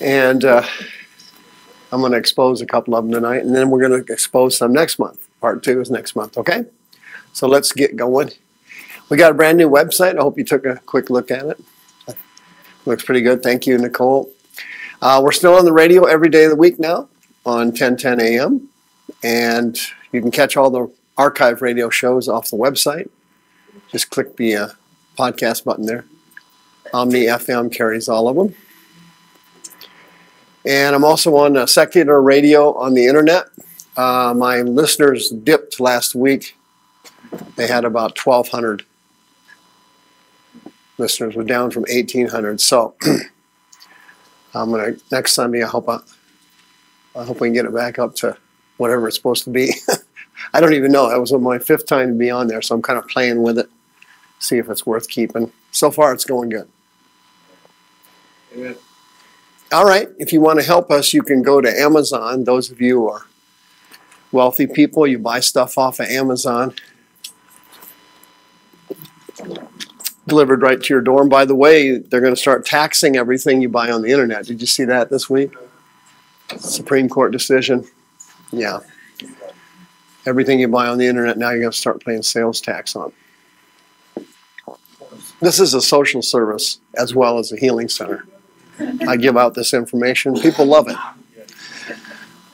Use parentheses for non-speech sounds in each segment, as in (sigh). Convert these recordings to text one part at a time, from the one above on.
And uh, I'm going to expose a couple of them tonight, and then we're going to expose some next month. Part two is next month, okay? So let's get going. We got a brand new website. I hope you took a quick look at it. Looks pretty good. Thank you, Nicole. Uh, we're still on the radio every day of the week now on 1010 a.m. And you can catch all the archive radio shows off the website. Just click the uh, podcast button there. Omni FM carries all of them. And I'm also on uh, secular radio on the internet. Uh, my listeners dipped last week. They had about 1,200 listeners. We're down from 1,800. So (clears throat) I'm gonna next Sunday. I hope I, I hope we can get it back up to whatever it's supposed to be. (laughs) I don't even know. That was my fifth time to be on there, so I'm kind of playing with it, see if it's worth keeping. So far, it's going good. Amen. All right. If you want to help us, you can go to Amazon. Those of you who are wealthy people, you buy stuff off of Amazon. Delivered right to your. And by the way, they're going to start taxing everything you buy on the internet. Did you see that this week? Supreme Court decision. Yeah. Everything you buy on the internet now you're to start paying sales tax on. This is a social service as well as a healing center. I give out this information. People love it.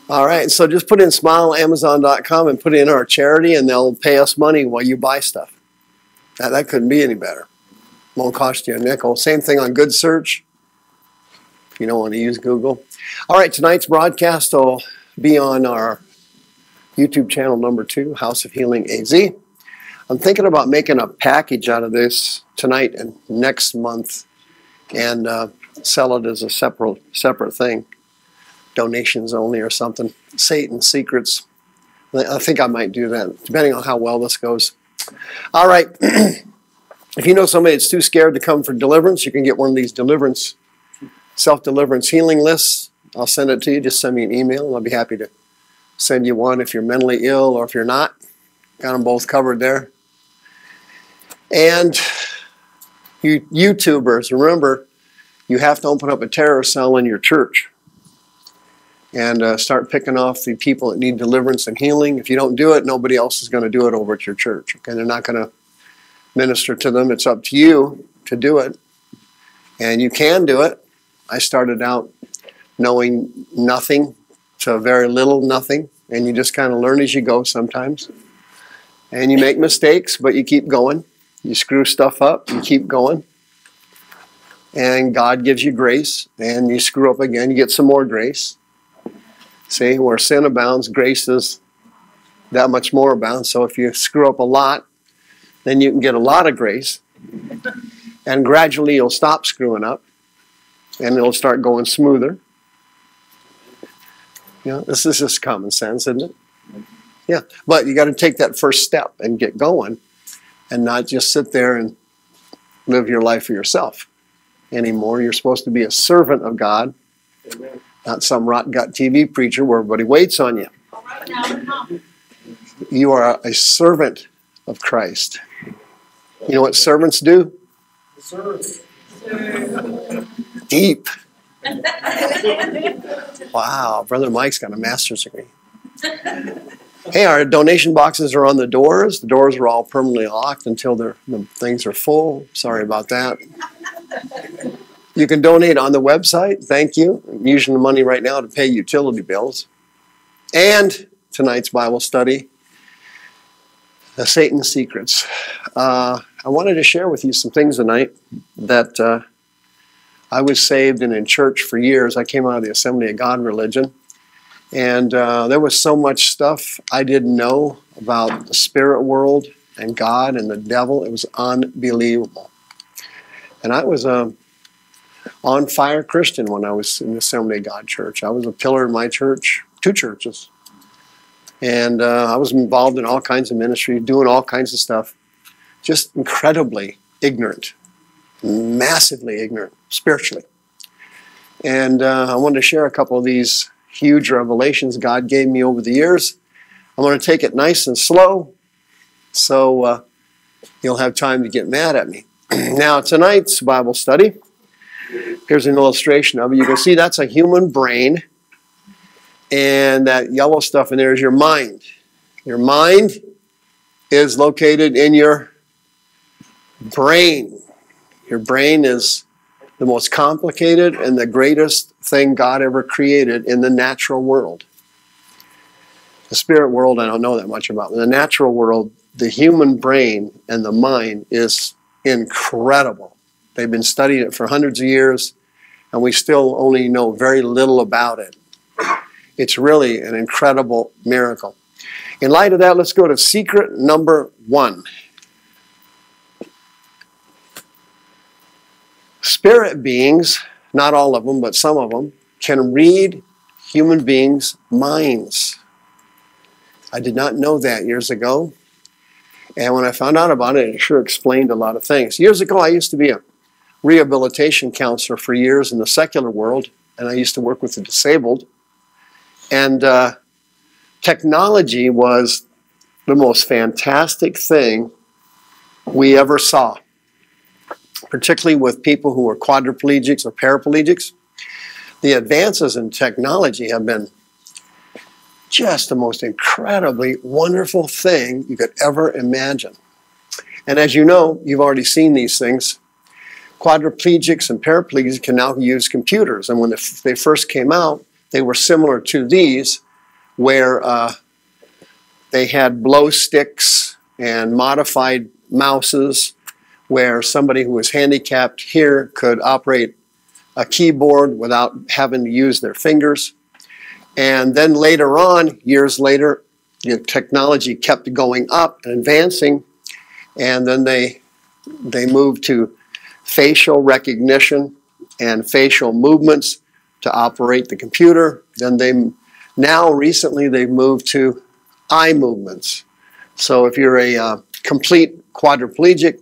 All right, so just put in smile.amazon.com and put in our charity, and they'll pay us money while you buy stuff. That, that couldn't be any better. Won't cost you a nickel. Same thing on Good Search, if you don't want to use Google. All right, tonight's broadcast will be on our YouTube channel number two, House of Healing AZ. I'm thinking about making a package out of this tonight and next month and uh, sell it as a separate separate thing, donations only or something. Satan secrets. I think I might do that, depending on how well this goes. All right. (clears throat) if you know somebody that's too scared to come for deliverance, you can get one of these deliverance, self deliverance healing lists. I'll send it to you. Just send me an email, and I'll be happy to send you one if you're mentally ill or if you're not. Got them both covered there. And you YouTubers, remember, you have to open up a terror cell in your church and uh, start picking off the people that need deliverance and healing. If you don't do it, nobody else is going to do it over at your church. Okay, they're not going to minister to them. It's up to you to do it, and you can do it. I started out knowing nothing to very little nothing, and you just kind of learn as you go sometimes. And you make mistakes, but you keep going. You screw stuff up, you keep going and God gives you grace, and you screw up again, you get some more grace. See, where sin abounds, grace is that much more abounds. So if you screw up a lot, then you can get a lot of grace, and gradually you'll stop screwing up, and it'll start going smoother. You know, this is just common sense, isn't it? Yeah, but you got to take that first step and get going, and not just sit there and live your life for yourself anymore. You're supposed to be a servant of God, Amen. not some rot gut TV preacher where everybody waits on you. You are a servant of Christ. You know what servants do? Deep. Wow, Brother Mike's got a master's degree. Hey, our donation boxes are on the doors. The doors are all permanently locked until the things are full. Sorry about that. You can donate on the website. Thank you. I'm using the money right now to pay utility bills. And tonight's Bible study, the Satan's Secrets. Uh, I wanted to share with you some things tonight that uh, I was saved and in church for years. I came out of the Assembly of God religion. And uh, there was so much stuff I didn't know about the spirit world and God and the devil. It was unbelievable. And I was a on fire Christian when I was in the Assembly of God church. I was a pillar in my church, two churches. And uh, I was involved in all kinds of ministry, doing all kinds of stuff. Just incredibly ignorant, massively ignorant spiritually. And uh, I wanted to share a couple of these huge revelations God gave me over the years. I'm going to take it nice and slow so uh, you'll have time to get mad at me. (clears throat) now, tonight's Bible study, Here's an illustration of it. You can see that's a human brain, and that yellow stuff in there is your mind. Your mind is located in your brain. Your brain is the most complicated and the greatest thing God ever created in the natural world. The spirit world, I don't know that much about. In the natural world, the human brain and the mind is incredible. They've been studying it for hundreds of years, and we still only know very little about it. It's really an incredible miracle. In light of that, let's go to secret number one. Spirit beings, not all of them, but some of them, can read human beings' minds. I did not know that years ago. And when I found out about it, it sure explained a lot of things. Years ago, I used to be a rehabilitation counselor for years in the secular world, and I used to work with the disabled. And uh, technology was the most fantastic thing we ever saw, particularly with people who are quadriplegics or paraplegics. The advances in technology have been just the most incredibly wonderful thing you could ever imagine. And as you know, you've already seen these things. Quadriplegics and paraplegics can now use computers. And when they first came out, they were similar to these, where uh, they had blow sticks and modified mouses, where somebody who was handicapped here could operate a keyboard without having to use their fingers. And then later on, years later, the technology kept going up and advancing, and then they they moved to facial recognition and facial movements to operate the computer. Then they now recently they've moved to eye movements. So if you're a uh, complete quadriplegic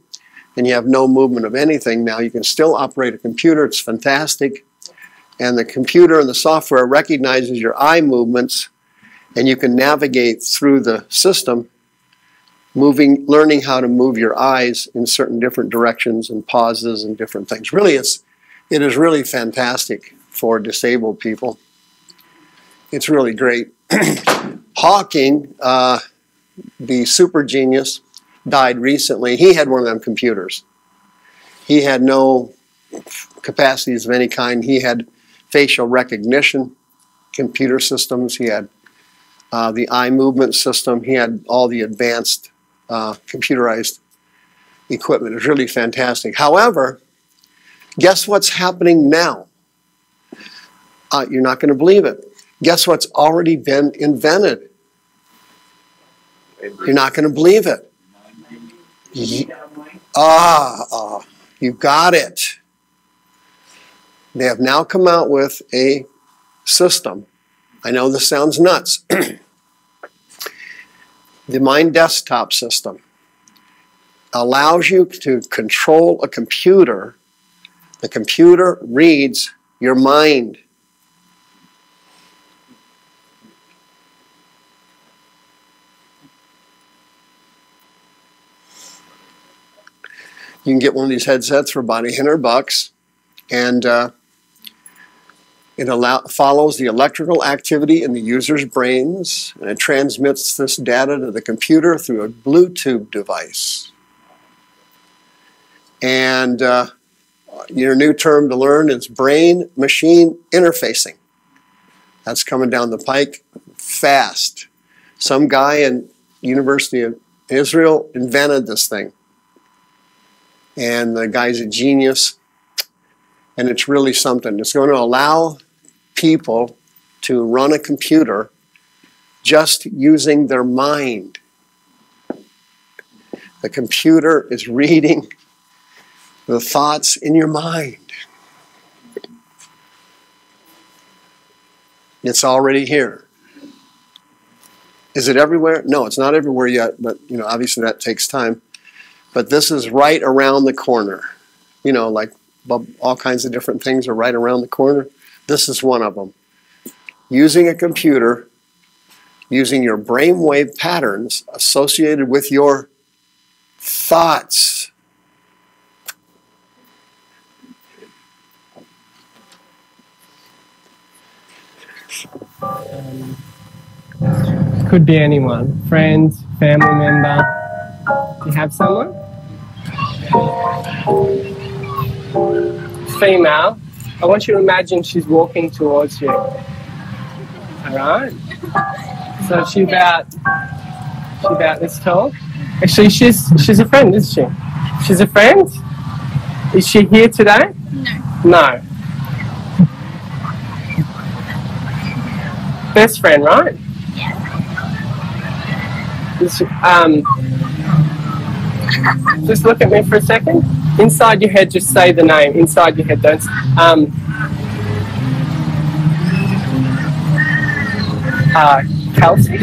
and you have no movement of anything, now you can still operate a computer. It's fantastic. And the computer and the software recognizes your eye movements and you can navigate through the system moving learning how to move your eyes in certain different directions and pauses and different things. Really it's it is really fantastic for disabled people. It's really great. (clears throat) Hawking uh, the super genius died recently he had one of them computers he had no capacities of any kind he had facial recognition computer systems. He had uh, the eye movement system. He had all the advanced uh, computerized equipment. It's really fantastic. However, guess what's happening now? Uh, you're not going to believe it. Guess what's already been invented? You're not going to believe it. Ah, ah, you got it. They have now come out with a system. I know this sounds nuts. (clears throat) the Mind Desktop System allows you to control a computer. The computer reads your mind. You can get one of these headsets for about a hundred bucks, and uh, it allow, follows the electrical activity in the user's brains and it transmits this data to the computer through a Bluetooth device. And uh, your new term to learn is brain machine interfacing. That's coming down the pike fast. Some guy in University of Israel invented this thing. And the guy's a genius and it's really something. It's going to allow people to run a computer just using their mind. The computer is reading the thoughts in your mind. It's already here. Is it everywhere? No, it's not everywhere yet, but you know, obviously that takes time. But this is right around the corner. You know, like all kinds of different things are right around the corner. This is one of them. Using a computer, using your brainwave patterns associated with your thoughts. Um, could be anyone, friend, family member. Do you have someone? Female. I want you to imagine she's walking towards you. All right. So she's about she's about this tall. Actually, she's she's a friend, isn't she? She's a friend. Is she here today? No. No. Best friend, right? Just, um, just look at me for a second. Inside your head, just say the name. Inside your head, don't. Um, uh, Kelsey?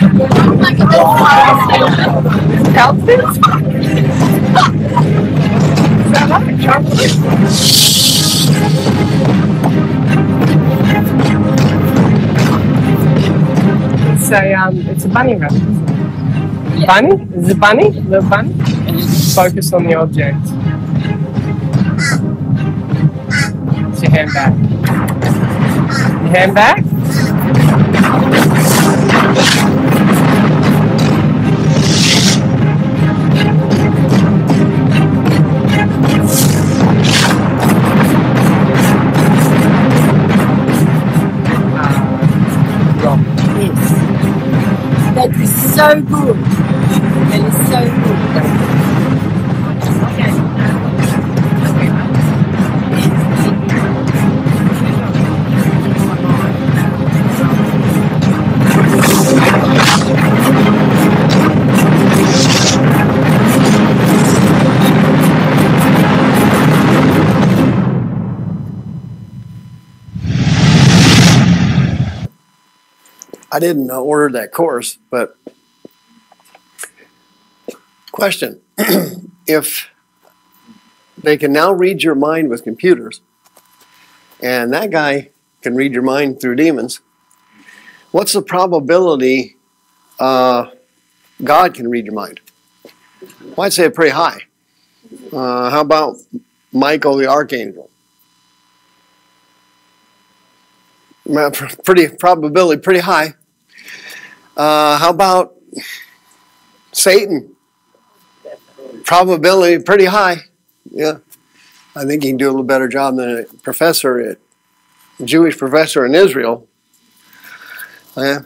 Kelsey? Is that right? Kelsey? It's a um, it's a bunny rabbit. Bunny? Is it a bunny? Little bunny? Focus on the object. It's your hand back. Your hand back. That is so good. I didn't order that course, but question: (clears throat) If they can now read your mind with computers, and that guy can read your mind through demons, what's the probability uh, God can read your mind? Well, I'd say pretty high. Uh, how about Michael the archangel? Pretty probability, pretty high. Uh, how about Satan? Probability pretty high. Yeah, I think he can do a little better job than a professor, at, a Jewish professor in Israel. Yeah.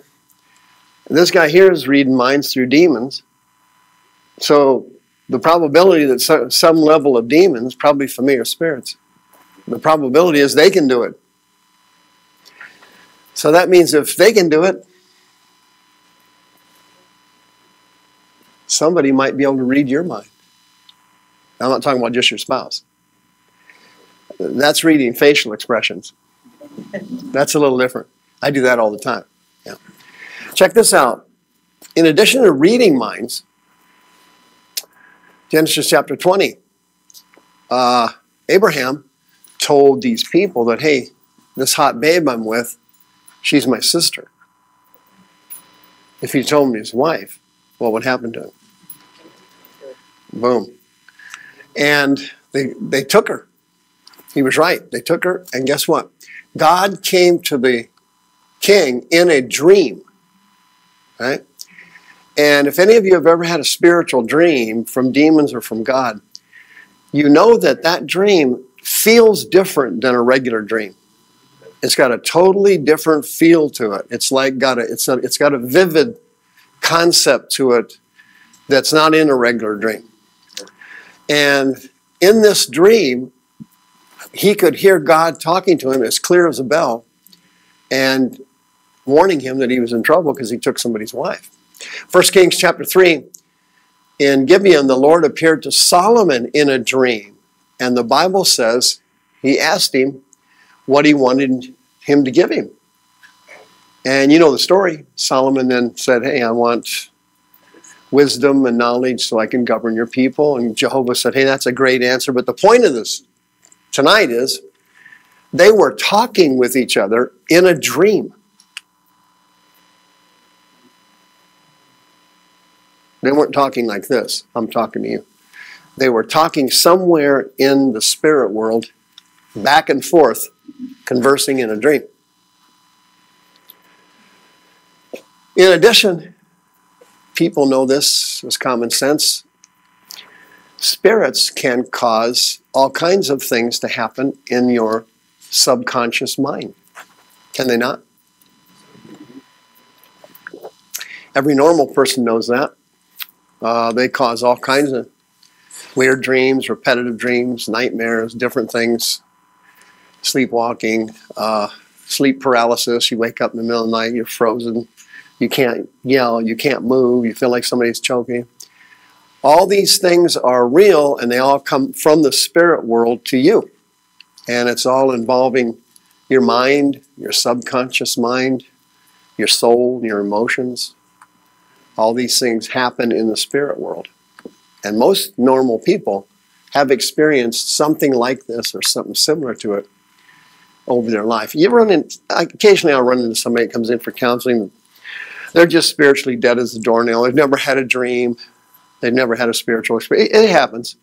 This guy here is reading minds through demons. So the probability that so, some level of demons, probably familiar spirits, the probability is they can do it. So that means if they can do it, somebody might be able to read your mind. I'm not talking about just your spouse. That's reading facial expressions. That's a little different. I do that all the time. Yeah. Check this out. In addition to reading minds, Genesis chapter 20, uh, Abraham told these people that, hey, this hot babe I'm with, she's my sister. If he told me his wife, what would happen to him? Boom. And they, they took her. He was right. They took her, and guess what? God came to the king in a dream. Right? And if any of you have ever had a spiritual dream from demons or from God, you know that that dream feels different than a regular dream. It's got a totally different feel to it. It's like got a it's a, it's got a vivid concept to it that's not in a regular dream. And in this dream, he could hear God talking to him as clear as a bell and warning him that he was in trouble because he took somebody's wife. First Kings chapter 3 in Gibeon, the Lord appeared to Solomon in a dream. And the Bible says he asked him what he wanted him to give him. And you know the story. Solomon then said, Hey, I want wisdom and knowledge so I can govern your people. And Jehovah said, Hey, that's a great answer. But the point of this tonight is they were talking with each other in a dream. They weren't talking like this. I'm talking to you. They were talking somewhere in the spirit world, back and forth, conversing in a dream. In addition, people know this as common sense. Spirits can cause all kinds of things to happen in your subconscious mind. Can they not? Every normal person knows that. Uh, they cause all kinds of weird dreams, repetitive dreams, nightmares, different things, sleepwalking, uh, sleep paralysis. You wake up in the middle of the night, you're frozen, you can't yell, you can't move, you feel like somebody's choking. All these things are real and they all come from the spirit world to you. And it's all involving your mind, your subconscious mind, your soul, your emotions. All these things happen in the spirit world. And most normal people have experienced something like this or something similar to it over their life. You run in, occasionally I'll run into somebody that comes in for counseling. They're just spiritually dead as a doornail. They've never had a dream. They've never had a spiritual experience. It, it happens.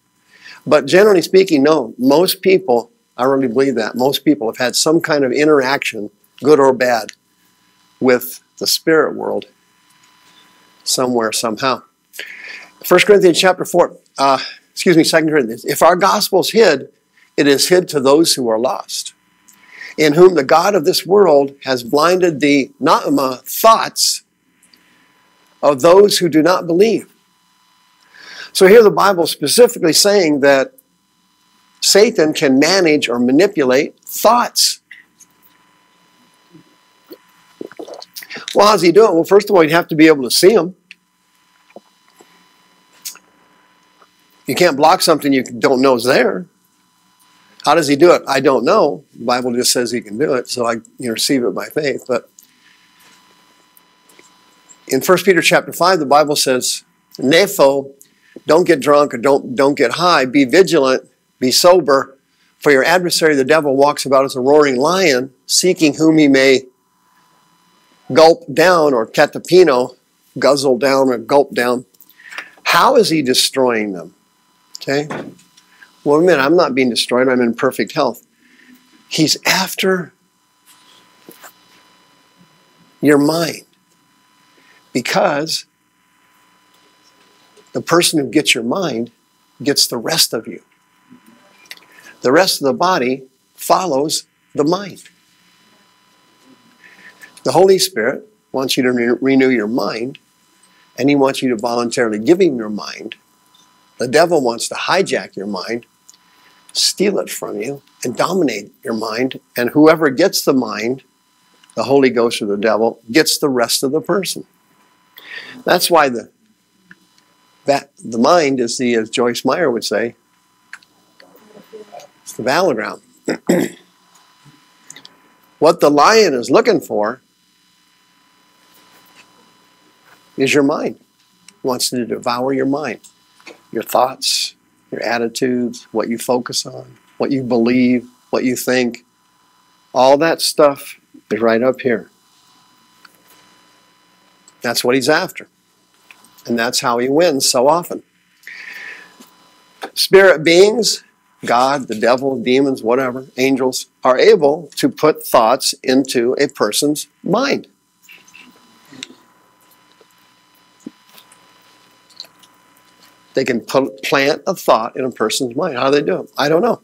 But generally speaking, no. Most people, I really believe that, most people have had some kind of interaction, good or bad, with the spirit world somewhere, somehow. 1 Corinthians chapter 4, uh, excuse me, 2 Corinthians. If our gospel is hid, it is hid to those who are lost, in whom the God of this world has blinded the noema thoughts of those who do not believe. So here the Bible specifically saying that Satan can manage or manipulate thoughts. Well, how's he do it? Well, first of all, you'd have to be able to see them. You can't block something you don't know is there. How does he do it? I don't know. The Bible just says he can do it, so I you receive it by faith. But in 1 Peter chapter 5, the Bible says, Nepho, don't get drunk or don't, don't get high. Be vigilant, be sober, for your adversary, the devil, walks about as a roaring lion, seeking whom he may gulp down or catapino, guzzle down or gulp down. How is he destroying them? Okay? Well, minute, I'm not being destroyed. I'm in perfect health. He's after your mind because the person who gets your mind gets the rest of you. The rest of the body follows the mind. The Holy Spirit wants you to re- renew your mind, and He wants you to voluntarily give Him your mind the devil wants to hijack your mind, steal it from you, and dominate your mind. And whoever gets the mind, the Holy Ghost or the devil, gets the rest of the person. That's why the that the mind is the, as Joyce Meyer would say, it's the battleground. (clears throat) what the lion is looking for is your mind. He wants to devour your mind your thoughts, your attitudes, what you focus on, what you believe, what you think. All that stuff is right up here. That's what he's after. And that's how he wins so often. Spirit beings, God, the devil, demons, whatever, angels, are able to put thoughts into a person's mind. They can put, plant a thought in a person's mind. How do they do it? I don't know.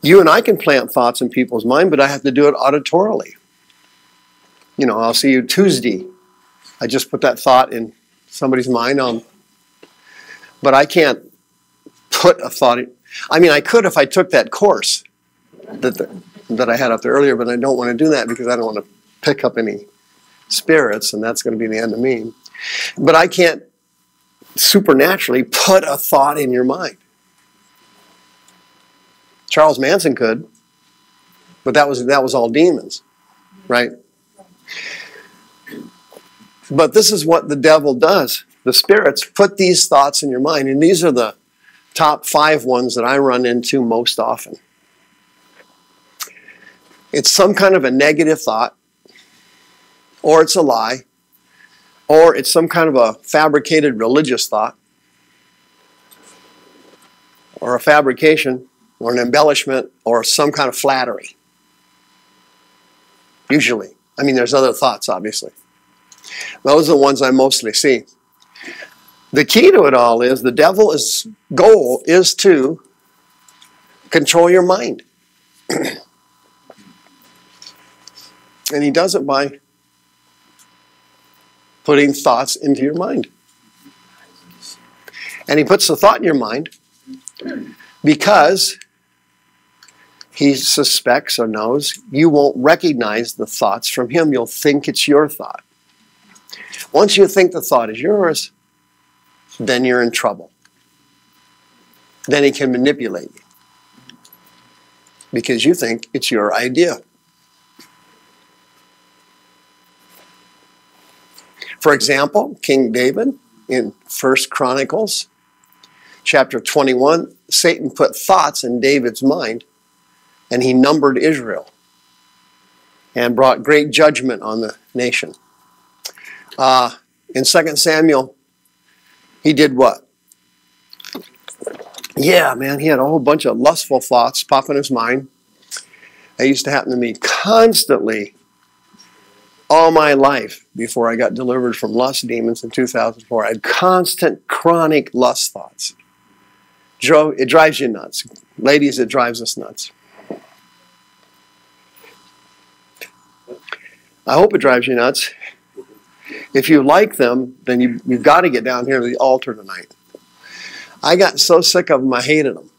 You and I can plant thoughts in people's mind, but I have to do it auditorily. You know, I'll see you Tuesday. I just put that thought in somebody's mind on but I can't put a thought in, I mean I could if I took that course that the, that I had up there earlier, but I don't want to do that because I don't want to pick up any spirits, and that's going to be the end of me. But I can't supernaturally put a thought in your mind. Charles Manson could, but that was that was all demons, right? But this is what the devil does. The spirits put these thoughts in your mind, and these are the top five ones that I run into most often. It's some kind of a negative thought or it's a lie, or it's some kind of a fabricated religious thought, or a fabrication, or an embellishment, or some kind of flattery. usually. I mean, there's other thoughts, obviously. Those are the ones I mostly see. The key to it all is the devil's goal is to control your mind. (clears throat) and he does it by putting thoughts into your mind. And he puts the thought in your mind because he suspects or knows you won't recognize the thoughts from him. You'll think it's your thought. Once you think the thought is yours, then you're in trouble. Then he can manipulate you because you think it's your idea. For example, King David in First Chronicles chapter 21, Satan put thoughts in David's mind and he numbered Israel and brought great judgment on the nation. Uh, in 2 Samuel, he did what? Yeah, man, he had a whole bunch of lustful thoughts pop in his mind. That used to happen to me constantly all my life before I got delivered from lust demons in 2004. I had constant, chronic lust thoughts. It drives you nuts. Ladies, it drives us nuts. I hope it drives you nuts. If you like them, then you, you've got to get down here to the altar tonight. I got so sick of them, I hated them.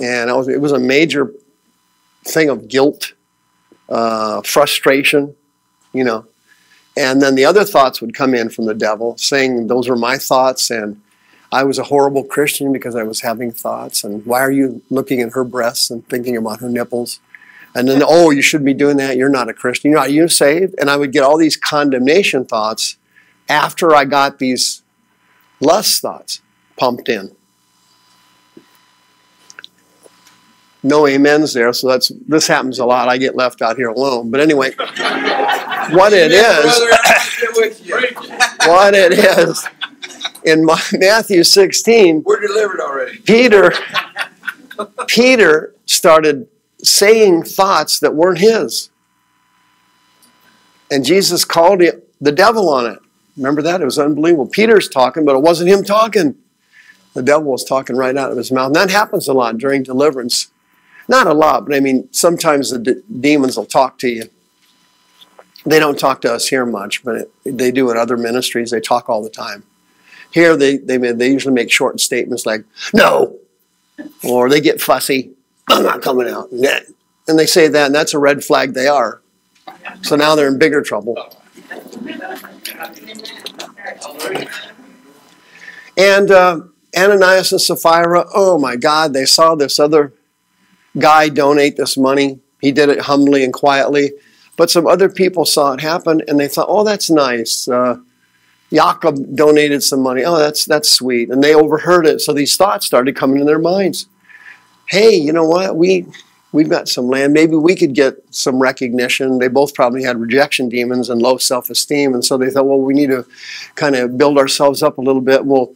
And was, it was a major thing of guilt, uh, frustration, you know. And then the other thoughts would come in from the devil saying those were my thoughts and I was a horrible Christian because I was having thoughts. And why are you looking at her breasts and thinking about her nipples? And then, oh, you shouldn't be doing that. You're not a Christian. You're not you saved. And I would get all these condemnation thoughts after I got these lust thoughts pumped in. No amens there, so that's this happens a lot. I get left out here alone. But anyway, (laughs) what it is, (laughs) what it is, in my, Matthew 16, we're delivered already. Peter, Peter started saying thoughts that weren't his. And Jesus called it the devil on it. Remember that? It was unbelievable. Peter's talking, but it wasn't him talking. The devil was talking right out of his mouth. And that happens a lot during deliverance. Not a lot, but I mean, sometimes the d- demons will talk to you. They don't talk to us here much, but it, they do in other ministries. They talk all the time. Here, they, they, they usually make short statements like, no, or they get fussy. I'm not coming out. And they say that, and that's a red flag they are. So now they're in bigger trouble. And uh, Ananias and Sapphira, oh my God, they saw this other guy donate this money. He did it humbly and quietly. But some other people saw it happen and they thought, oh, that's nice. Uh, Jacob donated some money. Oh, that's, that's sweet. And they overheard it. So these thoughts started coming in their minds hey, you know what? We we've got some land. Maybe we could get some recognition. They both probably had rejection demons and low self-esteem, and so they thought, well, we need to kind of build ourselves up a little bit. We'll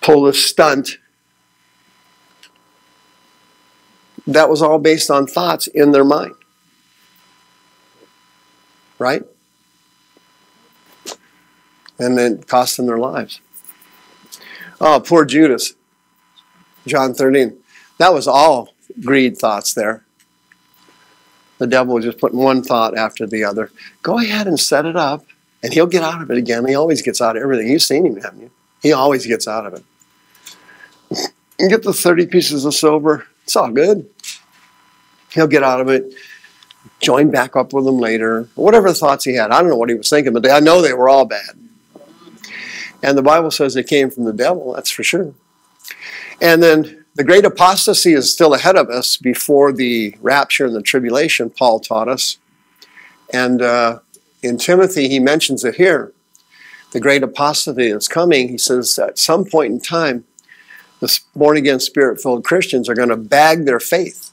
pull this stunt. That was all based on thoughts in their mind. Right? And it cost them their lives. Oh, poor Judas. John 13. That was all greed thoughts there. The devil was just putting one thought after the other. Go ahead and set it up, and he'll get out of it again. He always gets out of everything. You've seen him, haven't you? He always gets out of it. You get the 30 pieces of silver, it's all good. He'll get out of it, join back up with them later, whatever thoughts he had. I don't know what he was thinking, but I know they were all bad. And the Bible says they came from the devil, that's for sure. And then the great apostasy is still ahead of us before the rapture and the tribulation, Paul taught us. And uh, in Timothy, he mentions it here. The great apostasy is coming. He says at some point in time, the born again, spirit filled Christians are going to bag their faith.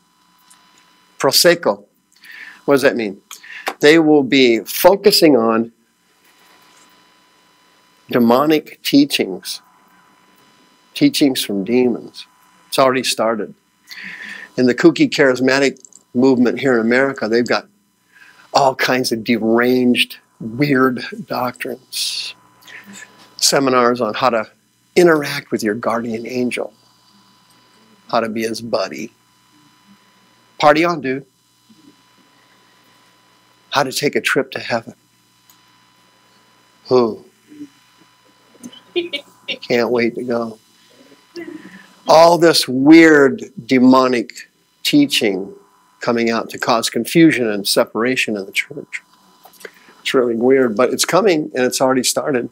Proseko. What does that mean? They will be focusing on demonic teachings, teachings from demons. It's already started. In the kooky charismatic movement here in America, they've got all kinds of deranged, weird doctrines. Seminars on how to interact with your guardian angel, how to be his buddy. Party on, dude. How to take a trip to heaven. Who? (laughs) Can't wait to go. All this weird demonic teaching coming out to cause confusion and separation in the church. It's really weird, but it's coming and it's already started.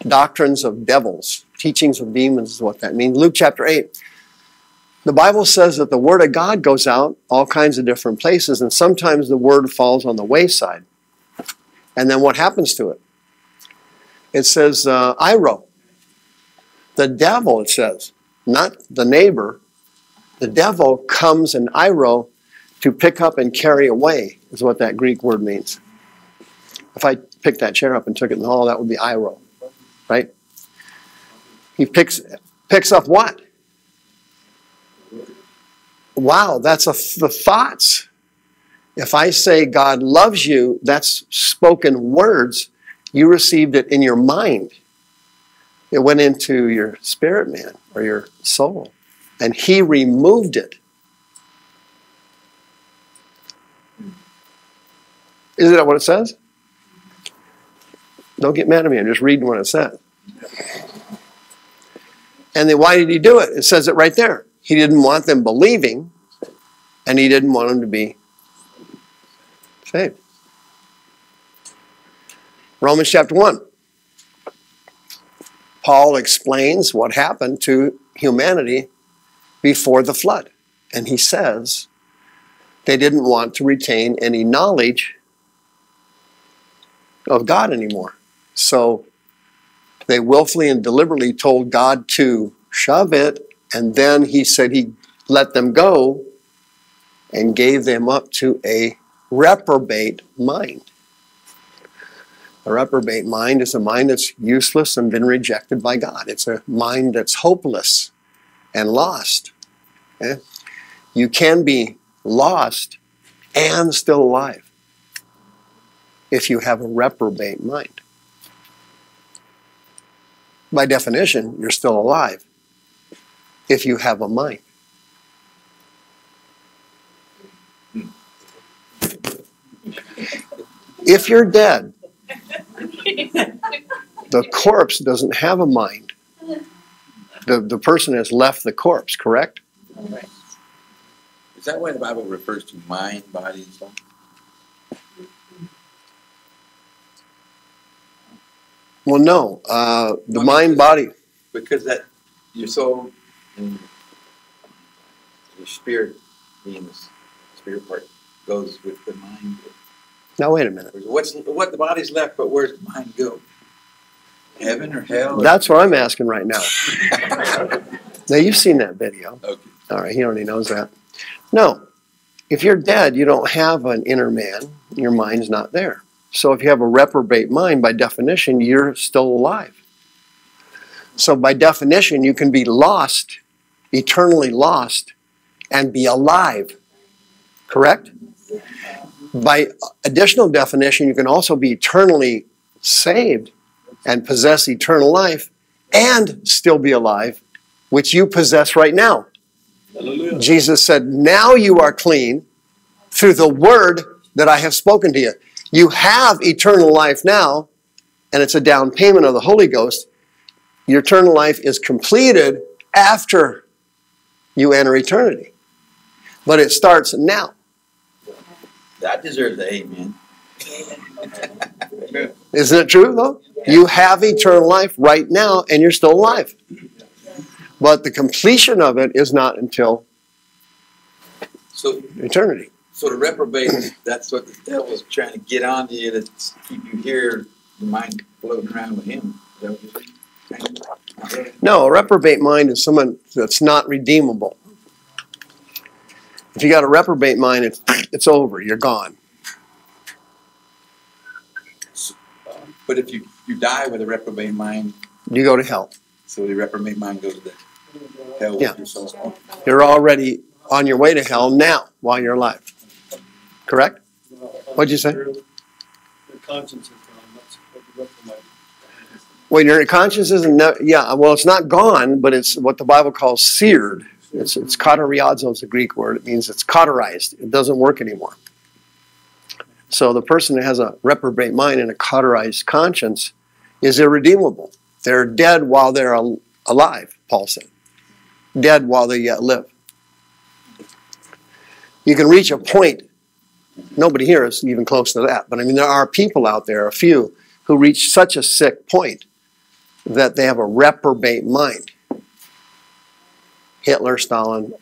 Doctrines of devils, teachings of demons is what that means. Luke chapter 8. The Bible says that the word of God goes out all kinds of different places, and sometimes the word falls on the wayside. And then what happens to it? It says, uh, Iro. The devil, it says, not the neighbor, the devil comes in Iro to pick up and carry away, is what that Greek word means. If I picked that chair up and took it in the hall, that would be Iro, right? He picks picks up what? Wow, that's a, the thoughts. If I say God loves you, that's spoken words. You received it in your mind. It went into your spirit man or your soul. And he removed it. Isn't that what it says? Don't get mad at me. I'm just reading what it says. And then why did he do it? It says it right there. He didn't want them believing, and he didn't want them to be saved. Romans chapter 1. Paul explains what happened to humanity before the flood. And he says they didn't want to retain any knowledge of God anymore. So they willfully and deliberately told God to shove it, and then he said he let them go and gave them up to a reprobate mind. A reprobate mind is a mind that's useless and been rejected by God. It's a mind that's hopeless and lost. Okay? You can be lost and still alive if you have a reprobate mind. By definition, you're still alive if you have a mind. If you're dead, the corpse doesn't have a mind. The, the person has left the corpse, correct? Is that why the Bible refers to mind, body, and soul? Well, no. Uh, the Okay. mind body. Because that your soul and your spirit, the spirit part, goes with the mind. Now, wait a minute. What's what the body's left, but where's the mind go? Heaven or hell? or- That's what I'm asking right now. (laughs) Now, you've seen that video. okay. All right, he already knows that. No. If you're dead, you don't have an inner man. Your mind's not there. So if you have a reprobate mind, by definition, you're still alive. So by definition, you can be lost, eternally lost, and be alive. Correct? By additional definition, you can also be eternally saved and possess eternal life and still be alive, which you possess right now. Hallelujah. Jesus said, Now you are clean through the word that I have spoken to you. You have eternal life now, and it's a down payment of the Holy Ghost. Your eternal life is completed after you enter eternity. But it starts now. That deserves the amen. (laughs) Isn't it true, though? You have eternal life right now, and you're still alive. But the completion of it is not until So, eternity. so the reprobate, that's what the devil's trying to get onto you to keep you here, your mind floating around with him. Is that what you're saying? No, a reprobate mind is someone that's not redeemable. If you got a reprobate mind, it's, it's over. You're gone. Um, but if you, you die with a reprobate mind, You go to hell. so the reprobate mind goes to hell Yeah. with your soul. You're already on your way to hell now while you're alive. Correct? What'd you say? Their conscience is gone, that's what the rest of my. When your conscience isn't, yeah, well, it's not gone, but it's what the Bible calls seared. It's, it's is the Greek word. It means it's cauterized. It doesn't work anymore. So the person that has a reprobate mind and a cauterized conscience is irredeemable. They're dead while they're al- alive, Paul said. Dead while they yet live. You can reach a point, nobody here is even close to that, but I mean, there are people out there, a few, who reach such a sick point that they have a reprobate mind. Hitler, Stalin,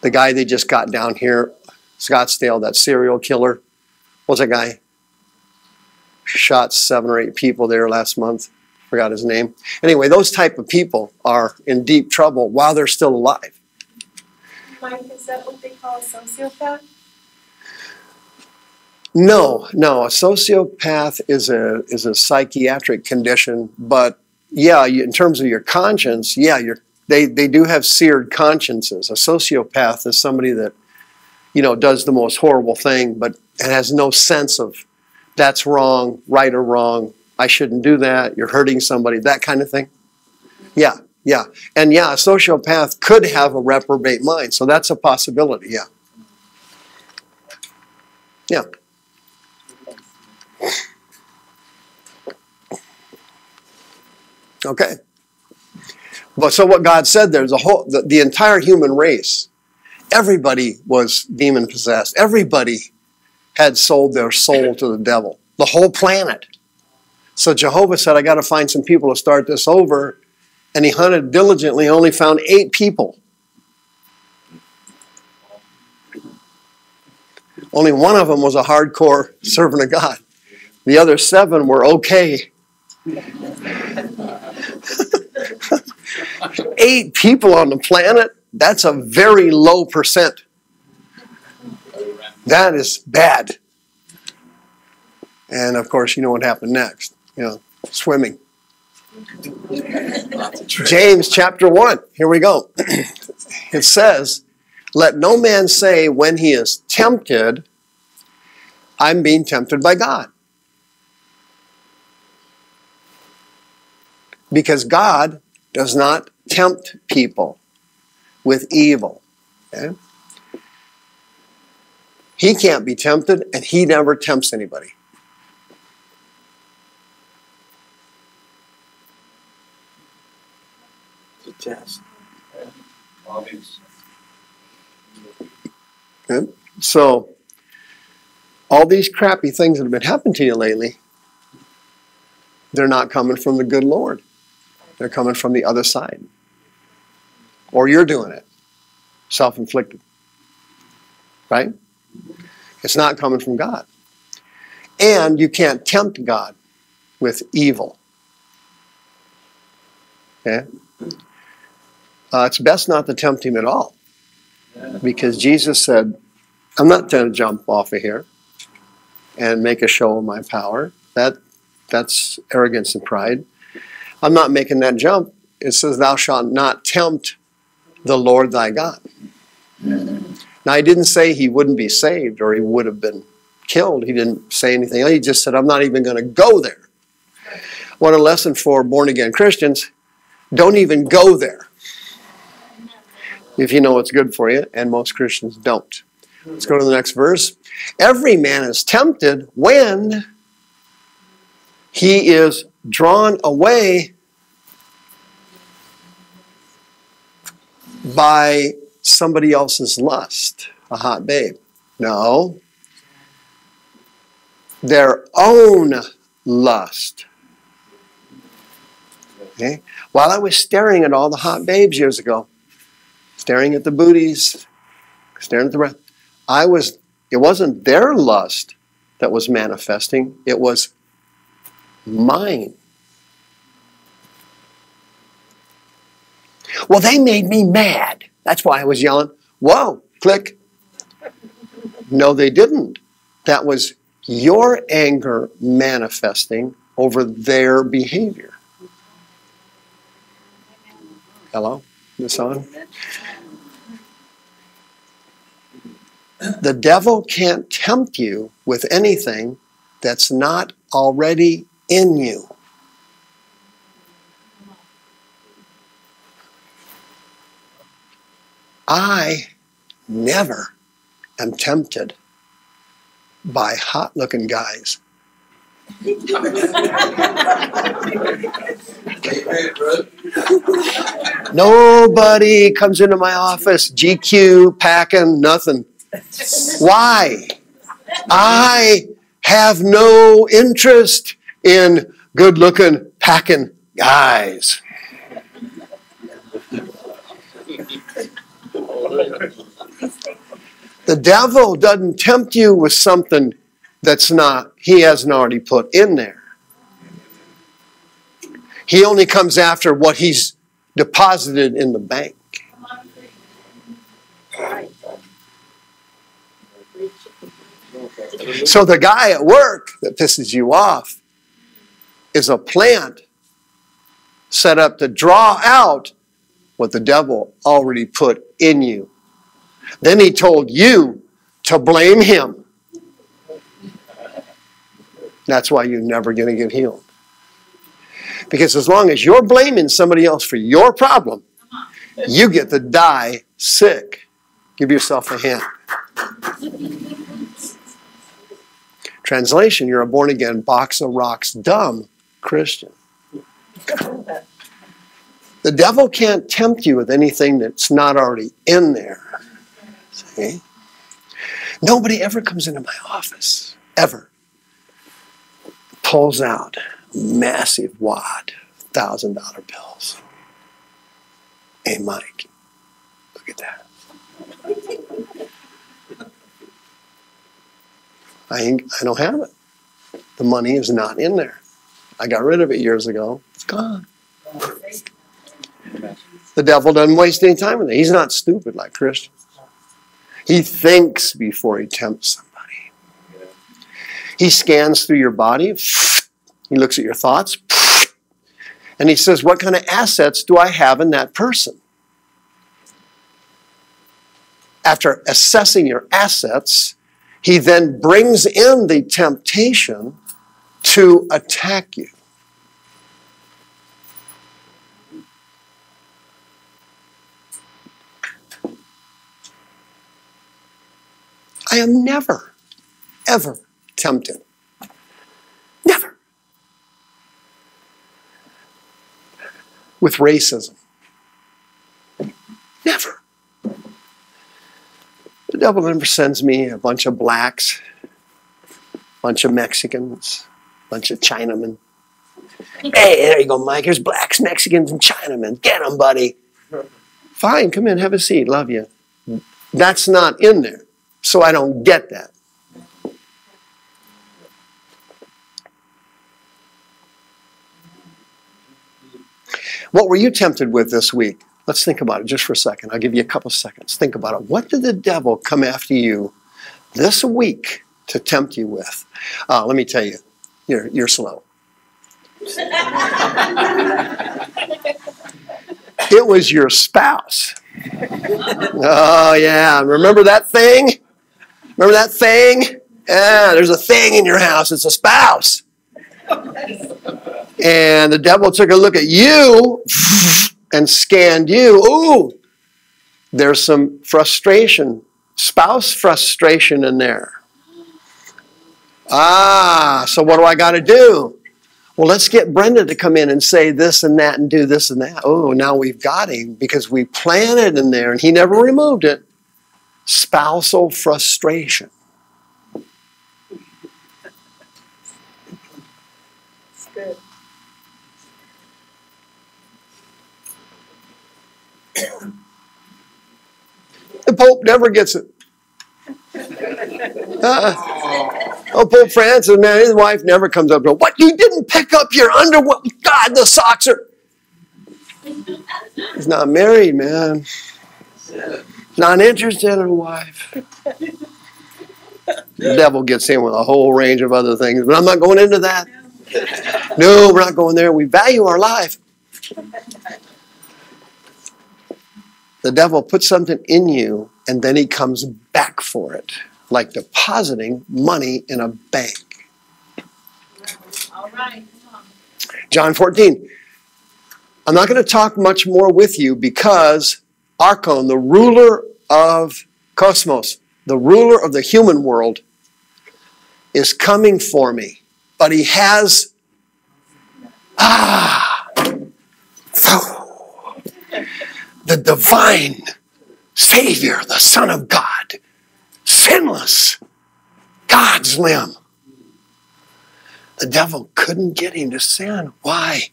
the guy they just got down here, Scottsdale, that serial killer. What's that guy? Shot seven or eight people there last month. Forgot his name. Anyway, those type of people are in deep trouble while they're still alive. Mike, is that what they call a sociopath? No, no. A sociopath is a is a psychiatric condition, but yeah, you, in terms of your conscience, yeah, you're, they they do have seared consciences. A sociopath is somebody that you know does the most horrible thing, but has no sense of that's wrong, right or wrong. I shouldn't do that. You're hurting somebody. That kind of thing. Yeah, yeah, and yeah, a sociopath could have a reprobate mind, so that's a possibility. Yeah. Yeah. Okay. But so what God said there's a whole the, the entire human race, everybody was demon possessed. Everybody had sold their soul to the devil. The whole planet. So Jehovah said, I got to find some people to start this over. And he hunted diligently, only found eight people. Only one of them was a hardcore servant of God. The other seven were okay. Eight people on the planet, that's a very low percent. That is bad. And of course, you know what happened next. You know, swimming. James chapter 1. Here we go. (clears throat) it says, Let no man say when he is tempted, I'm being tempted by God. Because God does not tempt people with evil. okay? He can't be tempted, and he never tempts anybody. Test. Obvious. So, all these crappy things that have been happening to you lately, they're not coming from the good Lord. They're coming from the other side. Or you're doing it, self inflicted. Right? It's not coming from God. And you can't tempt God with evil. Okay? Uh, it's best not to tempt Him at all because Jesus said, I'm not going to jump off of here and make a show of my power. That that's arrogance and pride. I'm not making that jump. It says, "Thou shalt not tempt the Lord thy God." Now, he didn't say he wouldn't be saved or he would have been killed. He didn't say anything. He just said, "I'm not even going to go there." What a lesson for born again Christians! Don't even go there if you know what's good for you, and most Christians don't. Let's go to the next verse. Every man is tempted when he is drawn away by somebody else's lust, a hot babe. No. Their own lust. Okay? While I was staring at all the hot babes years ago, staring at the booties, staring at the breath. I was, it wasn't their lust that was manifesting, it was mine. Well, they made me mad. That's why I was yelling, whoa, click. No, they didn't. That was your anger manifesting over their behavior. Hello? This on? The devil can't tempt you with anything that's not already in you. I never am tempted by hot looking guys. Nobody comes into my office, GQ, packing, nothing. Why? I have no interest in good looking, packing guys. The devil doesn't tempt you with something that's not, he hasn't already put in there. He only comes after what he's deposited in the bank. So the guy at work that pisses you off is a plant set up to draw out what the devil already put in you. Then he told you to blame him. That's why you're never going to get healed. Because as long as you're blaming somebody else for your problem, you get to die sick. Give yourself a hand. Translation, you're a born again, box of rocks, dumb Christian. The devil can't tempt you with anything that's not already in there. See? Nobody ever comes into my office, ever, pulls out massive wad, thousand dollar bills. Hey, Mike, look at that. I, I don't have it. The money is not in there. I got rid of it years ago. It's gone. The devil doesn't waste any time with it. He's not stupid like Christians. He thinks before he tempts somebody. He scans through your body. He looks at your thoughts. And he says, What kind of assets do I have in that person? After assessing your assets, he then brings in the temptation to attack you. I am never, ever tempted. Never. With racism. Never. The devil never sends me a bunch of blacks, a bunch of Mexicans, a bunch of Chinamen. Hey, there you go, Mike. Here's blacks, Mexicans, and Chinamen. Get them, buddy. Fine, come in, have a seat. Love you. That's not in there. So I don't get that. What were you tempted with this week? Let's think about it just for a second. I'll give you a couple seconds. Think about it. What did the devil come after you this week to tempt you with? Uh, let me tell you, you're, you're slow. it was your spouse. Oh, yeah. Remember that thing? Remember that thing? Yeah, there's a thing in your house. It's a spouse. And the devil took a look at you and scanned you. Ooh, there's some frustration, spouse frustration in there. Ah, so what do I got to do? Well, let's get Brenda to come in and say this and that and do this and that. Oh, now we've got him because we planted in there and he never removed it. Spousal frustration. The Pope never gets it. Uh, oh, Pope Francis, man, his wife never comes up to him. What? You didn't pick up your underwear? God, the socks are. He's not married, man. Not interested in a wife. The devil gets in with a whole range of other things, but I'm not going into that. No, we're not going there. We value our life. The devil puts something in you and then he comes back for it, like depositing money in a bank. All right. John 14. I'm not going to talk much more with you because Archon, the ruler of cosmos, the ruler of the human world, is coming for me. But he has, ah, the divine Savior, the Son of God, sinless, God's limb. The devil couldn't get him to sin. Why?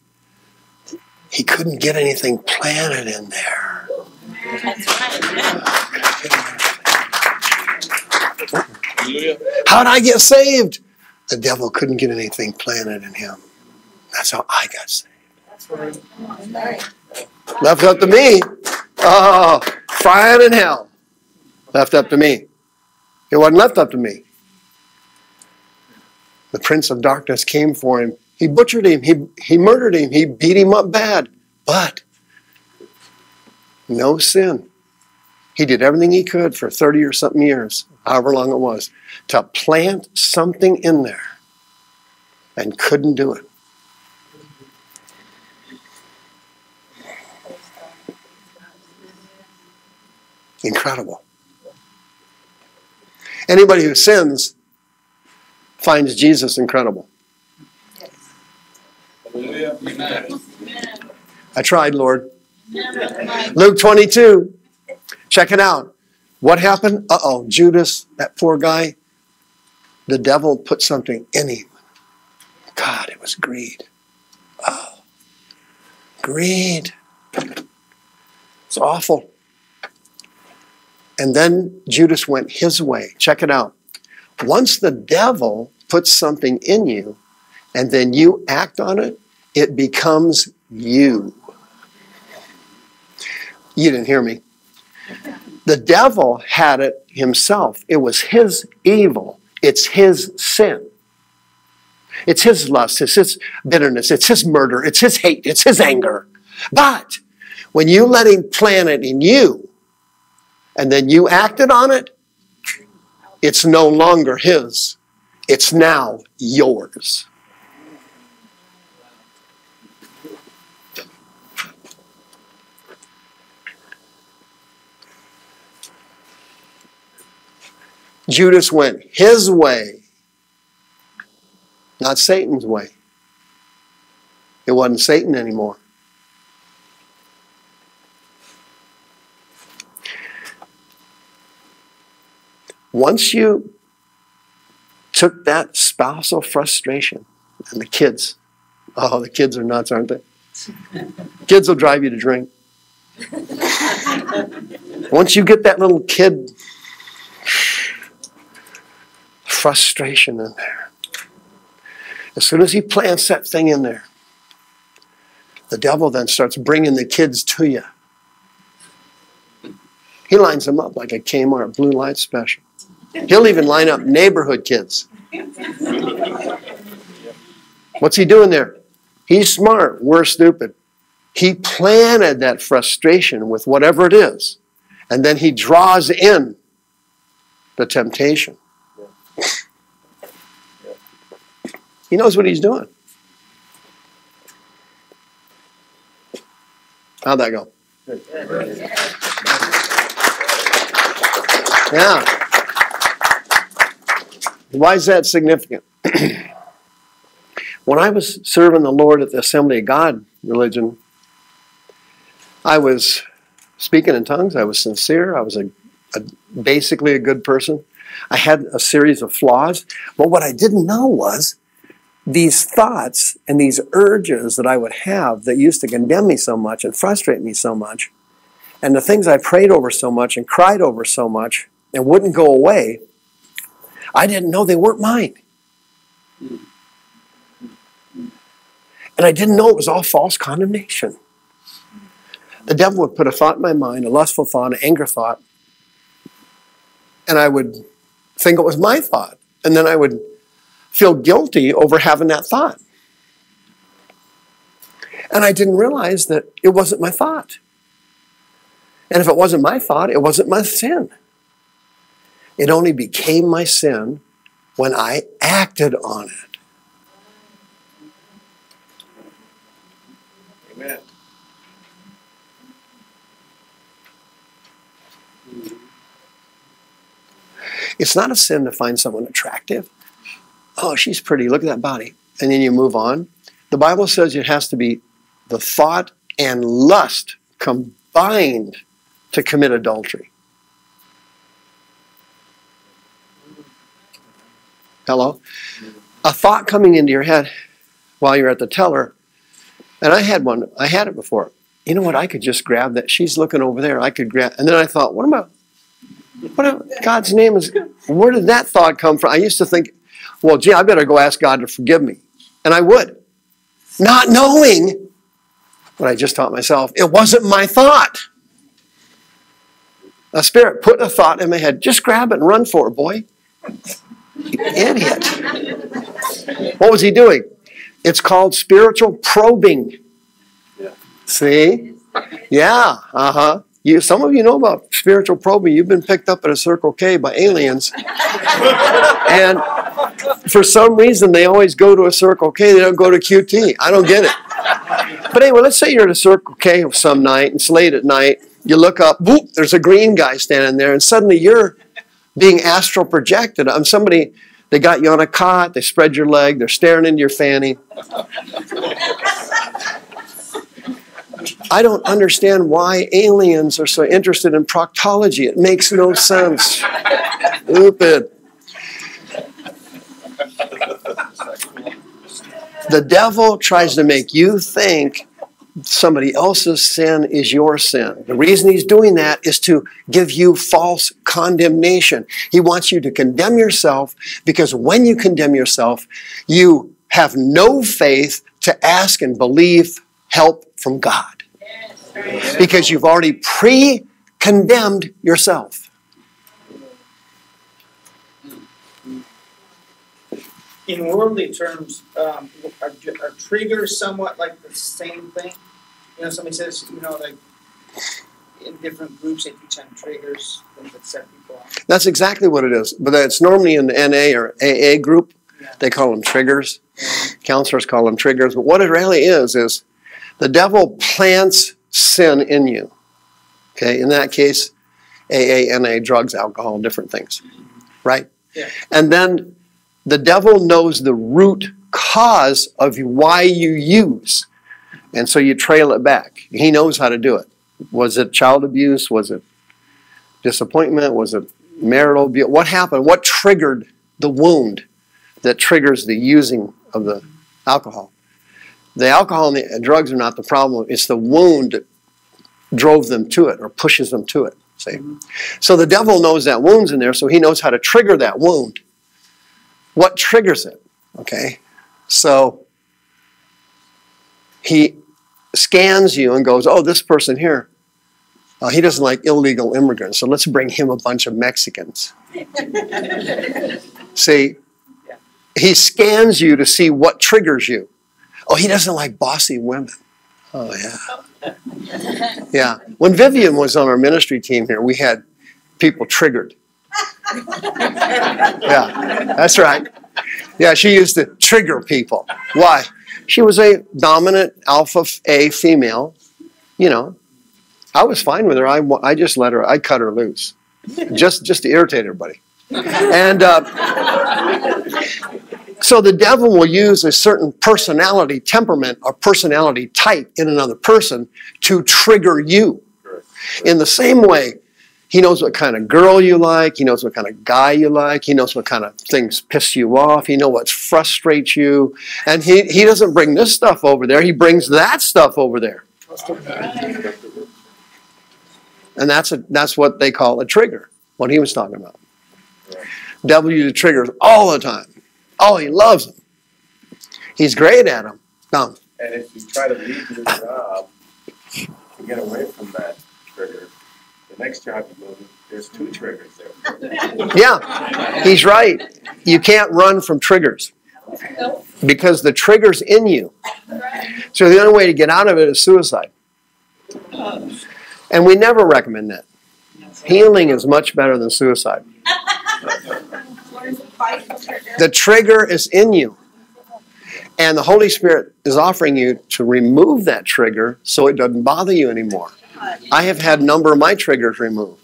He couldn't get anything planted in there. That's right. Hallelujah. How'd I get saved? The devil couldn't get anything planted in him. That's how I got saved. That's right. Left up to me. Oh, fire in hell. Left up to me. It wasn't left up to me. The prince of darkness came for him. He butchered him. He, he murdered him. He beat him up bad. But no sin. He did everything he could for 30 or something years, however long it was, to plant something in there and couldn't do it. Incredible. Anybody who sins finds Jesus incredible. I tried, Lord. Luke 22. Check it out. What happened? Uh oh, Judas, that poor guy, the devil put something in him. God, it was greed. Oh, greed. It's awful. And then Judas went his way. Check it out. Once the devil puts something in you and then you act on it, it becomes you. You didn't hear me. The devil had it himself. It was his evil. It's his sin. It's his lust. It's his bitterness. It's his murder. It's his hate. It's his anger. But when you let him plant it in you and then you acted on it, it's no longer his. It's now yours. Judas went his way, not Satan's way. It wasn't Satan anymore. Once you took that spousal frustration, and the kids, oh, the kids are nuts, aren't they? kids will drive you to drink. (laughs) Once you get that little kid frustration in there. As soon as he plants that thing in there, the devil then starts bringing the kids to you. He lines them up like a Kmart blue light special. He'll even line up neighborhood kids. What's he doing there? He's smart. We're stupid. He planted that frustration with whatever it is, and then he draws in the temptation. He knows what he's doing. How'd that go? Yeah. Why is that significant? (clears throat) when I was serving the Lord at the Assembly of God religion, I was speaking in tongues. I was sincere. I was a, a basically a good person. I had a series of flaws, but what I didn't know was these thoughts and these urges that I would have that used to condemn me so much and frustrate me so much, and the things I prayed over so much and cried over so much and wouldn't go away, I didn't know they weren't mine. And I didn't know it was all false condemnation. The devil would put a thought in my mind, a lustful thought, an anger thought, and I would think it was my thought. And then I would feel guilty over having that thought. And I didn't realize that it wasn't my thought. And if it wasn't my thought, it wasn't my sin. It only became my sin when I acted on it. It's not a sin to find someone attractive. Oh, she's pretty. Look at that body. And then you move on. The Bible says it has to be the thought and lust combined to commit adultery. Hello? A thought coming into your head while you're at the teller, and I had one, I had it before. You know what? I could just grab that. She's looking over there. I could grab, and then I thought, what am I? What God's name is? Where did that thought come from? I used to think, well, gee, I better go ask God to forgive me, and I would, not knowing what I just taught myself. It wasn't my thought. A spirit put a thought in my head. Just grab it and run for it, boy. You idiot. What was he doing? It's called spiritual probing. See? Yeah, uh huh. You, some of you know about spiritual probing. You've been picked up at a Circle K by aliens. (laughs) and for some reason, they always go to a Circle K. They don't go to QT. I don't get it. But anyway, let's say you're at a Circle K some night, and it's late at night. You look up, whoop, there's a green guy standing there, and suddenly you're being astral projected. I'm somebody, they got you on a cot, they spread your leg, they're staring into your fanny. I don't understand why aliens are so interested in proctology. It makes no sense. Stupid. The devil tries to make you think somebody else's sin is your sin. The reason he's doing that is to give you false condemnation. He wants you to condemn yourself because when you condemn yourself, you have no faith to ask and believe help from God because you've already pre condemned yourself. in worldly terms, um, are, are triggers somewhat like the same thing? You know, somebody says, you know, like in different groups they teach on triggers, things that set people off. That's exactly what it is. But it's normally in the NA or AA group. They call them triggers. Counselors call them triggers. But what it really is, is the devil plants sin in you. Okay, in that case, AA, NA, drugs, alcohol, different things. Right? Yeah. And then the devil knows the root cause of why you use. And so you trail it back. He knows how to do it. Was it child abuse? Was it disappointment? Was it marital abuse? What happened? What triggered the wound that triggers the using of the alcohol? The alcohol and the drugs are not the problem. It's the wound that drove them to it or pushes them to it. See? So the devil knows that wound's in there, so he knows how to trigger that wound. What triggers it? Okay? So he scans you and goes, oh, this person here, uh, he doesn't like illegal immigrants, so let's bring him a bunch of Mexicans. (laughs) see, he scans you to see what triggers you. Oh, he doesn't like bossy women. Oh, yeah. Yeah. When Vivian was on our ministry team here, we had people triggered. (laughs) Yeah, that's right. Yeah, she used to trigger people. Why? She was a dominant alpha A female. You know, I was fine with her. I, I just let her, I cut her loose. Just, just to irritate everybody. And uh, so the devil will use a certain personality, temperament, or personality type in another person to trigger you. In the same way, he knows what kind of girl you like. He knows what kind of guy you like. He knows what kind of things piss you off. He knows what frustrates you. And he, he doesn't bring this stuff over there. He brings that stuff over there. And that's, a, that's what they call a trigger, what he was talking about. Devil uses triggers all the time. Oh, he loves them. He's great at them. No. And if you try to leave your job to get away from that trigger, the next job you go to, there's two triggers there. (laughs) Yeah, he's right. You can't run from triggers because the trigger's in you. So the only way to get out of it is suicide. And we never recommend that. Healing is much better than suicide. The trigger is in you. And the Holy Spirit is offering you to remove that trigger so it doesn't bother you anymore. I have had a number of my triggers removed.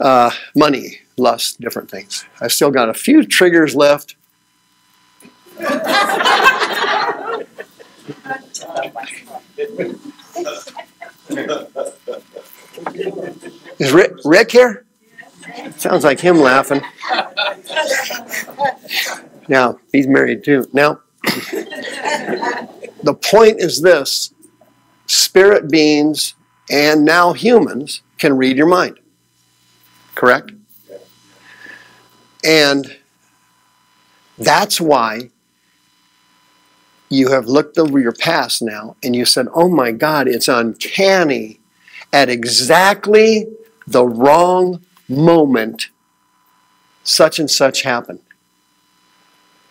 Uh, money, lust, different things. I've still got a few triggers left. Is Rick, Rick here? Sounds like him laughing. Now, he's married too. Now, the point is this spirit beings and now humans can read your mind. Correct? And that's why you have looked over your past now and you said, oh my God, it's uncanny at exactly the wrong moment such and such happened.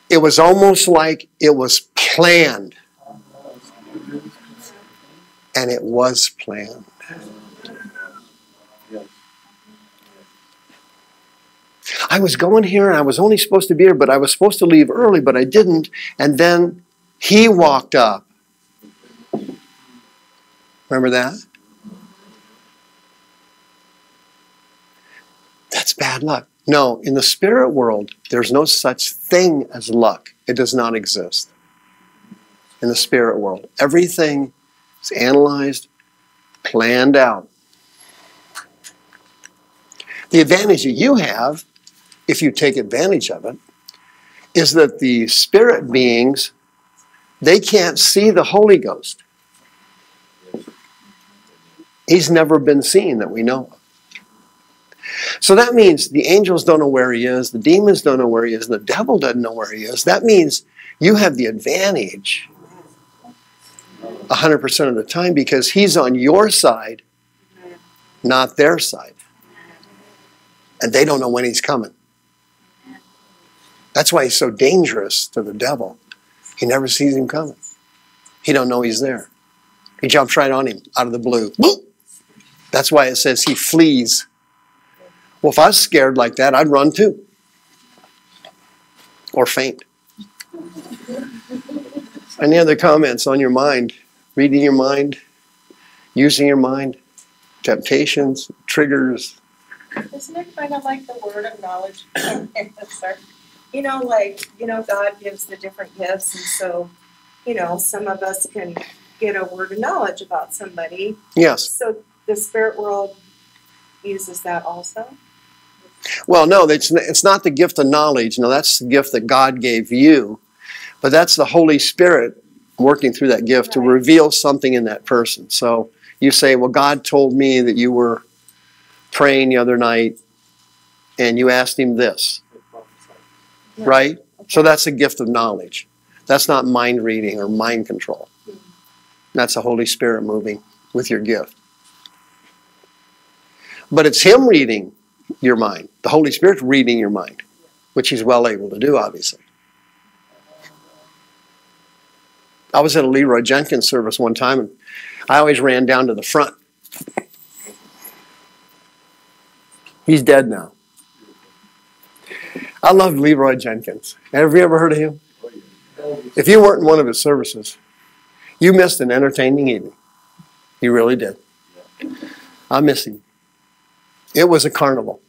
It was almost like it was planned. And it was planned. I was going here and I was only supposed to be here, but I was supposed to leave early, but I didn't. And then he walked up. Remember that? That's bad luck. No, in the spirit world, there's no such thing as luck. It does not exist. In the spirit world, everything is analyzed, planned out. The advantage that you have, if you take advantage of it, is that the spirit beings, they can't see the Holy Ghost. He's never been seen that we know of. So that means the angels don't know where he is, the demons don't know where he is, and the devil doesn't know where he is. That means you have the advantage 100% of the time because he's on your side, not their side. And they don't know when he's coming. That's why he's so dangerous to the devil. He never sees him coming. He don't know he's there. He jumps right on him out of the blue. That's why it says he flees well, if I was scared like that, I'd run too. Or faint. Any other comments on your mind? Reading your mind? Using your mind? Temptations? Triggers? Isn't it kind of like the word of knowledge? (coughs) You know, like, you know, God gives the different gifts, and so, you know, some of us can get a word of knowledge about somebody. Yes. So the spirit world uses that also? Well, no, it's, it's not the gift of knowledge. No, that's the gift that God gave you. But that's the Holy Spirit working through that gift to reveal something in that person. So you say, Well, God told me that you were praying the other night and you asked him this. Right? So that's a gift of knowledge. That's not mind reading or mind control. Hmm. That's the Holy Spirit moving with your gift. But it's Him reading your mind. The Holy Spirit's reading your mind, which He's well able to do, obviously. I was at a Leroy Jenkins service one time, and I always ran down to the front. He's dead now. I love Leroy Jenkins. Have you ever heard of him? If you weren't in one of his services, you missed an entertaining evening. You really did. I miss him. It was a carnival.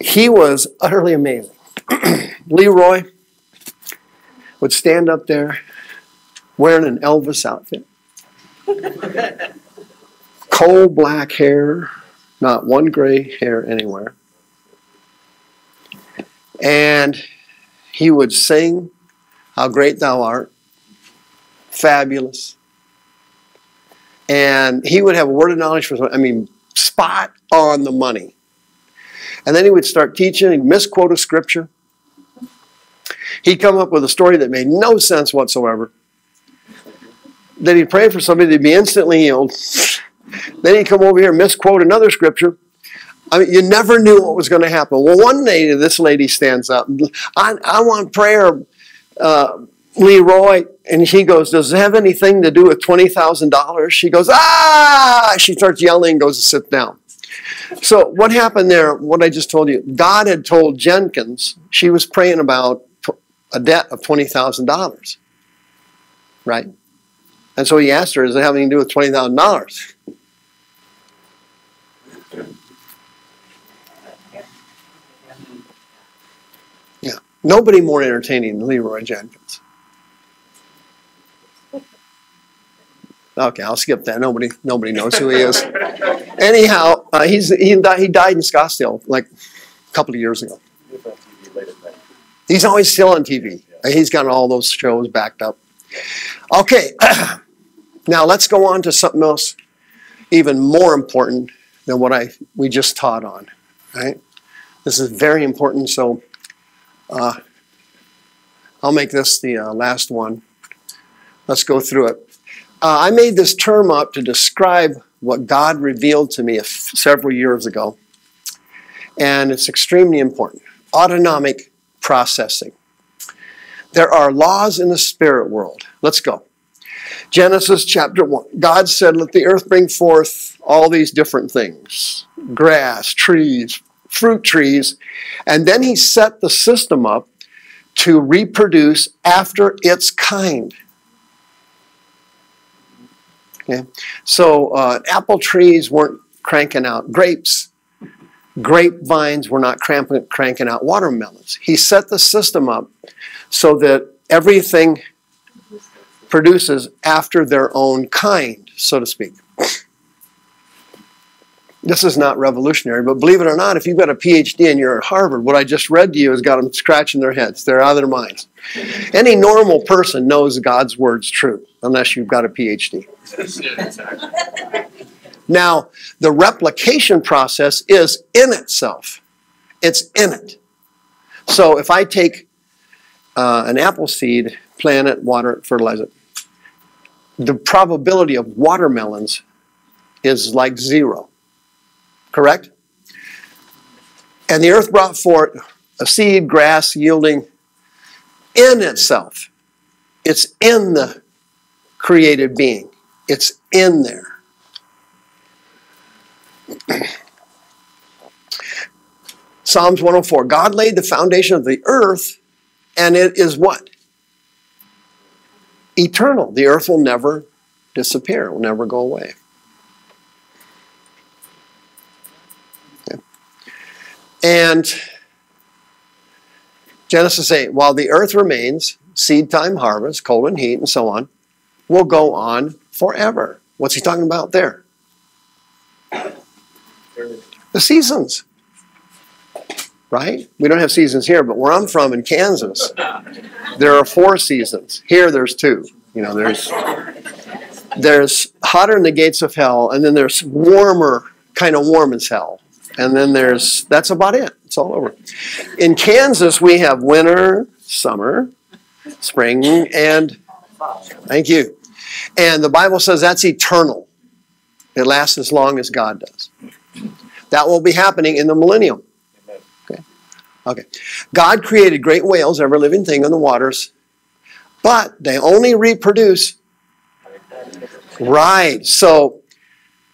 He was utterly amazing. (clears throat) Leroy would stand up there wearing an Elvis outfit, (laughs) coal black hair, not one gray hair anywhere. And he would sing, How Great Thou Art, fabulous. And he would have a word of knowledge for, I mean, spot on the money. And then he would start teaching, he'd misquote a scripture. He'd come up with a story that made no sense whatsoever. Then he'd pray for somebody to be instantly healed. then he'd come over here and misquote another scripture. I mean, you never knew what was going to happen. Well, one day this lady stands up. I, I want prayer uh, Leroy, and he goes, Does it have anything to do with $20,000? She goes, Ah! She starts yelling and goes to sit down. So, what happened there, what I just told you, God had told Jenkins she was praying about a debt of $20,000. Right? And so he asked her, Does it have anything to do with $20,000? Yeah. Nobody more entertaining than Leroy Jenkins. Okay, I'll skip that. Nobody, nobody knows who he is. (laughs) Anyhow, uh, he's he died, he died in Scottsdale like a couple of years ago. He was on TV late at night. He's always still on TV. He's got all those shows backed up. Okay, (clears throat) now let's go on to something else, even more important than what I we just taught on. Right? This is very important. So, uh, I'll make this the uh, last one. Let's go through it. Uh, I made this term up to describe what God revealed to me several years ago, and it's extremely important. Autonomic processing. There are laws in the spirit world. Let's go. Genesis chapter 1. God said, Let the earth bring forth all these different things grass, trees, fruit trees. And then he set the system up to reproduce after its kind. Okay? So uh, apple trees weren't cranking out grapes. Grapevines were not cramping, cranking out watermelons. He set the system up so that everything produces after their own kind, so to speak. This is not revolutionary, but believe it or not, if you've got a PhD and you're at Harvard, what I just read to you has got them scratching their heads. They're out of their minds. Any normal person knows God's word's true, unless you've got a PhD. (laughs) Now, the replication process is in itself. It's in it. So if I take uh, an apple seed, plant it, water it, fertilize it, the probability of watermelons is like zero. Correct? And the earth brought forth a seed, grass yielding in itself. It's in the created being. It's in there. (clears throat) Psalms 104 God laid the foundation of the earth, and it is what? Eternal. The earth will never disappear, it will never go away. And Genesis 8 while the earth remains, seed time, harvest, cold and heat, and so on, will go on forever. What's he talking about there? The seasons. Right? We don't have seasons here, but where I'm from in Kansas, there are four seasons. Here there's two. You know, there's there's hotter in the gates of hell, and then there's warmer, kind of warm as hell. And then there's that's about it. It's all over. In Kansas, we have winter, summer, spring, and thank you. And the Bible says that's eternal. It lasts as long as God does. That will be happening in the millennium. Okay. Okay. God created great whales, every living thing in the waters, but they only reproduce. Right. So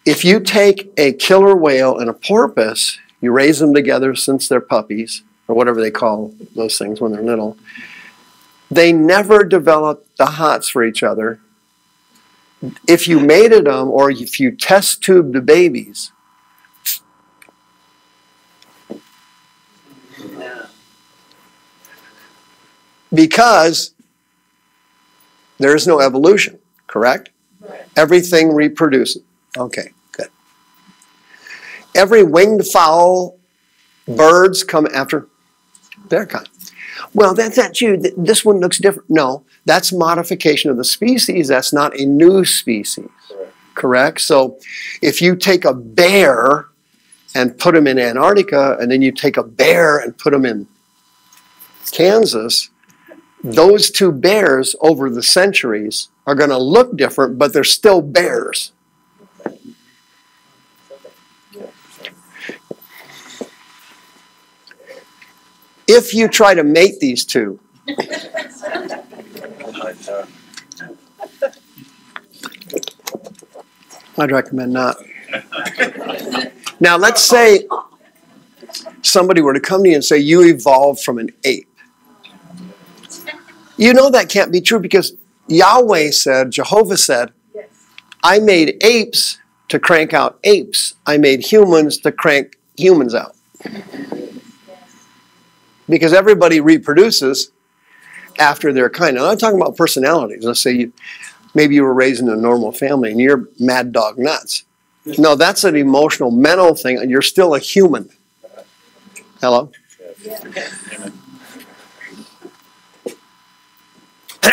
if you take a killer whale and a porpoise, you raise them together since they're puppies, or whatever they call those things when they're little, they never develop the hots for each other. If you mated them or if you test tube the babies, because there is no evolution, correct? Everything reproduces. Okay. Every winged fowl, birds come after their kind. Well, that's not you. This one looks different. No, that's modification of the species. That's not a new species. Correct. Correct? So if you take a bear and put him in Antarctica, and then you take a bear and put him in Kansas, those two bears over the centuries are going to look different, but they're still bears. if you try to mate these two. I'd recommend not. Now, let's say somebody were to come to you and say, You evolved from an ape. You know that can't be true because Yahweh said, Jehovah said, I made apes to crank out apes, I made humans to crank humans out. Because everybody reproduces after their kind. Now, I'm not talking about personalities. Let's say you, maybe you were raised in a normal family and you're mad dog nuts. No, that's an emotional, mental thing, and you're still a human. Hello? (coughs)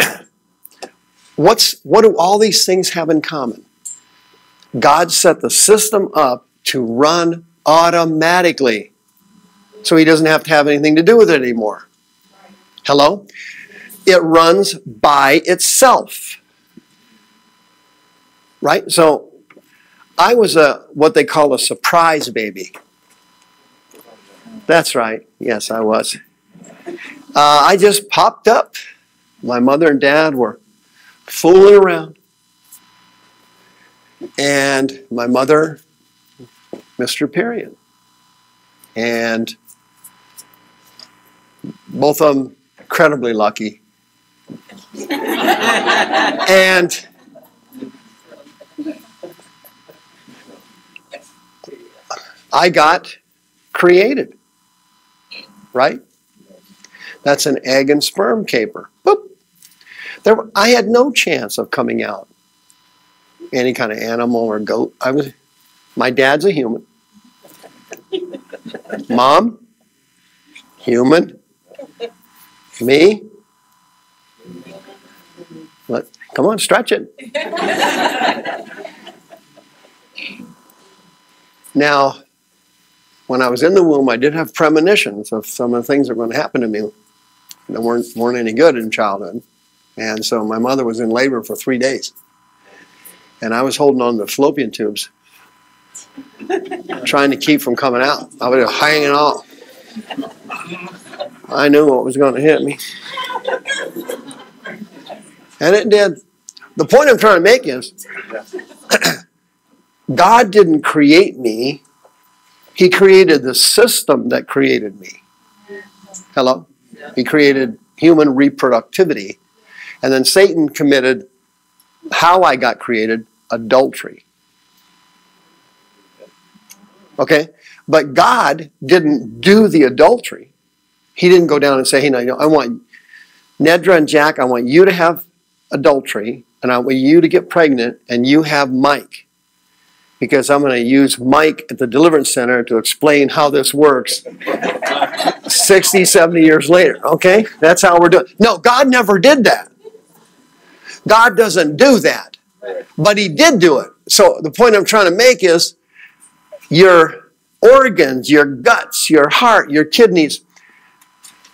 What's what do all these things have in common? God set the system up to run automatically. So he doesn't have to have anything to do with it anymore. Hello? It runs by itself. Right? So I was a what they call a surprise baby. That's right. Yes, I was. Uh, I just popped up. My mother and dad were fooling around. And my mother, Mr. Period. And both of them incredibly lucky. and I got created. Right? That's an egg and sperm caper. Boop. There, I had no chance of coming out any kind of animal or goat. I was, my dad's a human. Mom, human. Me, come on, stretch it. now, when I was in the womb, I did have premonitions of some of the things that were going to happen to me that weren't, weren't any good in childhood. And so my mother was in labor for three days. And I was holding on to fallopian tubes, trying to keep from coming out. I was hanging on. I knew what was going to hit me. And it did. The point I'm trying to make is (clears throat) God didn't create me, He created the system that created me. Hello? He created human reproductivity. And then Satan committed how I got created adultery. Okay? But God didn't do the adultery. He didn't go down and say, hey, no, you I want Nedra and Jack, I want you to have adultery, and I want you to get pregnant, and you have Mike. Because I'm going to use Mike at the Deliverance Center to explain how this works 60, 70 years later. Okay? That's how we're doing. No, God never did that. God doesn't do that. But He did do it. So the point I'm trying to make is your organs, your guts, your heart, your kidneys,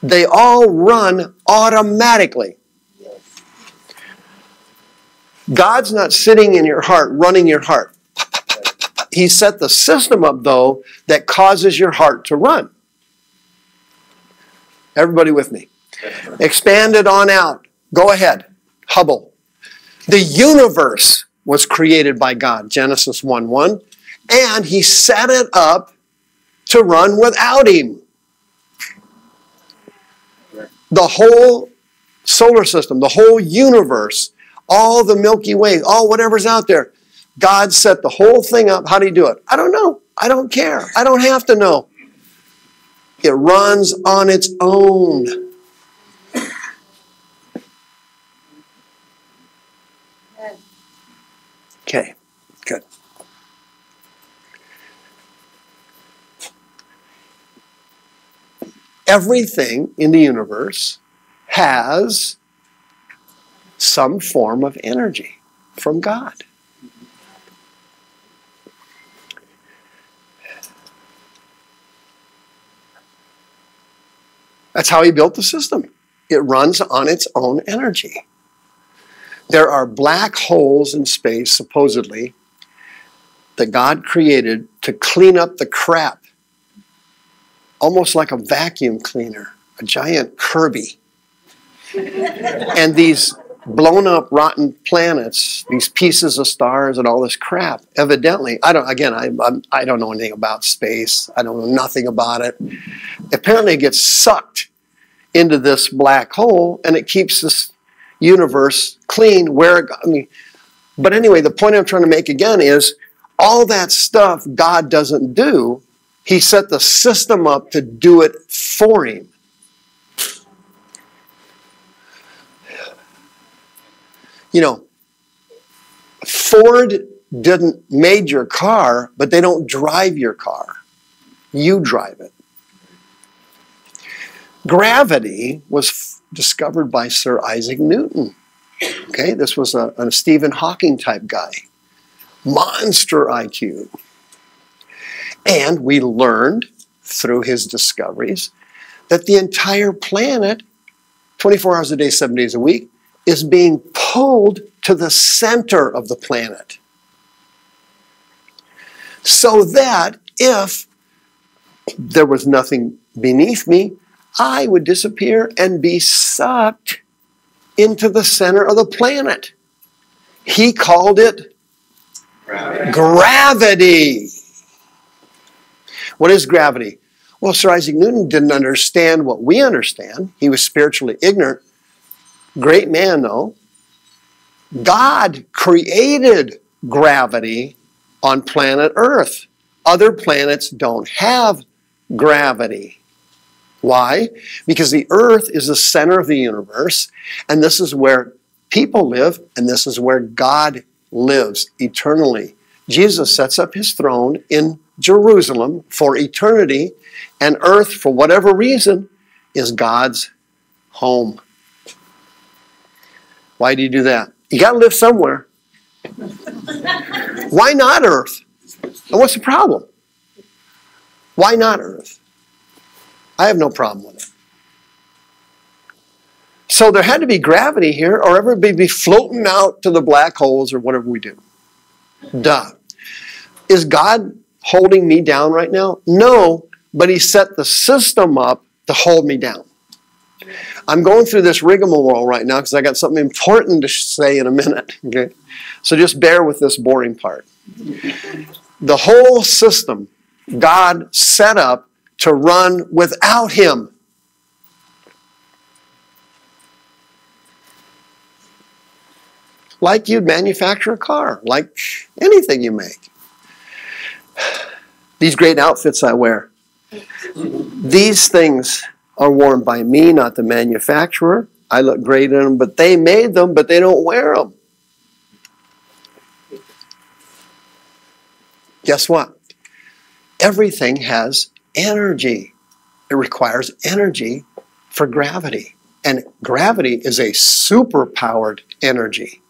they all run automatically. God's not sitting in your heart, running your heart. He set the system up, though, that causes your heart to run. Everybody with me? Expand it on out. Go ahead. Hubble. The universe was created by God, Genesis 1 1, and He set it up to run without Him. The whole solar system, the whole universe, all the Milky Way, all whatever's out there, God set the whole thing up. How do you do it? I don't know. I don't care. I don't have to know. It runs on its own. Okay, good. Everything in the universe has some form of energy from God. That's how he built the system. It runs on its own energy. There are black holes in space, supposedly, that God created to clean up the crap, almost like a vacuum cleaner, a giant Kirby. and these blown up, rotten planets, these pieces of stars, and all this crap. Evidently, I don't. Again, I I'm, I don't know anything about space. I don't know nothing about it. Apparently, it gets sucked into this black hole, and it keeps this universe clean. Where it, I mean, but anyway, the point I'm trying to make again is all that stuff God doesn't do. He set the system up to do it for him. you know, Ford didn't made your car, but they don't drive your car. You drive it. Gravity was discovered by Sir Isaac Newton. Okay, this was a, a Stephen Hawking type guy. Monster IQ. And we learned through his discoveries that the entire planet, 24 hours a day, seven days a week, is being pulled to the center of the planet. So that if there was nothing beneath me, I would disappear and be sucked into the center of the planet. He called it Gravity. gravity. What is gravity? Well, Sir Isaac Newton didn't understand what we understand. He was spiritually ignorant. Great man, though. God created gravity on planet Earth. Other planets don't have gravity. Why? Because the Earth is the center of the universe, and this is where people live, and this is where God lives eternally. Jesus sets up his throne in Jerusalem for eternity, and Earth, for whatever reason, is God's home. Why do you do that? You got to live somewhere. (laughs) Why not Earth? And what's the problem? Why not Earth? I have no problem with it. So there had to be gravity here, or everybody be floating out to the black holes or whatever we do. Duh. Is God holding me down right now? No, but He set the system up to hold me down. I'm going through this rigmarole right now because I got something important to say in a minute. (laughs) Okay, so just bear with this boring part. The whole system God set up to run without Him. Like you'd manufacture a car, like anything you make. These great outfits I wear, these things are worn by me, not the manufacturer. I look great in them, but they made them, but they don't wear them. Guess what? Everything has energy. It requires energy for gravity. And gravity is a super powered energy.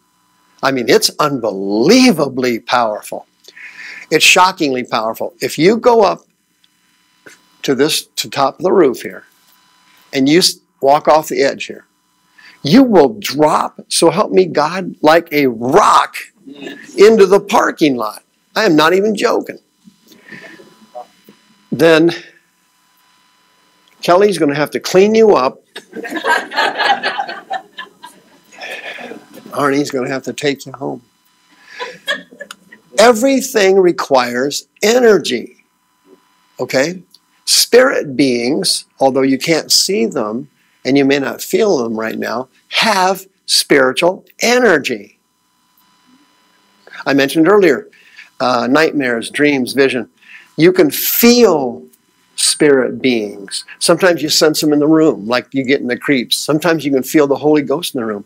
I mean, it's unbelievably powerful. It's shockingly powerful. If you go up to this to top of the roof here and you walk off the edge here, you will drop, so help me God, like a rock into the parking lot. I am not even joking. Then Kelly's going to have to clean you up. (laughs) Arnie's going to have to take you home. Everything requires energy. Okay? Spirit beings, although you can't see them and you may not feel them right now, have spiritual energy. I mentioned earlier uh, nightmares, dreams, vision. You can feel spirit beings. Sometimes you sense them in the room, like you get in the creeps. Sometimes you can feel the Holy Ghost in the room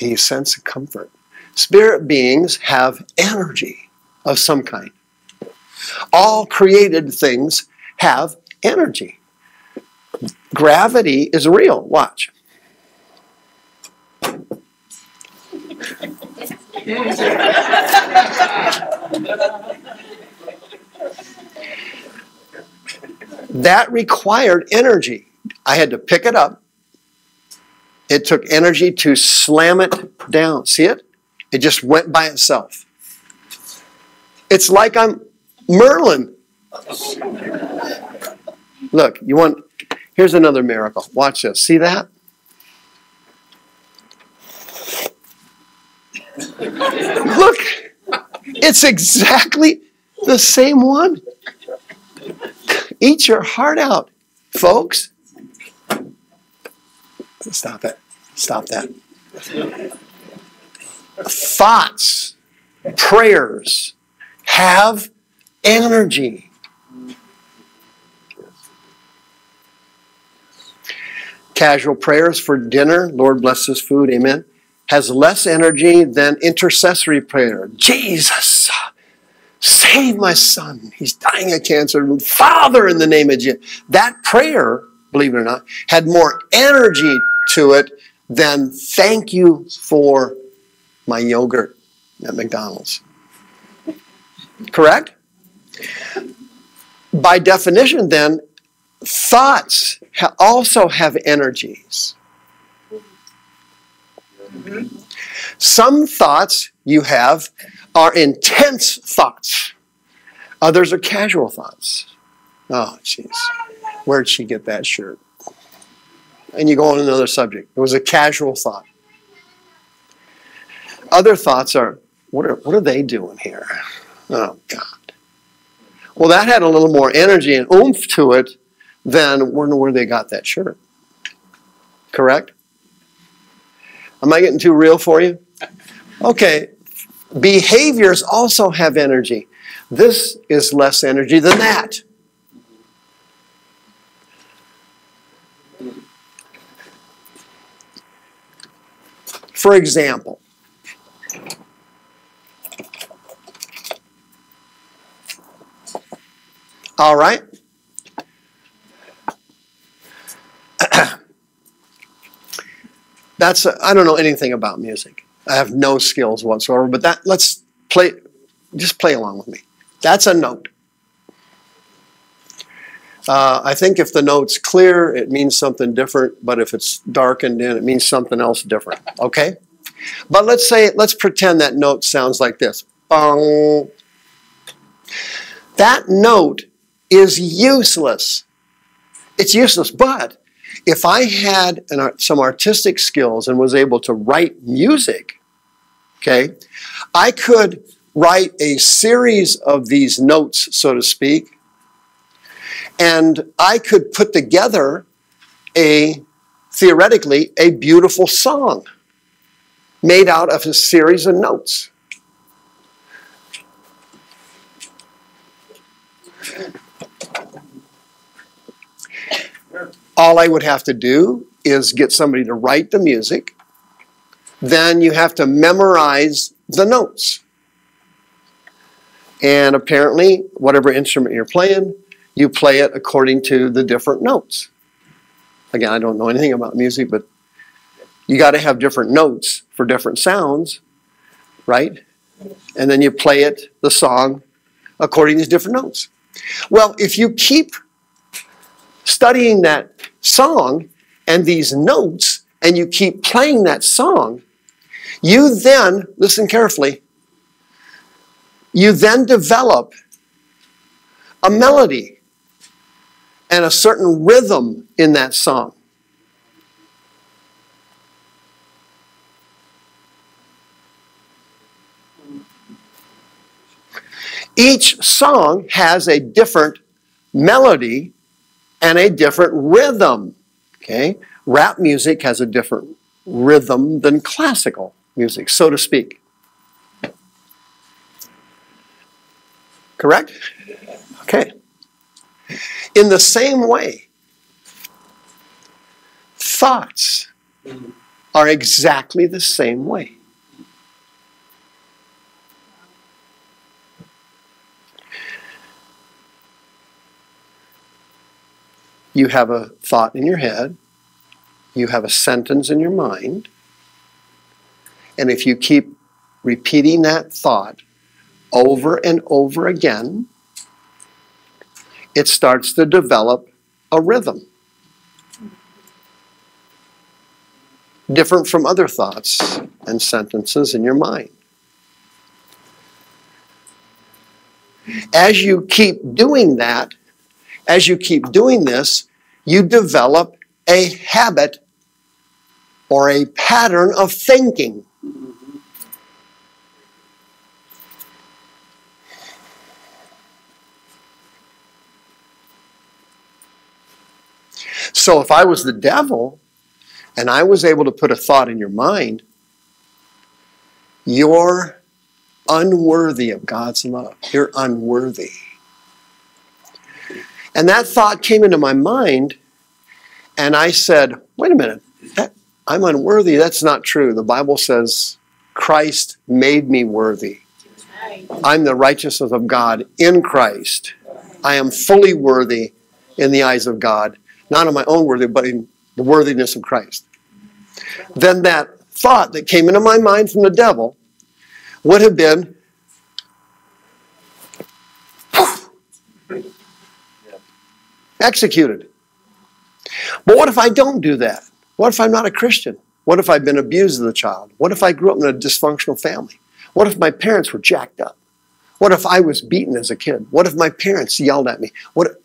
and you sense a comfort. Spirit beings have energy of some kind. All created things have energy. Gravity is real. Watch. That required energy. I had to pick it up. It took energy to slam it down. See it? It just went by itself. It's like I'm Merlin. Look, you want, here's another miracle. Watch this. See that? Look, it's exactly the same one. Eat your heart out, folks. Stop it. Stop that. Thoughts, prayers have energy. Casual prayers for dinner, Lord bless this food, amen, has less energy than intercessory prayer. Jesus, save my son. He's dying of cancer. Father, in the name of Jesus. That prayer, believe it or not, had more energy to it than thank you for my yogurt at McDonald's. Correct? By definition, then, thoughts ha- also have energies. Some thoughts you have are intense thoughts, others are casual thoughts. Oh, jeez. Where'd she get that shirt? And you go on another subject. It was a casual thought. Other thoughts are, what are, what are they doing here? Oh, God. Well, that had a little more energy and oomph to it than where they got that shirt. Correct? Am I getting too real for you? Okay. Behaviors also have energy. This is less energy than that. For example, all right. That's I don't know anything about music. I have no skills whatsoever. But that let's play. Just play along with me. That's a note. Uh, I think if the note's clear, it means something different. But if it's darkened in, it means something else different. Okay. But let's say let's pretend that note sounds like this. Bong. That note is useless. It's useless. But if I had art- some artistic skills and was able to write music, okay, I could write a series of these notes, so to speak, and I could put together a theoretically a beautiful song made out of a series of notes. All I would have to do is get somebody to write the music. Then you have to memorize the notes. And apparently, whatever instrument you're playing, you play it according to the different notes. Again, I don't know anything about music, but you got to have different notes for different sounds, right? And then you play it, the song, according to these different notes. Well, if you keep studying that song and these notes and you keep playing that song, you then, listen carefully, you then develop a melody and a certain rhythm in that song. Each song has a different melody and a different rhythm. Okay? Rap music has a different rhythm than classical music, so to speak. Correct? Okay. In the same way, thoughts are exactly the same way. You have a thought in your head, you have a sentence in your mind, and if you keep repeating that thought over and over again, it starts to develop a rhythm. Different from other thoughts and sentences in your mind. As you keep doing that, as you keep doing this, you develop a habit or a pattern of thinking. So if I was the devil and I was able to put a thought in your mind, you're unworthy of God's love. You're unworthy. And that thought came into my mind, and I said, wait a minute, that, I'm unworthy. That's not true. The Bible says Christ made me worthy. I'm the righteousness of God in Christ. I am fully worthy in the eyes of God, not in my own worthy, but in the worthiness of Christ. Then that thought that came into my mind from the devil would have been executed. But what if I don't do that? What if I'm not a Christian? What if I've been abused as a child? What if I grew up in a dysfunctional family? What if my parents were jacked up? What if I was beaten as a kid? What if my parents yelled at me? What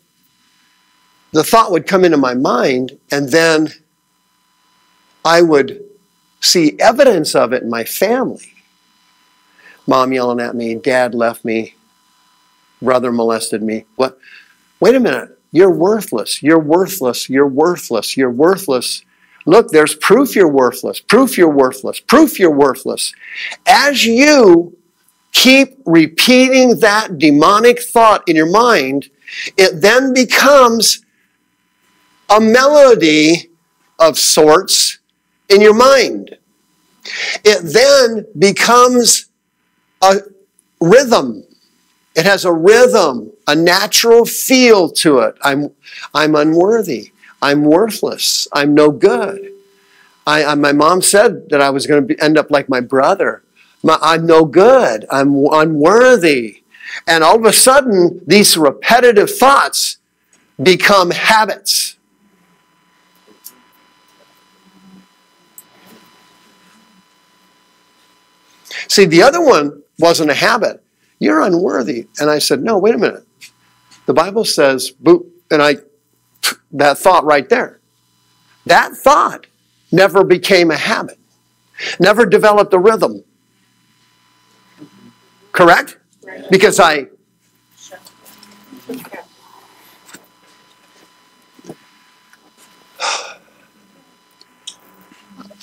the thought would come into my mind and then I would see evidence of it in my family. Mom yelling at me, dad left me, brother molested me. What? Wait a minute. You're worthless. You're worthless. You're worthless. You're worthless. Look, there's proof you're worthless. Proof you're worthless. Proof you're worthless. As you keep repeating that demonic thought in your mind, it then becomes a melody of sorts in your mind. It then becomes a rhythm. It has a rhythm, a natural feel to it. I'm, I'm unworthy. I'm worthless. I'm no good. I, I, my mom said that I was going to end up like my brother. My, I'm no good. I'm unworthy. And all of a sudden, these repetitive thoughts become habits. See, the other one wasn't a habit. You're unworthy. And I said, No, wait a minute. The Bible says, boop, and I, that thought right there. That thought never became a habit, never developed a rhythm. Correct? Because I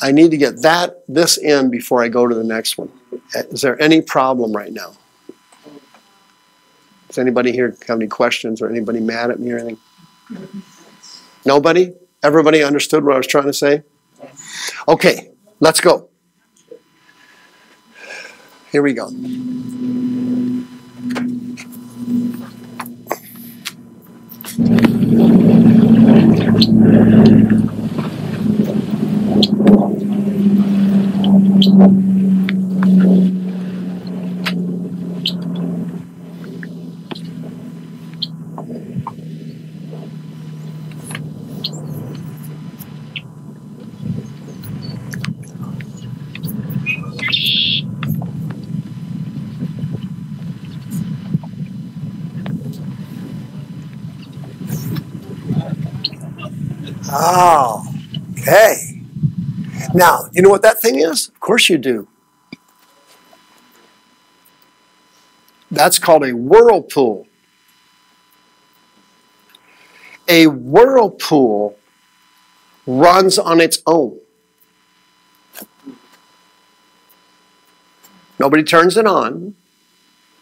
I need to get that this in before I go to the next one. Is there any problem right now? Does anybody here have any questions or anybody mad at me or anything? Nobody? Everybody understood what I was trying to say? Okay, let's go. Here we go. Oh, okay. Now, you know what that thing is? Of course you do. That's called a whirlpool. A whirlpool runs on its own. Nobody turns it on.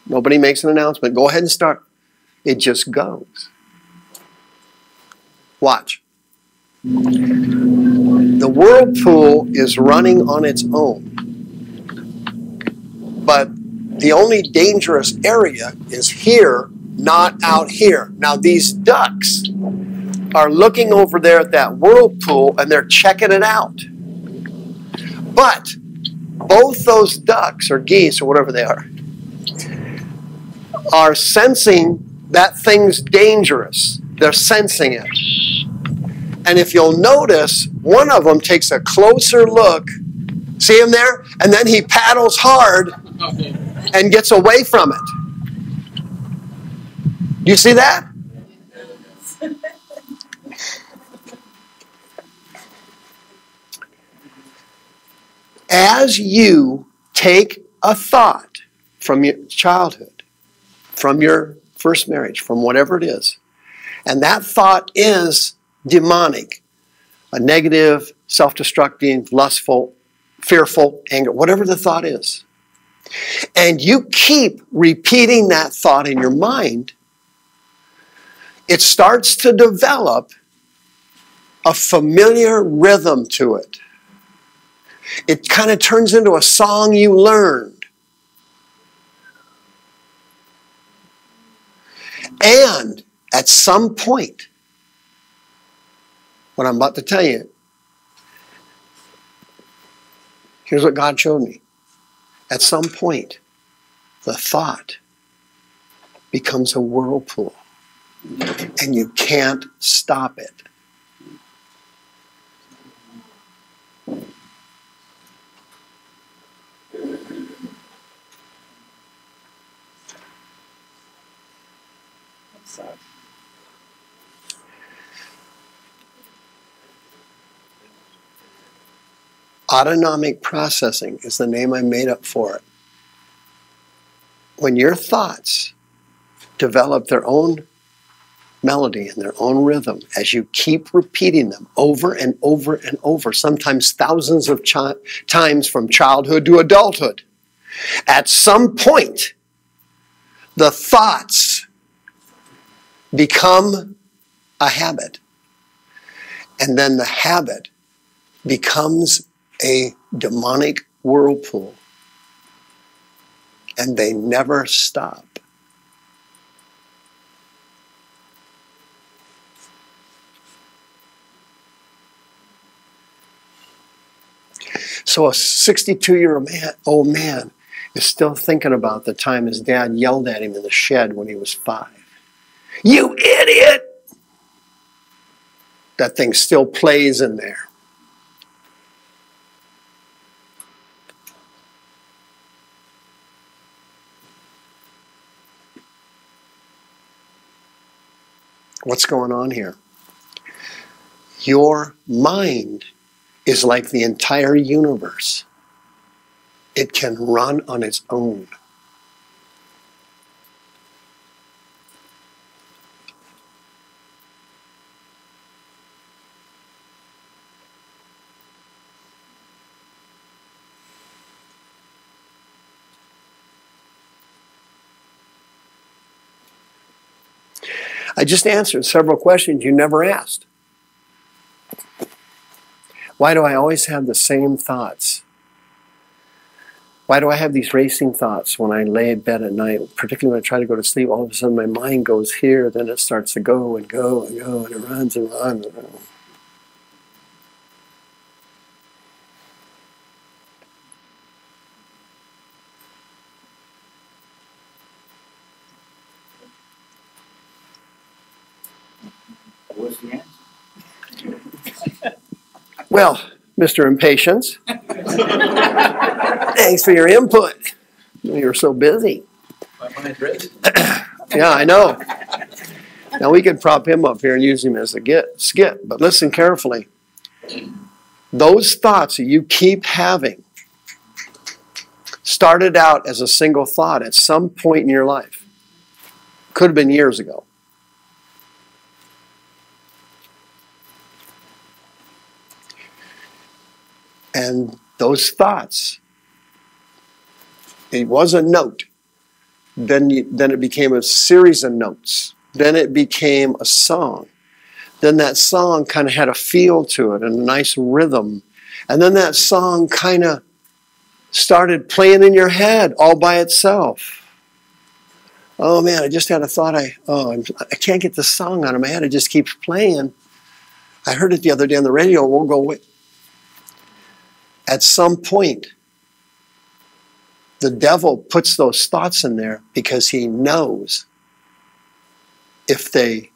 Nobody makes an announcement. Go ahead and start. It just goes. Watch. The whirlpool is running on its own. But the only dangerous area is here, not out here. Now, these ducks are looking over there at that whirlpool and they're checking it out. But both those ducks or geese or whatever they are are sensing that thing's dangerous. They're sensing it. And if you'll notice, one of them takes a closer look. See him there? And then he paddles hard and gets away from it. Do you see that? As you take a thought from your childhood, from your first marriage, from whatever it is, and that thought is demonic, a negative, self destructing, lustful, fearful, anger, whatever the thought is. And you keep repeating that thought in your mind, it starts to develop a familiar rhythm to it. It kind of turns into a song you learned. And at some point, what I'm about to tell you, here's what God showed me. At some point, the thought becomes a whirlpool, and you can't stop it. Autonomic processing is the name I made up for it. When your thoughts develop their own melody and their own rhythm, as you keep repeating them over and over and over, sometimes thousands of times from childhood to adulthood, at some point, the thoughts become a habit. And then the habit becomes a demonic whirlpool. And they never stop. So a 62 year old man is still thinking about the time his dad yelled at him in the shed when he was five. You idiot! That thing still plays in there. What's going on here? Your mind is like the entire universe. It can run on its own. I just answered several questions you never asked. Why do I always have the same thoughts? Why do I have these racing thoughts when I lay in bed at night, particularly when I try to go to sleep? All of a sudden, my mind goes here, then it starts to go and go and go, and it runs and runs. And runs. Well, Mr. Impatience, (laughs) thanks for your input. You're so busy. My mind's racing. Yeah, I know. Now we could prop him up here and use him as a get, skit, but listen carefully. Those thoughts that you keep having started out as a single thought at some point in your life. Could have been years ago. And those thoughts, it was a note. Then, you, then it became a series of notes. Then it became a song. Then that song kind of had a feel to it and a nice rhythm. And then that song kind of started playing in your head all by itself. Oh man, I just had a thought. I oh, I'm, I can't get the song out of my head. It just keeps playing. I heard it the other day on the radio. Won't go away. At some point, the devil puts those thoughts in there because he knows if they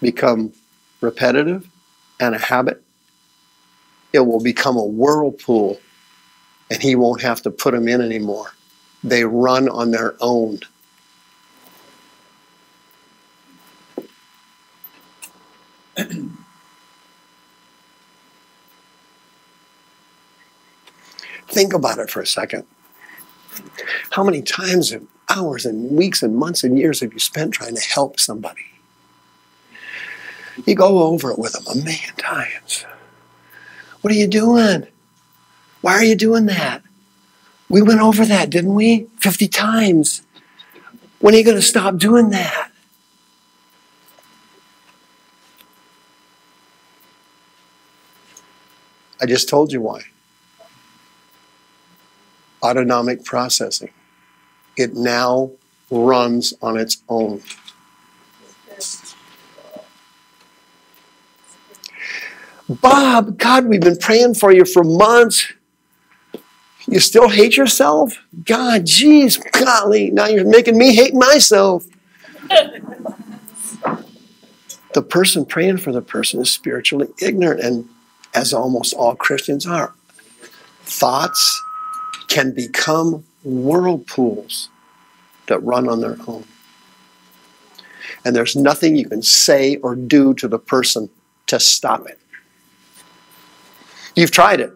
become repetitive and a habit, it will become a whirlpool and he won't have to put them in anymore. They run on their own. (clears throat) Think about it for a second. How many times and hours and weeks and months and years have you spent trying to help somebody? You go over it with them a million times. What are you doing? Why are you doing that? We went over that, didn't we? 50 times. When are you going to stop doing that? I just told you why. Autonomic processing. It now runs on its own. Bob, God, we've been praying for you for months. You still hate yourself? God, jeez, golly, now you're making me hate myself. the person praying for the person is spiritually ignorant, and as almost all Christians are, thoughts can become whirlpools that run on their own. And there's nothing you can say or do to the person to stop it. You've tried it.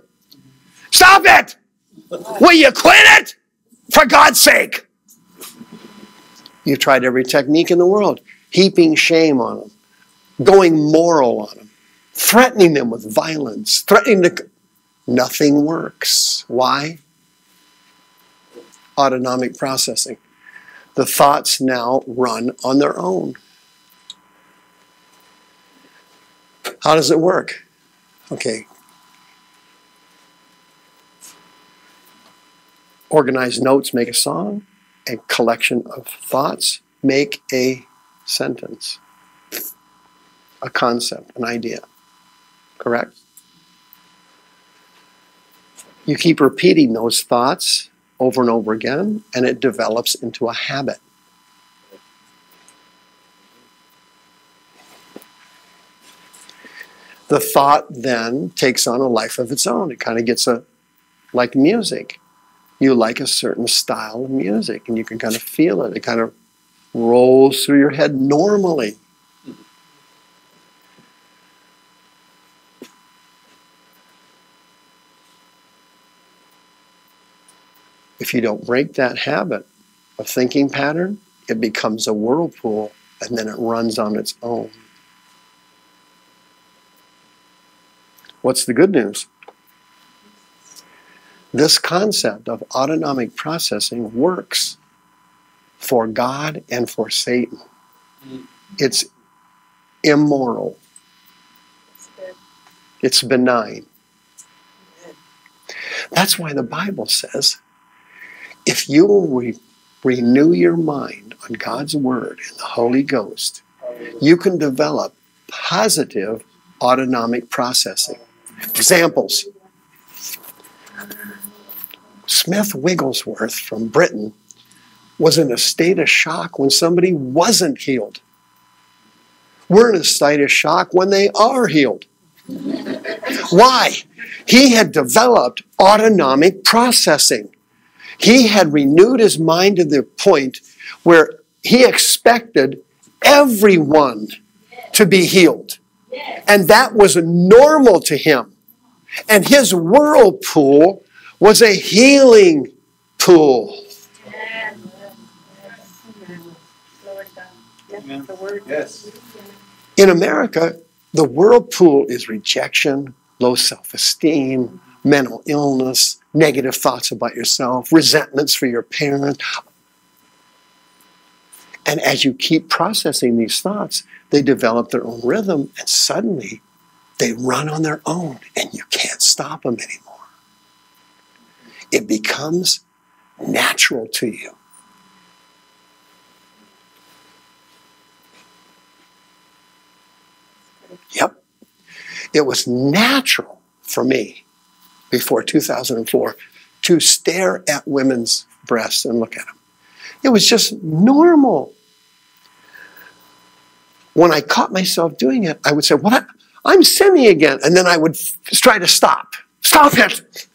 Stop it! Will you quit it? For God's sake. You've tried every technique in the world, heaping shame on them, going moral on them, threatening them with violence, threatening to. Nothing works. Why? Autonomic processing. The thoughts now run on their own. How does it work? Okay, organize notes, make a song, a collection of thoughts, make a sentence, a concept, an idea. Correct? You keep repeating those thoughts over and over again, and it develops into a habit. The thought then takes on a life of its own. It kind of gets a, like music you like a certain style of music and you can kind of feel it. It kind of rolls through your head normally. If you don't break that habit of thinking pattern, it becomes a whirlpool and then it runs on its own. What's the good news? This concept of autonomic processing works for God and for Satan. It's immoral. It's benign. That's why the Bible says if you will re- renew your mind on God's Word and the Holy Ghost, you can develop positive autonomic processing. Examples Smith Wigglesworth from Britain was in a state of shock when somebody wasn't healed. We're in a state of shock when they are healed. Why? He had developed autonomic processing. He had renewed his mind to the point where he expected everyone to be healed. And that was normal to him. And his whirlpool was a healing pool. Yes. In America, the whirlpool is rejection, low self esteem, mental illness, negative thoughts about yourself, resentments for your parents. And as you keep processing these thoughts, they develop their own rhythm, and suddenly they run on their own, and you can't stop them anymore it becomes natural to you. Yep. It was natural for me before 2004 to stare at women's breasts and look at them. It was just normal. When I caught myself doing it, I would say, What? I'm sinning again. And then I would try to stop. Stop it.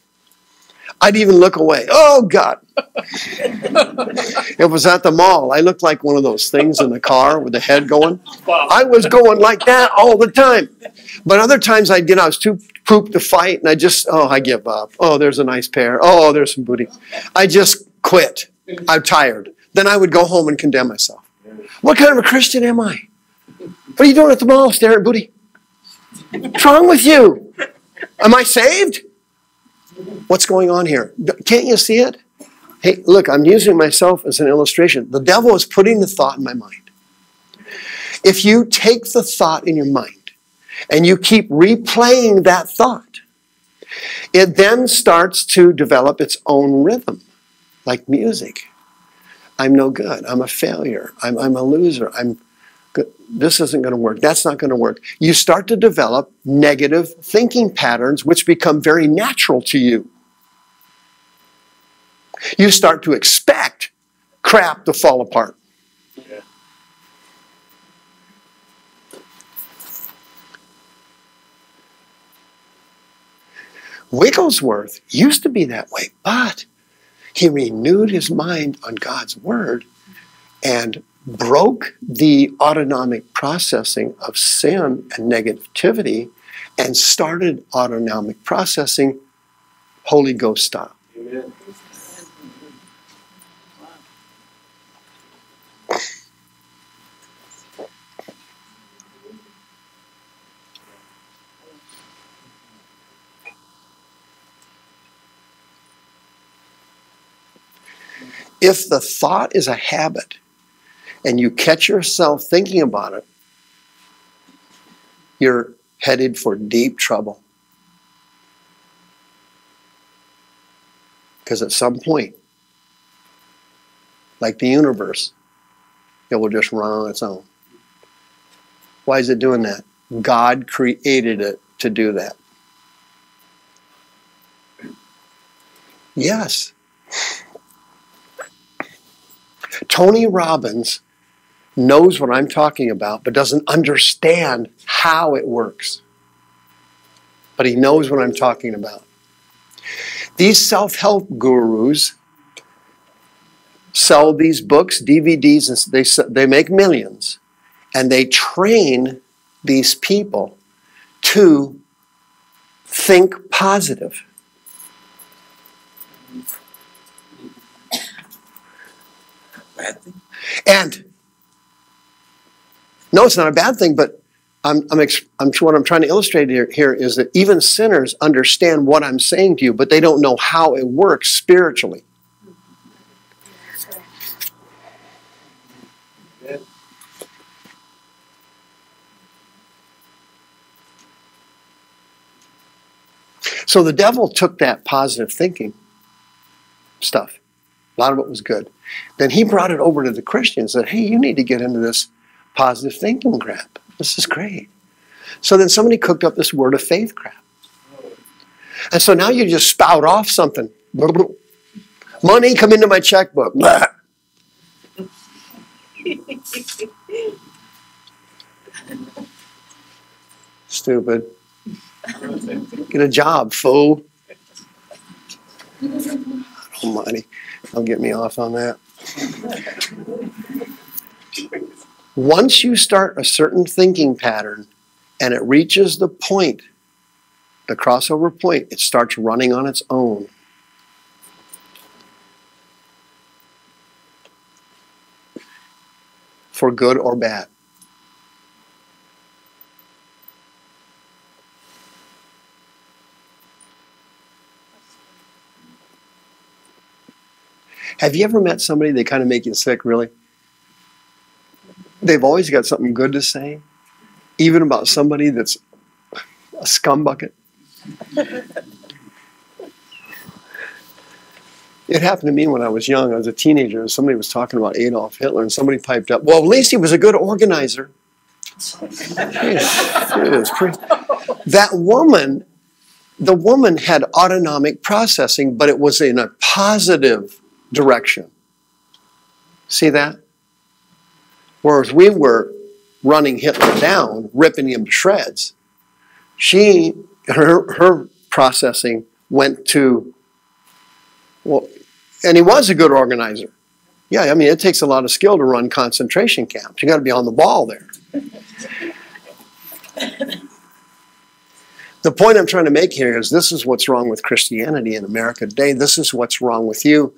I'd even look away. Oh, God. It was at the mall. I looked like one of those things in the car with the head going. I was going like that all the time. But other times I'd get, I was too pooped to fight, and I just, oh, I give up. Oh, there's a nice pair. Oh, there's some booty. I just quit. I'm tired. Then I would go home and condemn myself. What kind of a Christian am I? What are you doing at the mall staring at booty? What's wrong with you? Am I saved? What's going on here? Can't you see it? Hey, look, I'm using myself as an illustration. The devil is putting the thought in my mind. If you take the thought in your mind and you keep replaying that thought, it then starts to develop its own rhythm, like music. I'm no good. I'm a failure. I'm, I'm a loser. I'm. This isn't going to work. That's not going to work. You start to develop negative thinking patterns, which become very natural to you. You start to expect crap to fall apart. Wigglesworth used to be that way, but he renewed his mind on God's word and broke the autonomic processing of sin and negativity and started autonomic processing Holy Ghost style. Amen. If the thought is a habit and you catch yourself thinking about it, you're headed for deep trouble. Because at some point, like the universe, it will just run on its own. Why is it doing that? God created it to do that. Yes. Tony Robbins knows what I'm talking about, but doesn't understand how it works. But he knows what I'm talking about. These self help gurus sell these books, DVDs, and they, they make millions, and they train these people to think positive. Bad thing. And no, it's not a bad thing, but I'm, I'm, I'm what I'm trying to illustrate here, here is that even sinners understand what I'm saying to you, but they don't know how it works spiritually. So the devil took that positive thinking stuff. A lot of it was good. Then he brought it over to the Christians said, hey, you need to get into this positive thinking crap. This is great. So then somebody cooked up this word of faith crap. And so now you just spout off something. Money come into my checkbook. Stupid. Get a job, fool. Almighty. Don't get me off on that. Once you start a certain thinking pattern and it reaches the point, the crossover point, it starts running on its own. For good or bad. Have you ever met somebody they kind of make you sick, really? They've always got something good to say, even about somebody that's a scumbucket. (laughs) It happened to me when I was young. I was a teenager, and somebody was talking about Adolf Hitler, and somebody piped up, Well, at least he was a good organizer. (laughs) That woman, the woman had autonomic processing, but it was in a positive direction. See that? Whereas we were running Hitler down, ripping him to shreds, she, her, her processing went to, well, and he was a good organizer. Yeah, I mean, it takes a lot of skill to run concentration camps. You got to be on the ball there. the point I'm trying to make here is this is what's wrong with Christianity in America today. This is what's wrong with you.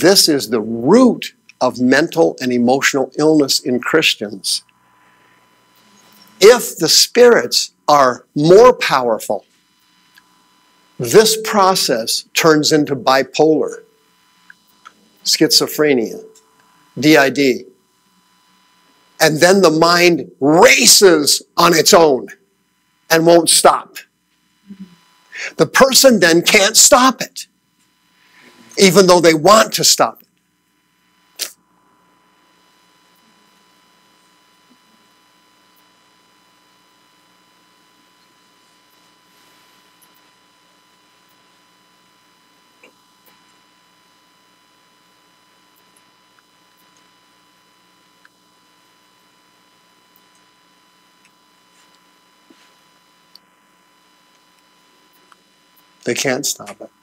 This is the root of mental and emotional illness in Christians. If the spirits are more powerful, this process turns into bipolar, schizophrenia, DID. And then the mind races on its own and won't stop. The person then can't stop it, even though they want to stop it. They can't stop it.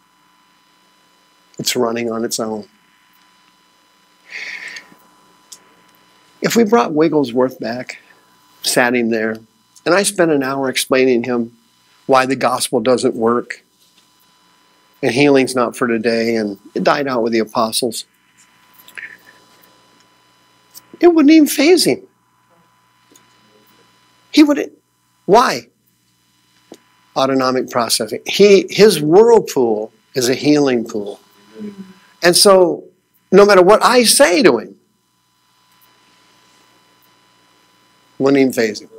It's running on its own. If we brought Wigglesworth back, sat him there, and I spent an hour explaining him why the gospel doesn't work and healing's not for today and it died out with the apostles, it wouldn't even faze him. He wouldn't. why? autonomic processing. He his whirlpool is a healing pool. And so no matter what I say to him, wouldn't even faze him.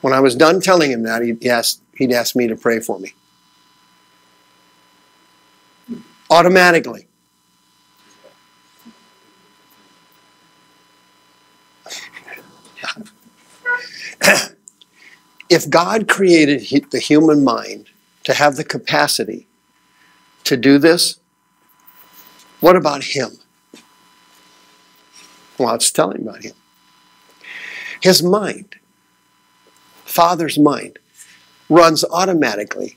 When I was done telling him that, he'd ask, he'd ask me to pray for me. Automatically. if God created the human mind to have the capacity to do this, what about him? Well, it's telling about him. His mind, Father's mind, runs automatically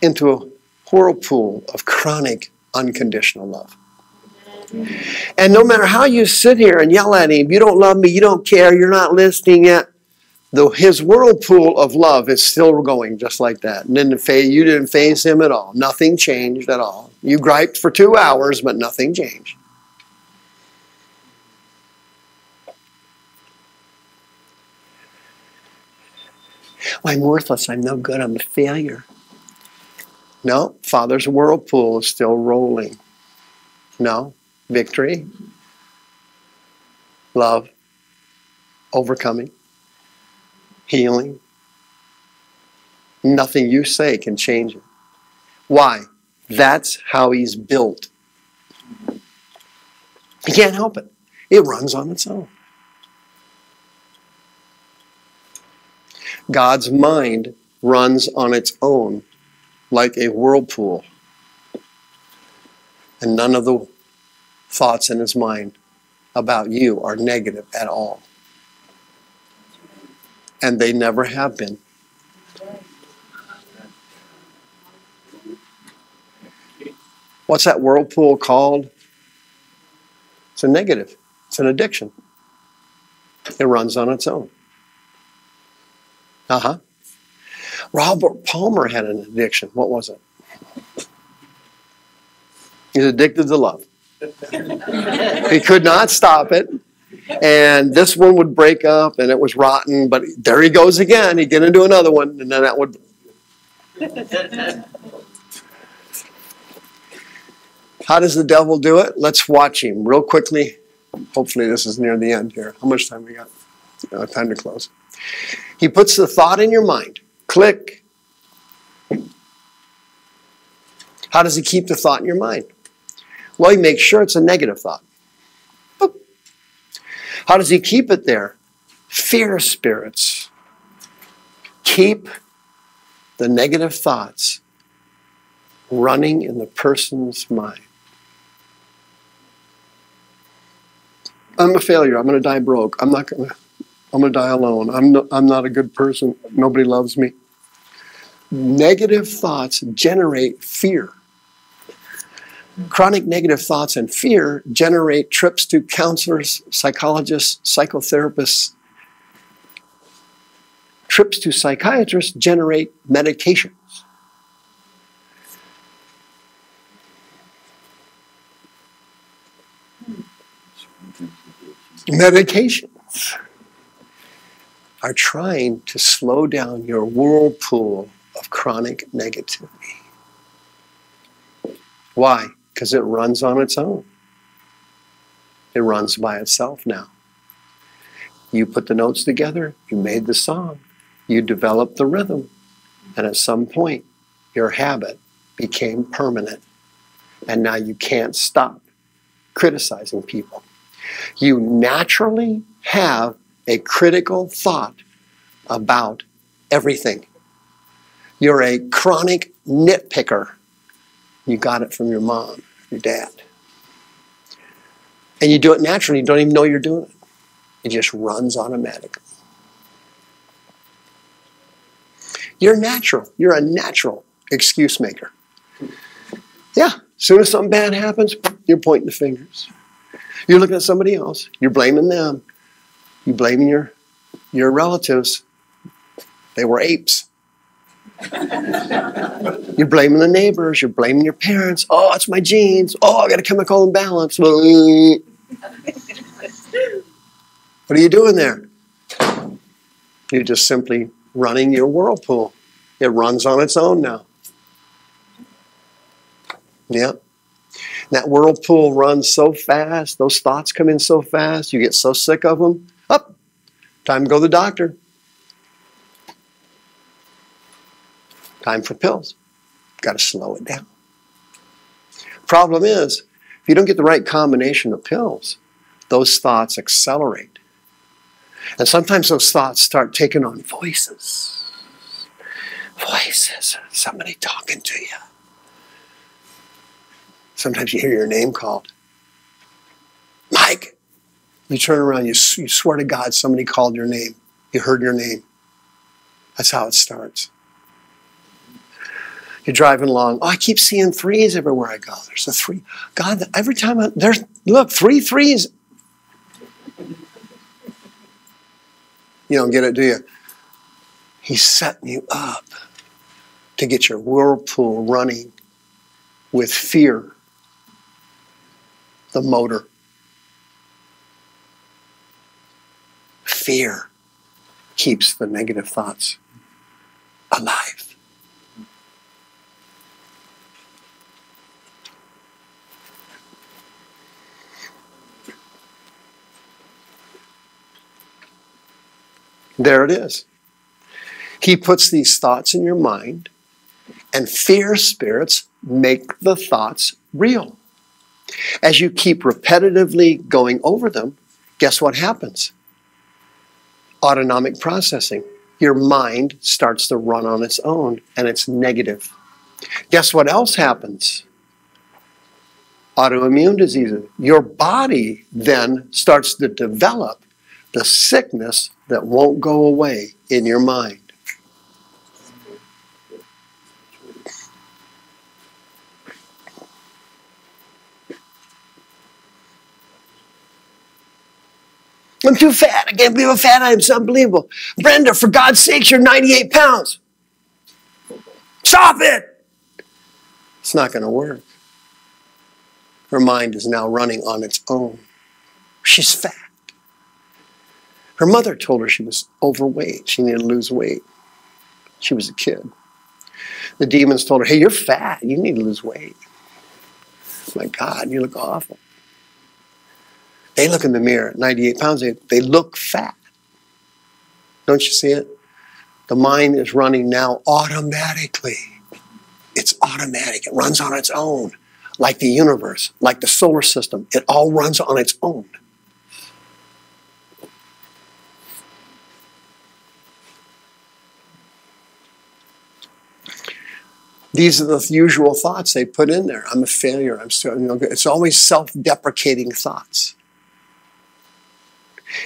into a whirlpool of chronic unconditional love. And no matter how you sit here and yell at him, you don't love me, you don't care, you're not listening yet, though his whirlpool of love is still going just like that. And phase, you didn't faze him at all. Nothing changed at all. You griped for two hours, but nothing changed. I'm worthless. I'm no good. I'm a failure. No, Father's whirlpool is still rolling. No, victory, love, overcoming healing. Nothing you say can change it. Why? That's how he's built. He can't help it. It runs on its own. God's mind runs on its own like a whirlpool. And none of the thoughts in his mind about you are negative at all and they never have been. What's that whirlpool called? It's a negative, it's an addiction. It runs on its own. Uh huh. Robert Palmer had an addiction. What was it? He's addicted to love. he could not stop it and this one would break up and it was rotten, but there he goes again. He'd get into another one, and then that would. How does the devil do it? Let's watch him real quickly. Hopefully, this is near the end here. How much time we got? Uh, time to close. He puts the thought in your mind. Click. How does he keep the thought in your mind? Well, he makes sure it's a negative thought. How does he keep it there? Fear spirits. Keep the negative thoughts running in the person's mind. I'm a failure. I'm going to die broke. I'm not going to. I'm going to die alone. I'm, no, I'm not a good person. Nobody loves me. Negative thoughts generate fear. Chronic negative thoughts and fear generate trips to counselors, psychologists, psychotherapists. Trips to psychiatrists generate medications. Medications. are trying to slow down your whirlpool of chronic negativity. Why? Because it runs on its own. It runs by itself now. You put the notes together, you made the song, you developed the rhythm, and at some point, your habit became permanent. And now you can't stop criticizing people. You naturally have a critical thought about everything. You're a chronic nitpicker. You got it from your mom, your dad. And you do it naturally, you don't even know you're doing it. It just runs automatically. You're natural. You're a natural excuse maker. Yeah, as soon as something bad happens, you're pointing the fingers. You're looking at somebody else. You're blaming them. You're blaming your, your relatives. They were apes. (laughs) you're blaming the neighbors. You're blaming your parents. Oh, it's my genes. Oh, I got a chemical imbalance. (laughs) what are you doing there? You're just simply running your whirlpool. It runs on its own now. Yep. That whirlpool runs so fast, those thoughts come in so fast, you get so sick of them. Up, time to go to the doctor. Time for pills. Got to slow it down. Problem is, if you don't get the right combination of pills, those thoughts accelerate. And sometimes those thoughts start taking on voices. Voices. Somebody talking to you. Sometimes you hear your name called. Mike. You turn around, you, you swear to God somebody called your name. You heard your name. That's how it starts. You're driving along. Oh, I keep seeing threes everywhere I go. There's a three. God, every time I, there's, look, three threes. You don't get it, do you? He's setting you up to get your whirlpool running with fear, the motor. Fear keeps the negative thoughts alive. There it is. He puts these thoughts in your mind, and fear spirits make the thoughts real. As you keep repetitively going over them, guess what happens? Autonomic processing. Your mind starts to run on its own, and it's negative. Guess what else happens? Autoimmune diseases. Your body then starts to develop the sickness that won't go away in your mind. I'm too fat. I can't believe how fat I am. It's unbelievable. Brenda, for God's sakes, you're 98 pounds. Stop it. It's not going to work. Her mind is now running on its own. She's fat. Her mother told her she was overweight. She needed to lose weight. She was a kid. The demons told her, hey, you're fat. You need to lose weight. My God, you look awful. They look in the mirror 98 pounds, they, they look fat. Don't you see it? The mind is running now automatically. It's automatic, it runs on its own, like the universe, like the solar system. It all runs on its own. These are the usual thoughts they put in there. I'm a failure. I'm so, you know, it's always self-deprecating thoughts.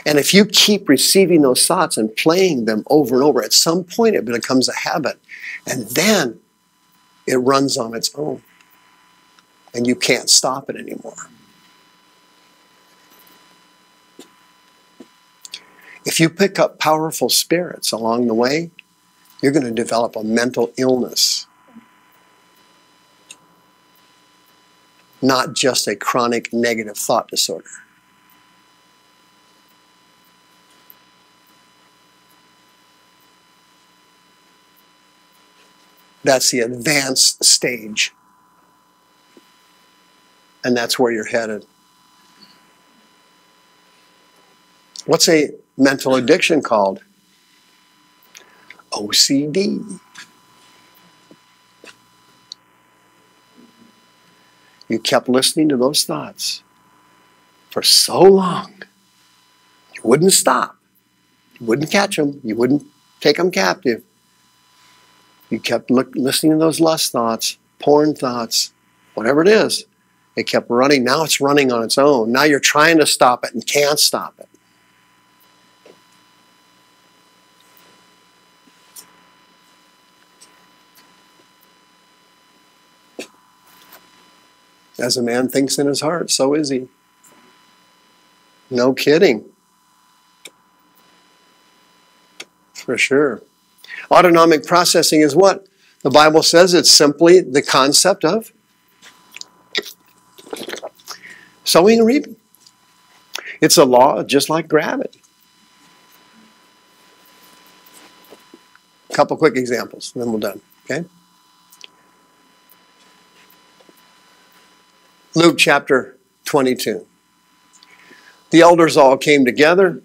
And if you keep receiving those thoughts and playing them over and over, at some point it becomes a habit. And then it runs on its own. And you can't stop it anymore. If you pick up powerful spirits along the way, you're going to develop a mental illness. not just a chronic negative thought disorder. That's the advanced stage. And that's where you're headed. What's a mental addiction called? OCD. You kept listening to those thoughts for so long. You wouldn't stop. You wouldn't catch them. You wouldn't take them captive. You kept look, listening to those lust thoughts, porn thoughts, whatever it is. It kept running. Now it's running on its own. Now you're trying to stop it and can't stop it. As a man thinks in his heart, so is he. No kidding. For sure. Autonomic processing is what? The Bible says it's simply the concept of sowing and reaping. It's a law just like gravity. A couple quick examples, and then we're done. Okay? Luke chapter 22. The elders all came together.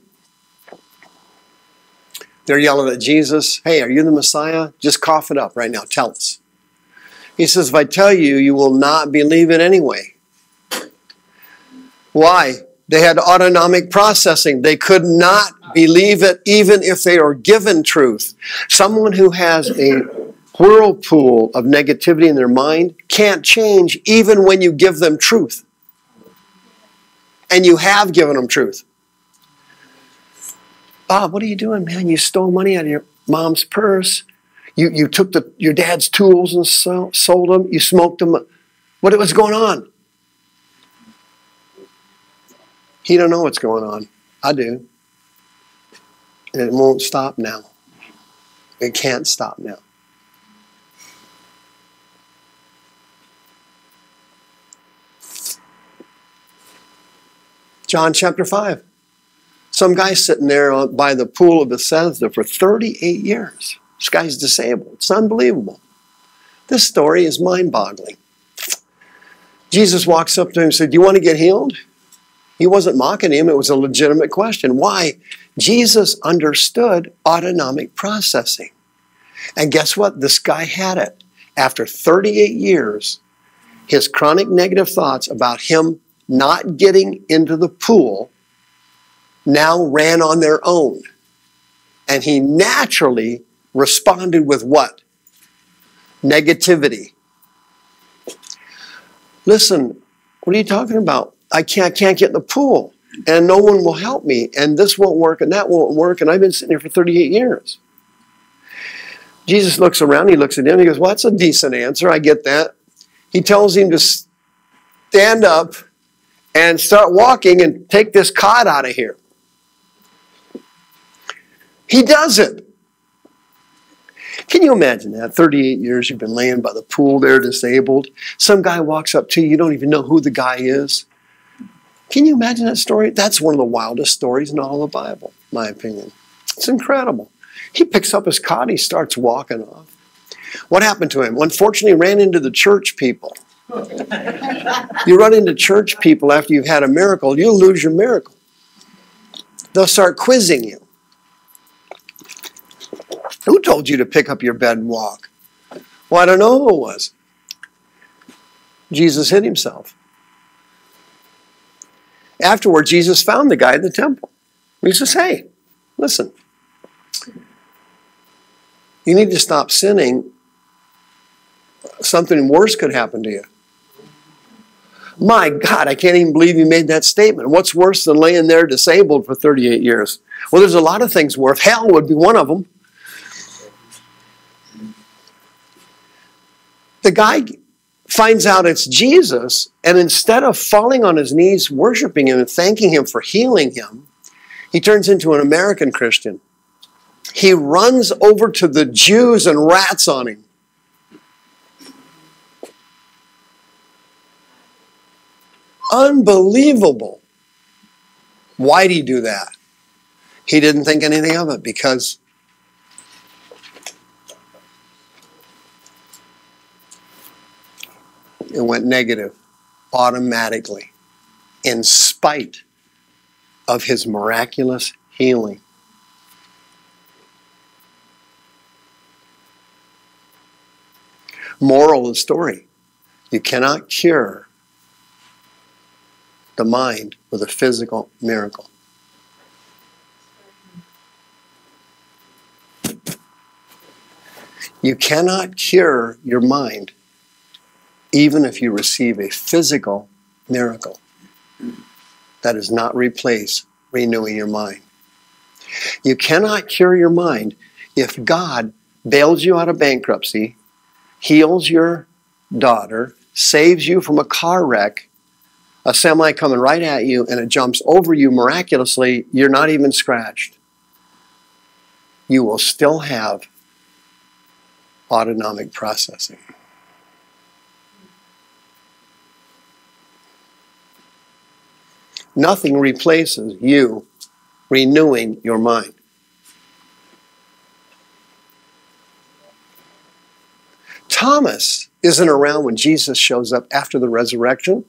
They're yelling at Jesus, Hey, are you the Messiah? Just cough it up right now. Tell us. He says, If I tell you, you will not believe it anyway. Why? They had autonomic processing. They could not believe it even if they are given truth. Someone who has a whirlpool of negativity in their mind can't change even when you give them truth. And you have given them truth. Bob, what are you doing, man? You stole money out of your mom's purse. You, you took the, your dad's tools and so, sold them. You smoked them. What was going on? He don't know what's going on. I do. And it won't stop now. It can't stop now. John chapter 5. Some guy sitting there by the pool of Bethesda for 38 years. This guy's disabled. It's unbelievable. This story is mind boggling. Jesus walks up to him and said, Do you want to get healed? He wasn't mocking him, it was a legitimate question. Why? Jesus understood autonomic processing. And guess what? This guy had it. After 38 years, his chronic negative thoughts about him not getting into the pool now ran on their own. And he naturally responded with what? Negativity. Listen, what are you talking about? I can't, I can't get in the pool and no one will help me and this won't work and that won't work and I've been sitting here for 38 years. Jesus looks around, he looks at him, he goes, Well, that's a decent answer. I get that. He tells him to stand up and start walking and take this cot out of here. He does it. Can you imagine that? 38 years you've been laying by the pool there, disabled. Some guy walks up to you, you don't even know who the guy is. Can you imagine that story? That's one of the wildest stories in all the Bible, my opinion. It's incredible. He picks up his cot, he starts walking off. What happened to him? Unfortunately, he ran into the church people. You run into church people after you've had a miracle, you'll lose your miracle. They'll start quizzing you. Who told you to pick up your bed and walk? Well, I don't know who it was. Jesus hid himself. Afterward, Jesus found the guy in the temple. He says, Hey, listen, you need to stop sinning. Something worse could happen to you. My God, I can't even believe you made that statement. What's worse than laying there disabled for 38 years? Well, there's a lot of things worse. Hell would be one of them. The guy finds out it's Jesus, and instead of falling on his knees, worshiping him and thanking him for healing him, he turns into an American Christian. He runs over to the Jews and rats on him. Unbelievable. Why'd he do that? He didn't think anything of it because it went negative automatically in spite of his miraculous healing. Moral of the story you cannot cure the mind with a physical miracle. You cannot cure your mind even if you receive a physical miracle. That does not replace renewing your mind. You cannot cure your mind if God bails you out of bankruptcy, heals your daughter, saves you from a car wreck, a semi coming right at you, and it jumps over you miraculously, you're not even scratched. You will still have autonomic processing. Nothing replaces you renewing your mind. Thomas isn't around when Jesus shows up after the resurrection.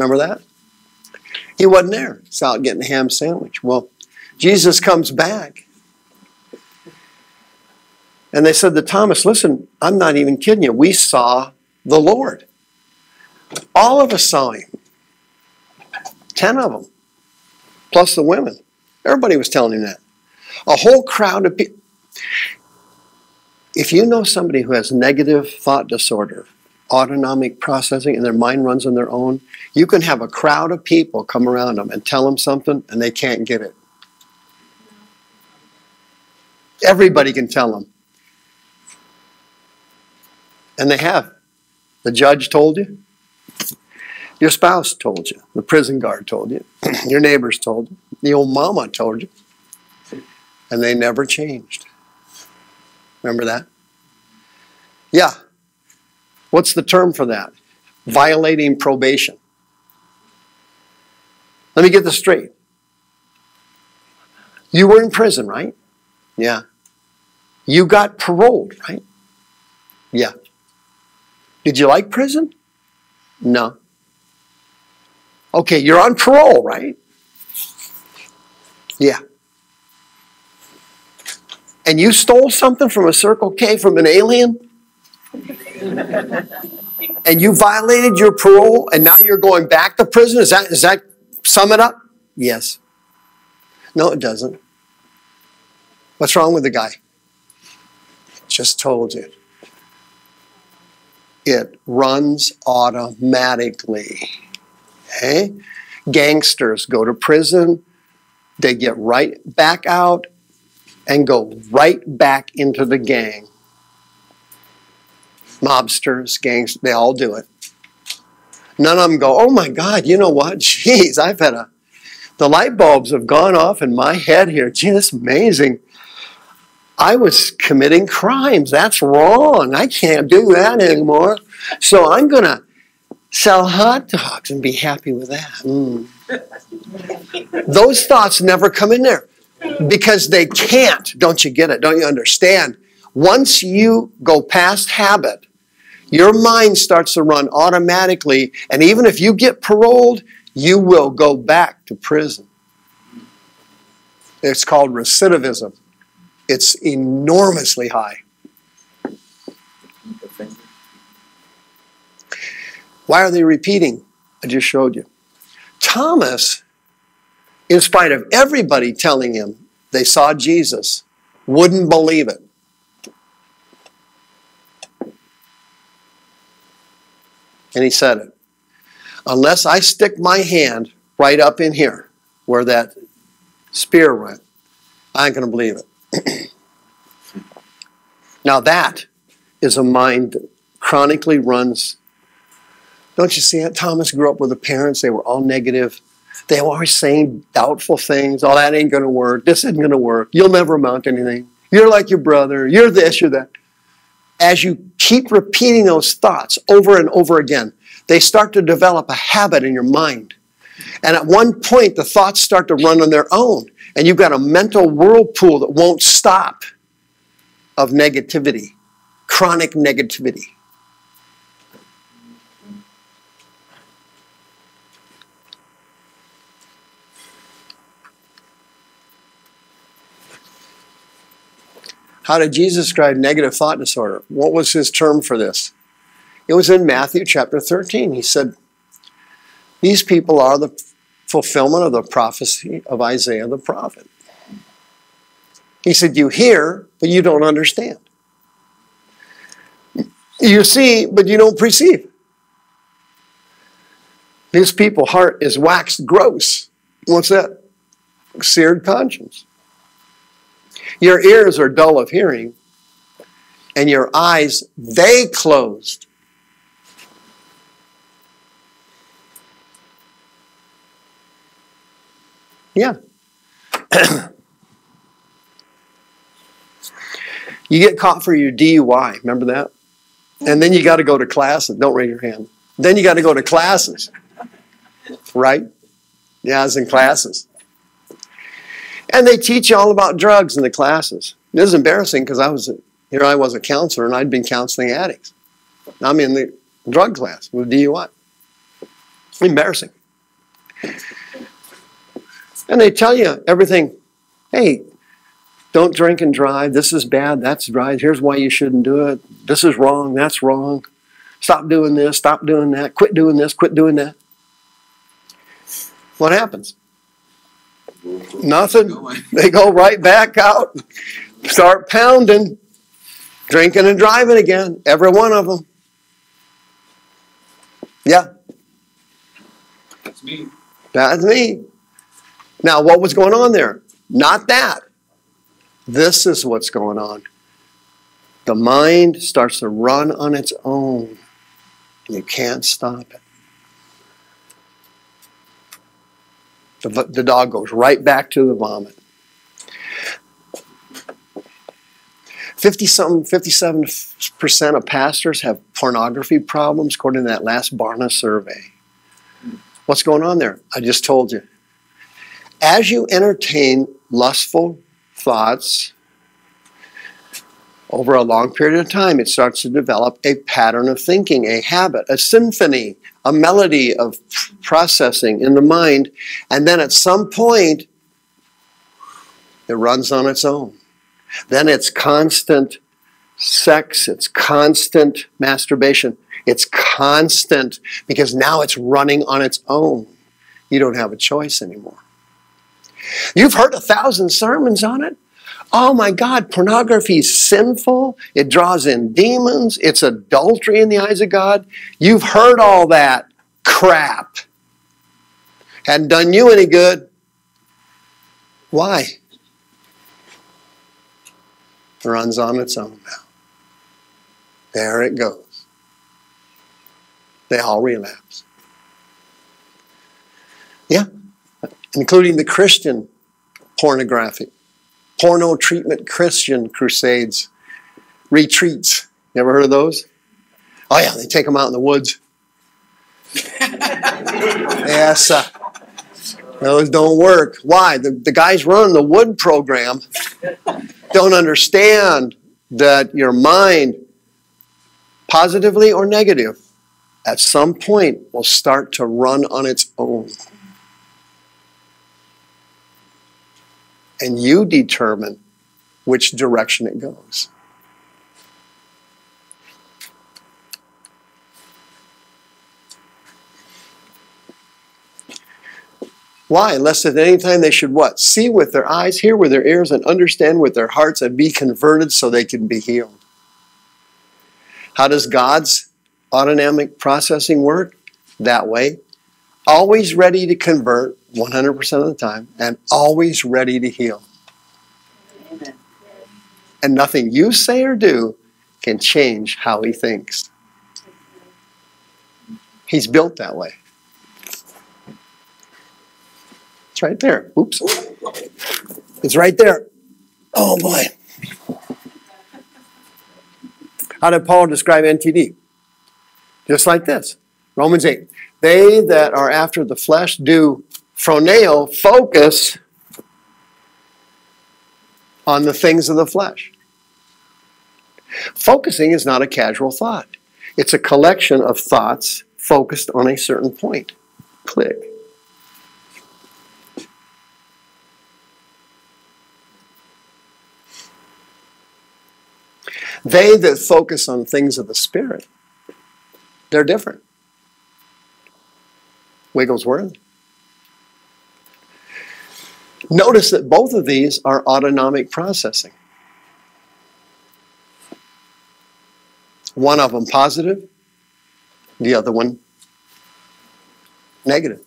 Remember that? He wasn't there. He's out getting a ham sandwich. Well, Jesus comes back. And they said to Thomas, Listen, I'm not even kidding you. We saw the Lord. All of us saw him. Ten of them, plus the women. Everybody was telling him that. A whole crowd of people. If you know somebody who has negative thought disorder, autonomic processing, and their mind runs on their own, you can have a crowd of people come around them and tell them something and they can't get it. Everybody can tell them. And they have. The judge told you. Your spouse told you. The prison guard told you. (clears throat) Your neighbors told you. The old mama told you. And they never changed. Remember that? Yeah. What's the term for that? Violating probation. Let me get this straight. You were in prison, right? Yeah. You got paroled, right? Yeah. Did you like prison? No. Okay, you're on parole, right? Yeah. And you stole something from a Circle K from an alien? (laughs) and you violated your parole and now you're going back to prison? Is that, is that sum it up? Yes. No, it doesn't. What's wrong with the guy? Just told you. It runs automatically. Okay? Gangsters go to prison, they get right back out and go right back into the gang. Mobsters, gangs, they all do it. None of them go, oh my God, you know what? (laughs) Jeez, I've had a, the light bulbs have gone off in my head here. Gee, that's amazing. I was committing crimes. That's wrong. I can't do that anymore. So I'm going to sell hot dogs and be happy with that. Mm. (laughs) Those thoughts never come in there because they can't. Don't you get it? Don't you understand? Once you go past habit, your mind starts to run automatically, and even if you get paroled, you will go back to prison. It's called recidivism. It's enormously high. Why are they repeating? I just showed you. Thomas, in spite of everybody telling him they saw Jesus, wouldn't believe it. And he said it. Unless I stick my hand right up in here where that spear went, I ain't going to believe it. (clears throat) now, that is a mind that chronically runs don't you see it? Thomas grew up with the parents, they were all negative. They were always saying doubtful things. Oh, that ain't going to work. This isn't going to work. You'll never amount to anything. You're like your brother. You're this, you're that. As you keep repeating those thoughts over and over again, they start to develop a habit in your mind. And at one point, the thoughts start to run on their own. And you've got a mental whirlpool that won't stop of negativity, chronic negativity. How did Jesus describe negative thought disorder? What was his term for this? It was in Matthew chapter 13. He said, These people are the fulfillment of the prophecy of Isaiah the prophet. He said, You hear, but you don't understand. You see, but you don't perceive. These people heart is waxed gross. What's that? Seared conscience. Your ears are dull of hearing, and your eyes, they closed. Yeah. you get caught for your DUI, remember that? And then you got to go to classes. Don't raise your hand. Then you got to go to classes, right? Yeah, I was in classes. And they teach you all about drugs in the classes. It was embarrassing because I was here. I was a counselor, and I'd been counseling addicts. I'm in the drug class with DUI. Embarrassing. And they tell you everything. Hey, don't drink and drive. This is bad. That's right. Here's why you shouldn't do it. This is wrong. That's wrong. Stop doing this. Stop doing that. Quit doing this. Quit doing that. What happens? Nothing. They go right back out, start pounding, drinking and driving again. Every one of them. Yeah, That's me. that's me. Now, what was going on there? Not that. This is what's going on. The mind starts to run on its own. You can't stop it. The, the dog goes right back to the vomit. 50 something, 57% of pastors have pornography problems, according to that last Barna survey. What's going on there? I just told you. As you entertain lustful thoughts over a long period of time, it starts to develop a pattern of thinking, a habit, a symphony, a melody of processing in the mind. And then at some point, it runs on its own. Then it's constant sex, it's constant masturbation, it's constant because now it's running on its own. You don't have a choice anymore. You've heard a thousand sermons on it. Oh my God, pornography is sinful. It draws in demons. It's adultery in the eyes of God. You've heard all that crap. Hadn't done you any good. Why? It runs on its own now. There it goes. They all relapse. Yeah, including the Christian pornography, porno treatment Christian crusades, retreats. You ever heard of those? Oh, yeah, they take them out in the woods. (laughs) yes, uh, those don't work. Why? The, the guys running the wood program don't understand that your mind, positively or negative, at some point will start to run on its own. And you determine which direction it goes. Why? Lest at any time they should what? See with their eyes, hear with their ears, and understand with their hearts, and be converted so they can be healed. How does God's autonomic processing work? That way. Always ready to convert 100% of the time, and always ready to heal. And nothing you say or do can change how he thinks. He's built that way. It's right there. Oops. It's right there. Oh boy. How did Paul describe NTD? Just like this Romans 8. They that are after the flesh do phroneo, focus on the things of the flesh. Focusing is not a casual thought, it's a collection of thoughts focused on a certain point. Click. They that focus on things of the Spirit, they're different. Wigglesworth. Notice that both of these are autonomic processing. One of them positive, the other one negative.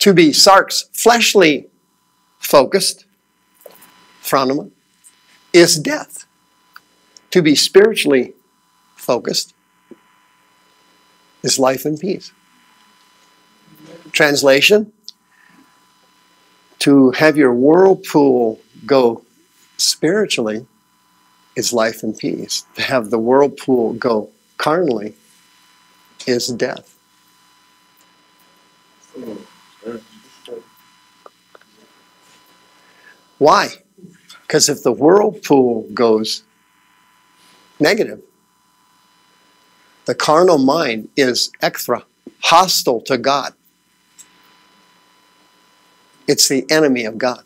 To be sarx, fleshly focused, phronema, is death. To be spiritually focused is life and peace. Translation To have your whirlpool go spiritually is life and peace. To have the whirlpool go carnally is death. Why? Because if the whirlpool goes negative, the carnal mind is echthra, hostile to God. It's the enemy of God.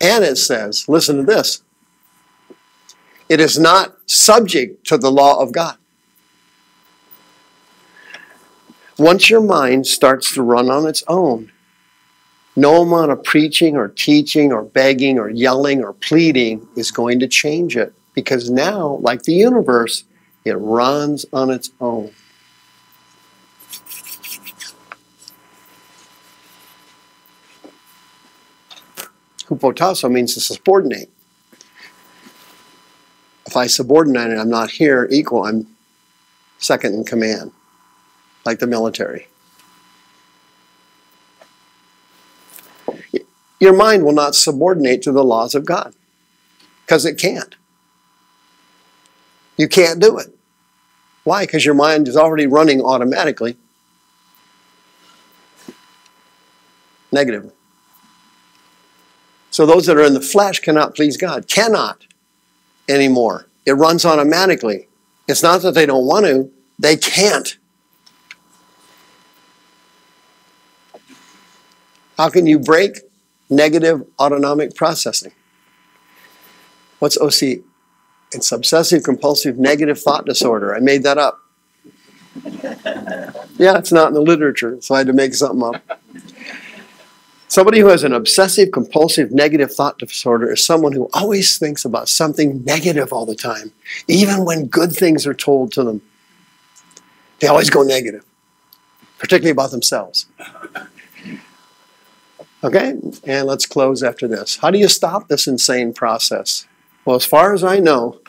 And it says, listen to this it is not subject to the law of God. Once your mind starts to run on its own, no amount of preaching or teaching or begging or yelling or pleading is going to change it because now, like the universe, it runs on its own. Hupotasso means to subordinate. If I subordinate and I'm not here equal, I'm second in command, like the military. Your mind will not subordinate to the laws of God because it can't. You can't do it. Why? Because your mind is already running automatically negatively. So those that are in the flesh cannot please God. Cannot anymore. It runs automatically. It's not that they don't want to, they can't. How can you break negative autonomic processing? What's OC? It's obsessive compulsive negative thought disorder. I made that up. (laughs) Yeah, it's not in the literature, so I had to make something up. Somebody who has an obsessive compulsive negative thought disorder is someone who always thinks about something negative all the time, even when good things are told to them. They always go negative, particularly about themselves. Okay, and let's close after this. How do you stop this insane process? Well, as far as I know,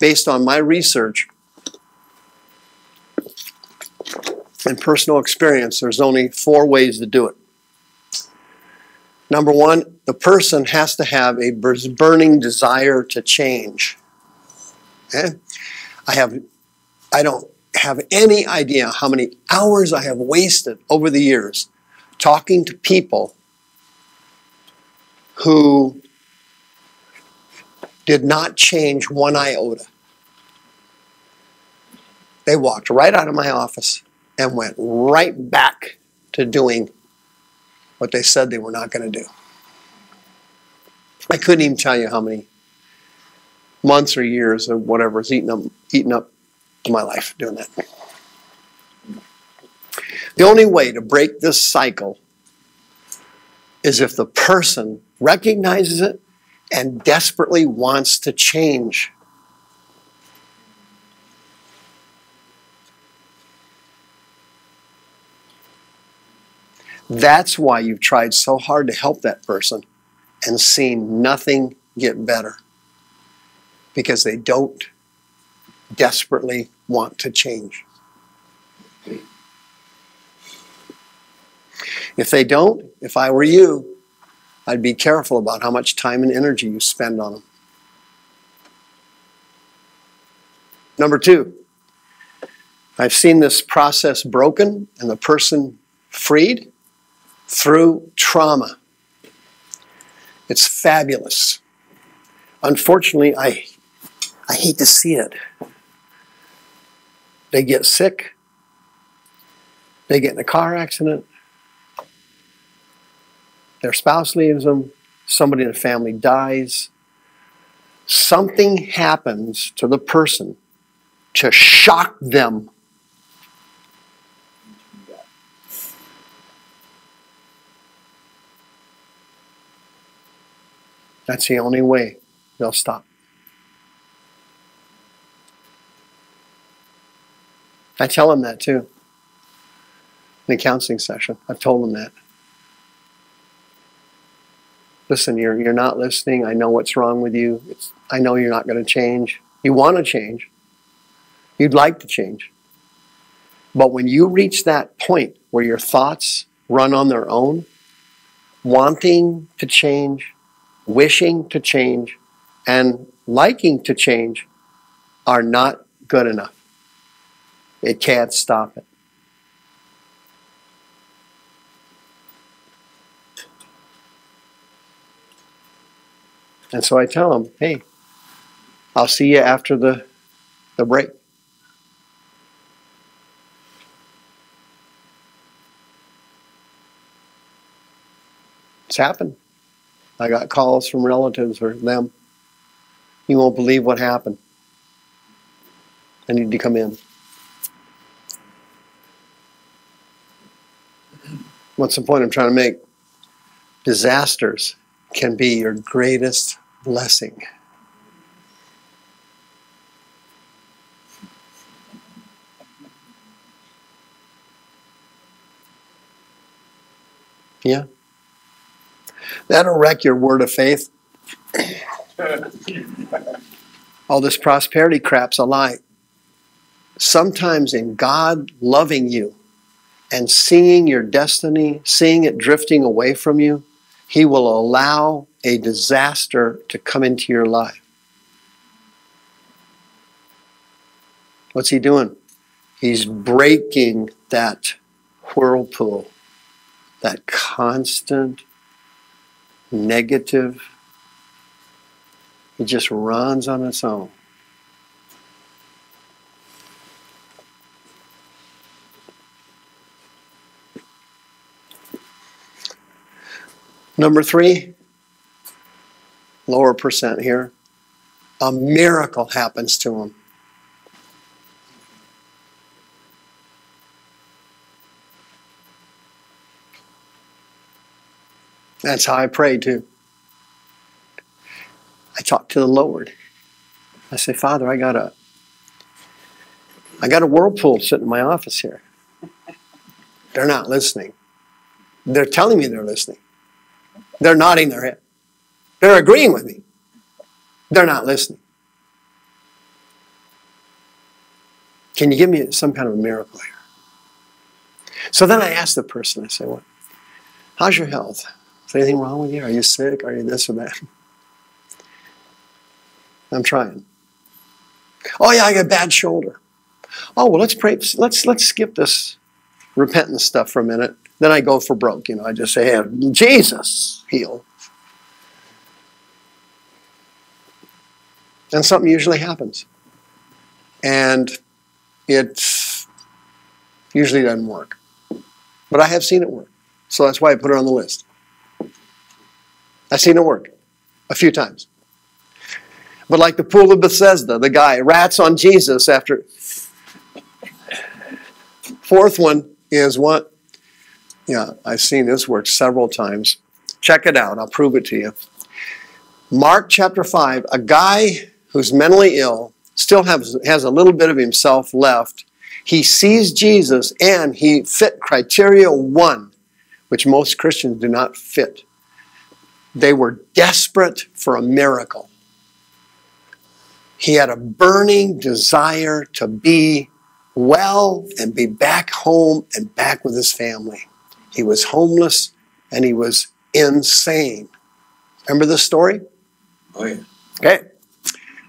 based on my research and personal experience, there's only four ways to do it. Number one, the person has to have a burning desire to change. Okay? I have, I don't have any idea how many hours I have wasted over the years talking to people who did not change one iota. They walked right out of my office and went right back to doing what they said they were not going to do. I couldn't even tell you how many months or years or whatever is eating up, eating up my life doing that. The only way to break this cycle is if the person recognizes it and desperately wants to change. That's why you've tried so hard to help that person and seen nothing get better. Because they don't desperately want to change. If they don't, if I were you, I'd be careful about how much time and energy you spend on them. Number two, I've seen this process broken and the person freed through trauma. It's fabulous. Unfortunately, I, I hate to see it. They get sick, they get in a car accident, their spouse leaves them, somebody in the family dies, something happens to the person to shock them. That's the only way they'll stop. I tell them that too. In the counseling session, I've told them that. Listen, you're, you're not listening. I know what's wrong with you. It's, I know you're not going to change. You want to change. You'd like to change. But when you reach that point where your thoughts run on their own, wanting to change, wishing to change, and liking to change are not good enough. It can't stop it. And so I tell them, hey, I'll see you after the, the break. It's happened. I got calls from relatives or them. You won't believe what happened. I need to come in. What's the point I'm trying to make? Disasters can be your greatest blessing. Yeah. That'll wreck your word of faith. (laughs) All this prosperity crap's a lie. Sometimes in God loving you and seeing your destiny, seeing it drifting away from you, He will allow a disaster to come into your life. What's He doing? He's breaking that whirlpool, that constant negative. It just runs on its own. Number three, lower percent here. A miracle happens to him. That's how I pray too. I talk to the Lord. I say, Father, I got a I got a whirlpool sitting in my office here. They're not listening. They're telling me they're listening. They're nodding their head. They're agreeing with me. They're not listening. Can you give me some kind of a miracle here? So then I ask the person, I say, What? How's your health? Is anything wrong with you? Are you sick? Are you this or that? I'm trying. Oh yeah, I got a bad shoulder. Oh well, let's pray. Let's let's skip this repentance stuff for a minute. Then I go for broke. You know, I just say, "Hey, Jesus, heal." And something usually happens, and it usually doesn't work. But I have seen it work, so that's why I put it on the list. I've seen it work a few times. But like the pool of Bethesda, the guy rats on Jesus after. Fourth one is what? Yeah, I've seen this work several times. Check it out, I'll prove it to you. Mark chapter 5, a guy who's mentally ill still has, has a little bit of himself left. He sees Jesus and he fit criteria one, which most Christians do not fit. They were desperate for a miracle. He had a burning desire to be well and be back home and back with his family. He was homeless and he was insane. Remember the story? Oh, yeah. Okay.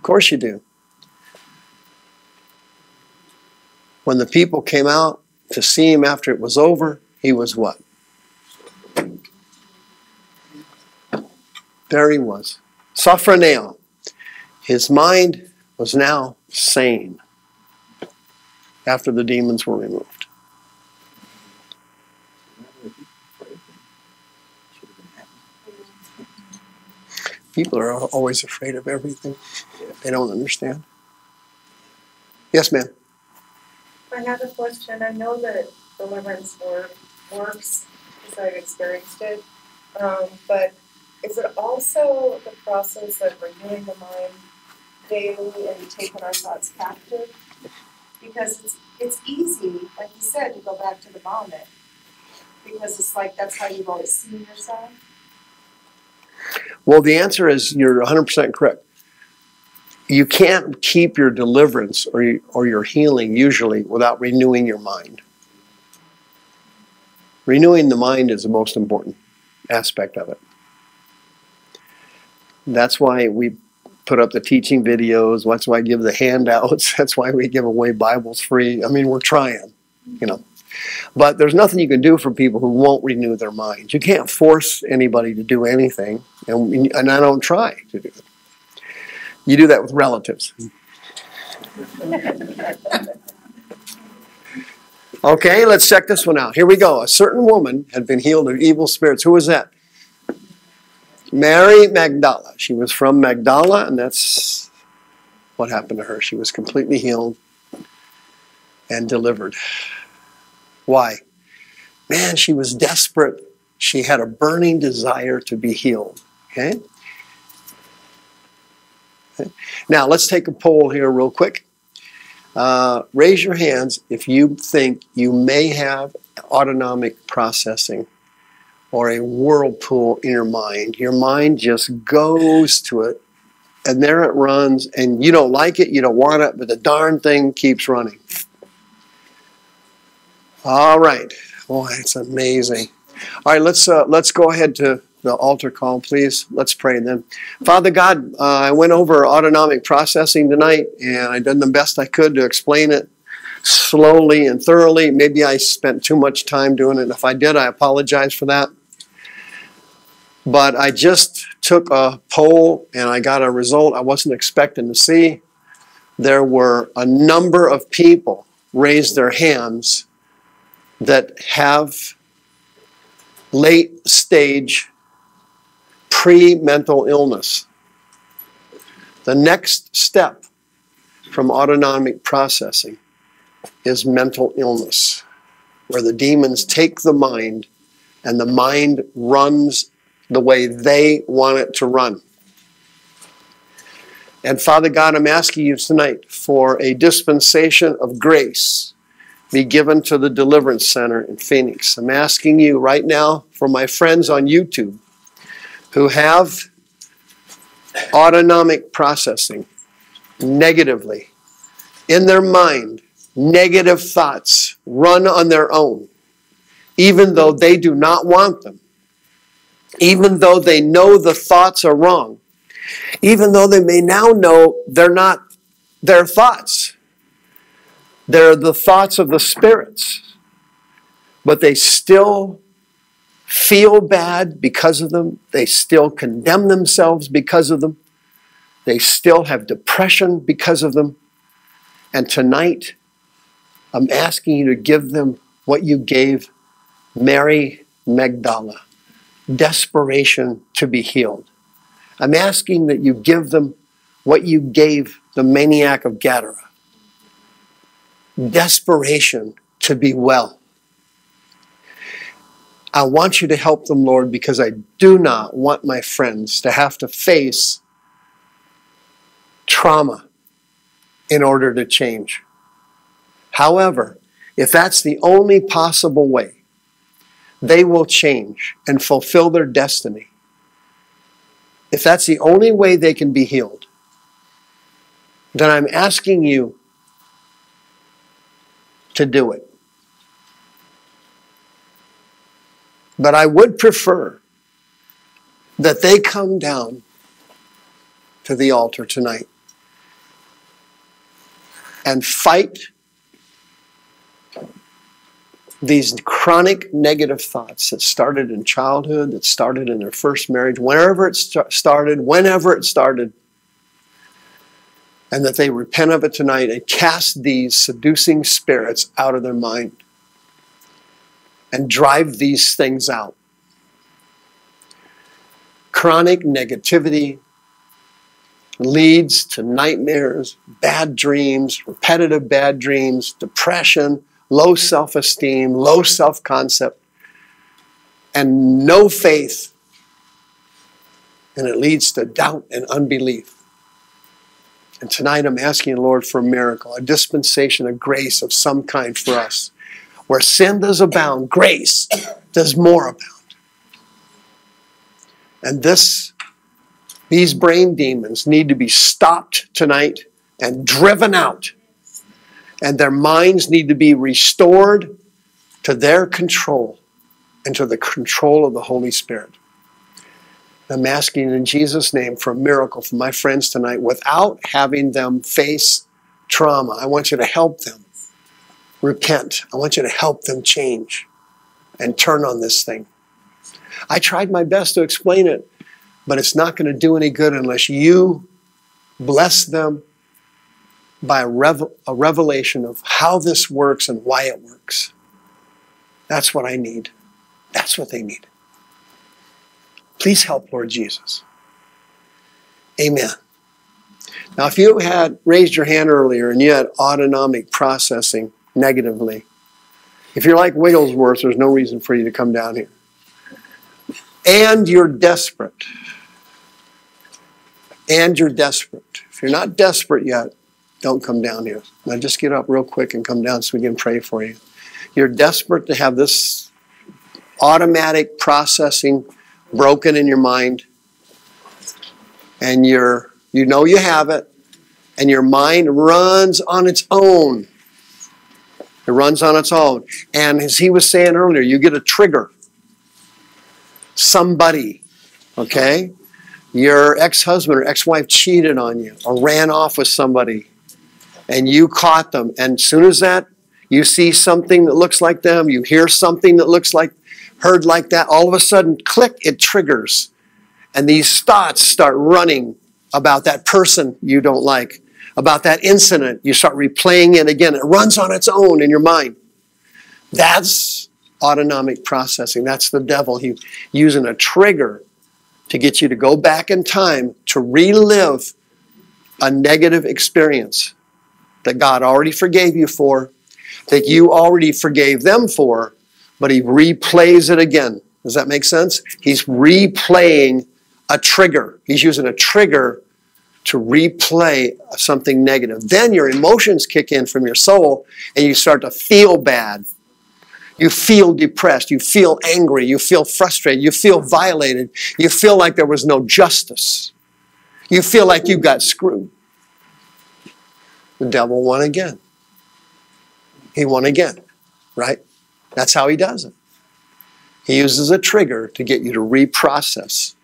Course you do. When the people came out to see him after it was over, he was what? There he was. Sophroneo. His mind was now sane after the demons were removed. People are always afraid of everything. They don't understand. Yes, ma'am. I have a question. I know that deliverance work works because I've experienced it. Um, but is it also the process of renewing the mind daily and taking our thoughts captive? Because it's it's easy, like you said, to go back to the moment. Because it's like that's how you've always seen yourself. Well, the answer is you're 100% correct. You can't keep your deliverance or, or your healing usually without renewing your mind. Renewing the mind is the most important aspect of it. That's why we put up the teaching videos. That's why I give the handouts. (laughs) That's why we give away Bibles free. I mean, we're trying, you know. But there's nothing you can do for people who won't renew their minds. You can't force anybody to do anything, and, and I don't try to do it. You do that with relatives. Okay, let's check this one out. Here we go. A certain woman had been healed of evil spirits. Who was that? Mary Magdala. She was from Magdala, and that's what happened to her. She was completely healed and delivered. Why? Man, she was desperate. She had a burning desire to be healed. Okay? Now, let's take a poll here, real quick. Uh, raise your hands if you think you may have autonomic processing or a whirlpool in your mind. Your mind just goes to it, and there it runs, and you don't like it, you don't want it, but the darn thing keeps running. All right. Boy, it's amazing. All right, let's uh, let's go ahead to the altar call, please. Let's pray then. Father God, uh, I went over autonomic processing tonight, and I did the best I could to explain it slowly and thoroughly. Maybe I spent too much time doing it. If I did, I apologize for that. But I just took a poll and I got a result I wasn't expecting to see. There were a number of people raised their hands that have late stage pre mental illness. The next step from autonomic processing is mental illness, where the demons take the mind and the mind runs the way they want it to run. And Father God, I'm asking you tonight for a dispensation of grace be given to the Deliverance Center in Phoenix. I'm asking you right now for my friends on YouTube who have autonomic processing negatively in their mind, negative thoughts run on their own, even though they do not want them, even though they know the thoughts are wrong, even though they may now know they're not their thoughts. They're the thoughts of the spirits, but they still feel bad because of them. They still condemn themselves because of them. They still have depression because of them. And tonight, I'm asking you to give them what you gave Mary Magdala desperation to be healed. I'm asking that you give them what you gave the maniac of Gadara desperation to be well. I want you to help them, Lord, because I do not want my friends to have to face trauma in order to change. However, if that's the only possible way, they will change and fulfill their destiny. If that's the only way they can be healed, then I'm asking you to do it. But I would prefer that they come down to the altar tonight and fight these chronic negative thoughts that started in childhood, that started in their first marriage, wherever it st- started, whenever it started, and that they repent of it tonight and cast these seducing spirits out of their mind and drive these things out. Chronic negativity, leads to nightmares, bad dreams, repetitive bad dreams, depression, low self esteem, low self concept, and no faith. And it leads to doubt and unbelief. And tonight I'm asking the Lord for a miracle, a dispensation of grace of some kind for us. Where sin does abound, grace does more abound. And this, these brain demons need to be stopped tonight and driven out. And their minds need to be restored to their control and to the control of the Holy Spirit. I'm asking in Jesus' name for a miracle for my friends tonight without having them face trauma. I want you to help them repent. I want you to help them change and turn on this thing. I tried my best to explain it, but it's not going to do any good unless you bless them by a, rev- a revelation of how this works and why it works. That's what I need. That's what they need. Please help, Lord Jesus. Amen. Now, if you had raised your hand earlier and you had autonomic processing negatively, if you're like Wigglesworth, there's no reason for you to come down here. And you're desperate. And you're desperate. If you're not desperate yet, don't come down here. Now just get up real quick and come down so we can pray for you. You're desperate to have this automatic processing broken in your mind and you're you know you have it and your mind runs on its own. It runs on its own. And as he was saying earlier you get a trigger. Somebody okay? Your ex-husband or ex-wife cheated on you or ran off with somebody and you caught them. And as soon as that you see something that looks like them you hear something that looks like heard like that, all of a sudden, click, it triggers. And these thoughts start running about that person you don't like, about that incident. You start replaying it again. It runs on its own in your mind. That's autonomic processing. That's the devil. He using a trigger to get you to go back in time to relive a negative experience that God already forgave you for, that you already forgave them for, but he replays it again. Does that make sense? He's replaying a trigger. He's using a trigger to replay something negative. Then your emotions kick in from your soul and you start to feel bad. You feel depressed. You feel angry. You feel frustrated. You feel violated. You feel like there was no justice. You feel like you got screwed. The devil won again. He won again, right? That's how he does it. He uses a trigger to get you to reprocess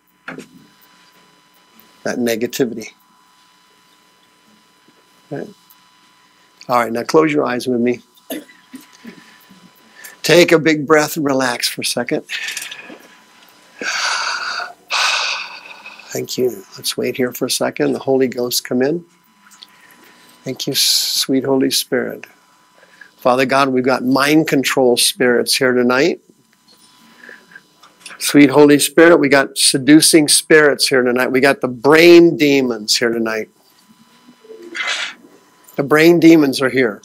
that negativity. Right. All right, now close your eyes with me. Take a big breath and relax for a second. Thank you. Let's wait here for a second. The Holy Ghost come in. Thank you, sweet Holy Spirit. Father God, we've got mind control spirits here tonight. Sweet Holy Spirit, we got seducing spirits here tonight. We got the brain demons here tonight. The brain demons are here.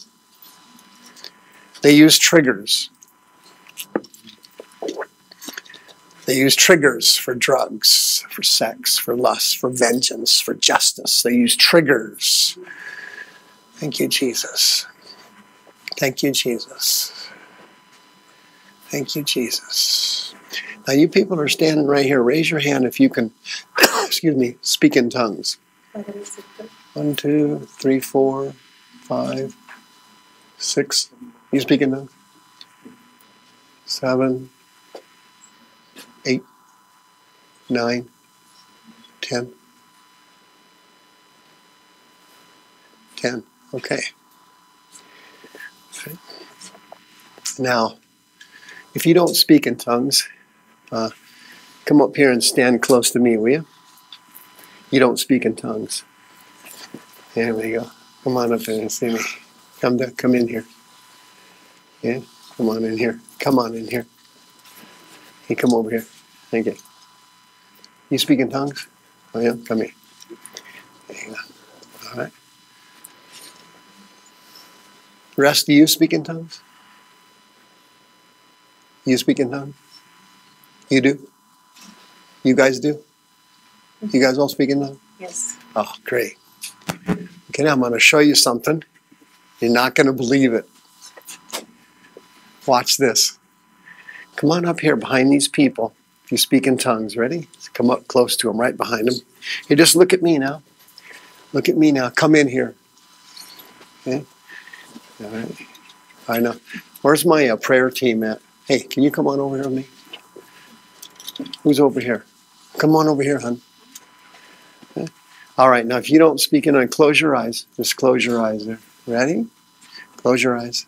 They use triggers. They use triggers for drugs, for sex, for lust, for vengeance, for justice. They use triggers. Thank you, Jesus. Thank you, Jesus. Thank you, Jesus. Now, you people are standing right here. Raise your hand if you can, (coughs) excuse me, speak in tongues. One, two, three, four, five, six. You speak in tongues? Seven, eight, nine, ten. Ten. Okay. Now, if you don't speak in tongues, uh, come up here and stand close to me, will you? You don't speak in tongues. There we go. Come on up there and see me. Come to, come in here. Yeah, come on in here. Come on in here. Hey, come over here. Thank you. You speak in tongues? Oh yeah, come here. There All right. Rest, do you speak in tongues? You speak in tongues? You do? You guys do? You guys all speak in tongues? Yes. Oh, great. Okay, now I'm going to show you something. You're not going to believe it. Watch this. Come on up here behind these people. If you speak in tongues, ready? Come up close to them, right behind them. You just look at me now. Look at me now. Come in here. Okay? All right. I know. Where's my uh, prayer team at? Hey, can you come on over here with me? Who's over here? Come on over here, hon. Okay. All right. Now, if you don't speak in tongues, close your eyes. Just close your eyes there. Ready? Close your eyes.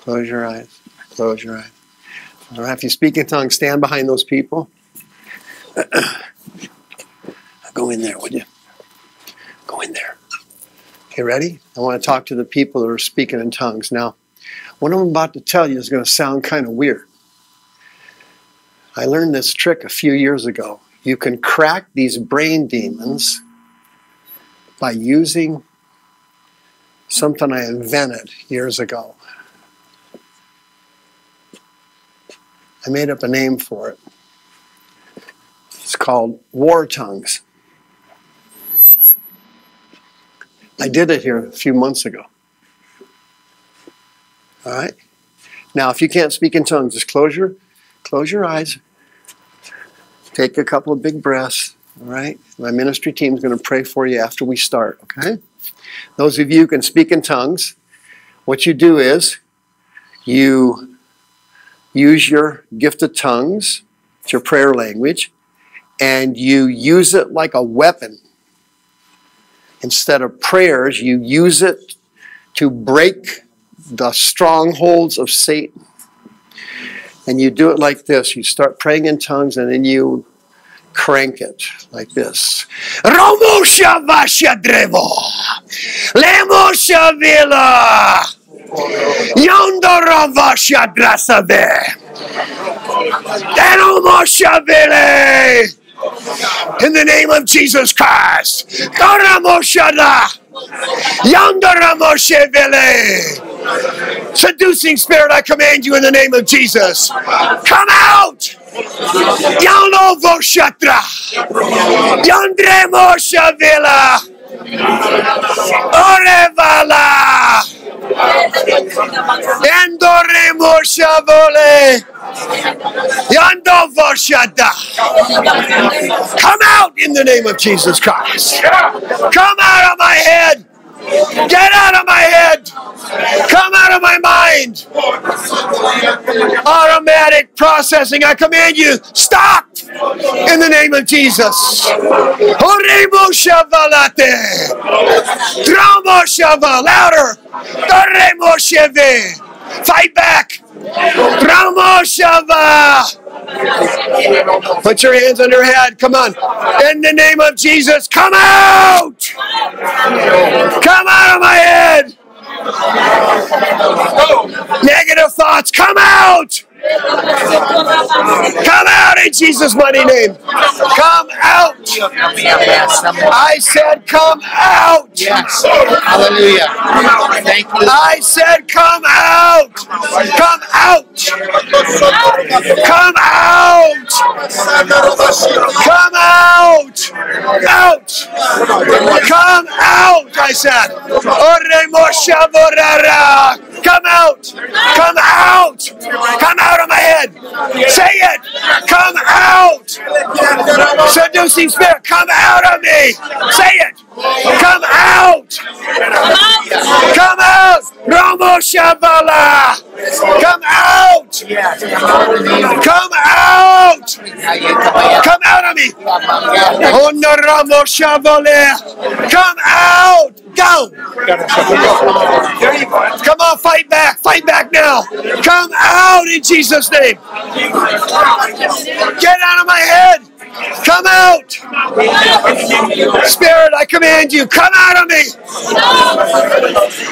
Close your eyes. Close your eyes. All right. If you speak in tongues, stand behind those people. (clears throat) Go in there, would you? Go in there. Okay, ready? I want to talk to the people that are speaking in tongues. Now, what I'm about to tell you is going to sound kind of weird. I learned this trick a few years ago. You can crack these brain demons by using something I invented years ago. I made up a name for it. It's called war tongues. I did it here a few months ago. All right. Now, if you can't speak in tongues, just close your close your eyes. Take a couple of big breaths. All right. My ministry team is going to pray for you after we start. Okay. Those of you who can speak in tongues, what you do is you use your gift of tongues, it's your prayer language, and you use it like a weapon. Instead of prayers, you use it to break the strongholds of Satan. And you do it like this you start praying in tongues, and then you crank it like this. Romosha Vasha Drevo. Lemosha Vila. Yondora Vasha Drasave. Denomosha Vile. In the name of Jesus Christ. Karamoshada. Yondora Moshe Vile. Seducing spirit, I command you in the name of Jesus. Come out! Yano Voshatra! Yandre Moshavila! Orevala! Endore Moshavole! Come out in the name of Jesus Christ! Come out of my head! Get out of my head! Come out of my mind! Automatic processing, I command you, stop! In the name of Jesus. Louder. Fight back. Put your hands on your head. Come on. In the name of Jesus, come out! Come out of my head! Negative thoughts, come out! Come out in Jesus' mighty name. Come out. I said, come out. Yes. Hallelujah. Thank you. I said, come out. Come out. Come out. Come out. Out. Come out, I said. Come out. Come out. Come out of my head. Say it. Come out. Seducing spirit, come out of me. Say it. Come out. Come out. Romo Shavala. Come out. Come out. Come out of me. Oh, Honoramo Shavale. Come out. Go. Come on, fight back. Fight back now. Come out in Jesus' name. Get out of my head. Come out. Spirit, I command you, come out of me.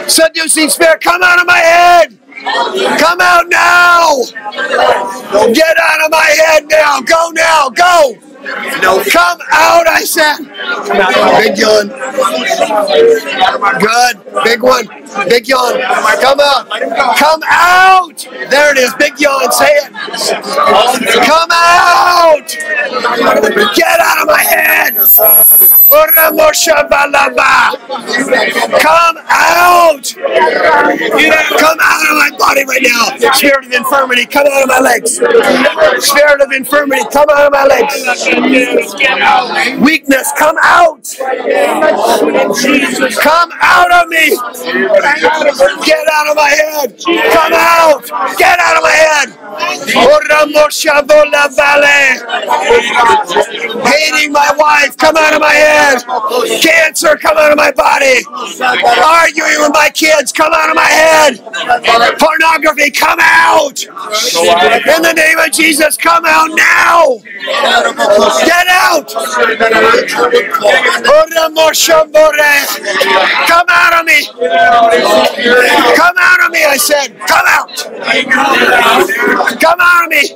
Seducing spirit, come out of my head. Come out now. Get out of my head now. Go now. Go. No, come out, I said. Big yawn. Good. Big one. Big yawn. Come out. Come out. There it is. Big yawn. Say it. Come out. Get out of my head. Come out. Come out of my body right now. Spirit of infirmity, come out of my legs. Spirit of infirmity, come out of my legs. Weakness, come out. Come out of me. Get out of my head. Come out. Get out of my head. Hating my wife, come out of my head. Cancer, come out of my body. Arguing with my kids, come out of my head. Pornography, come out. In the name of Jesus, come out now. Get out. Come out of me. Come out of me, I said. Come out. Come out of me.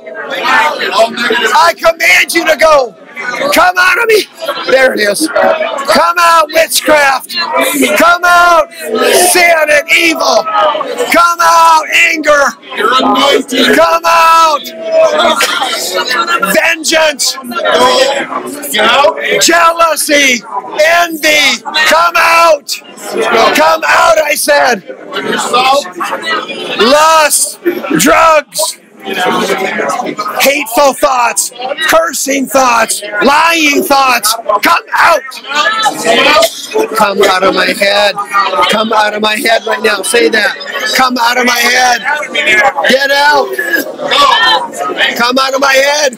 I command you to go. Come out of me. There it is. Come out, witchcraft. Come out, sin and evil. Come out, anger. Come out, vengeance, jealousy, envy. Come out. Come out, I said. Lust, drugs, hateful thoughts, cursing thoughts, lying thoughts. Come out. Come out of my head. Come out of my head right now. Say that. Come out of my head. Get out. Come out of my head.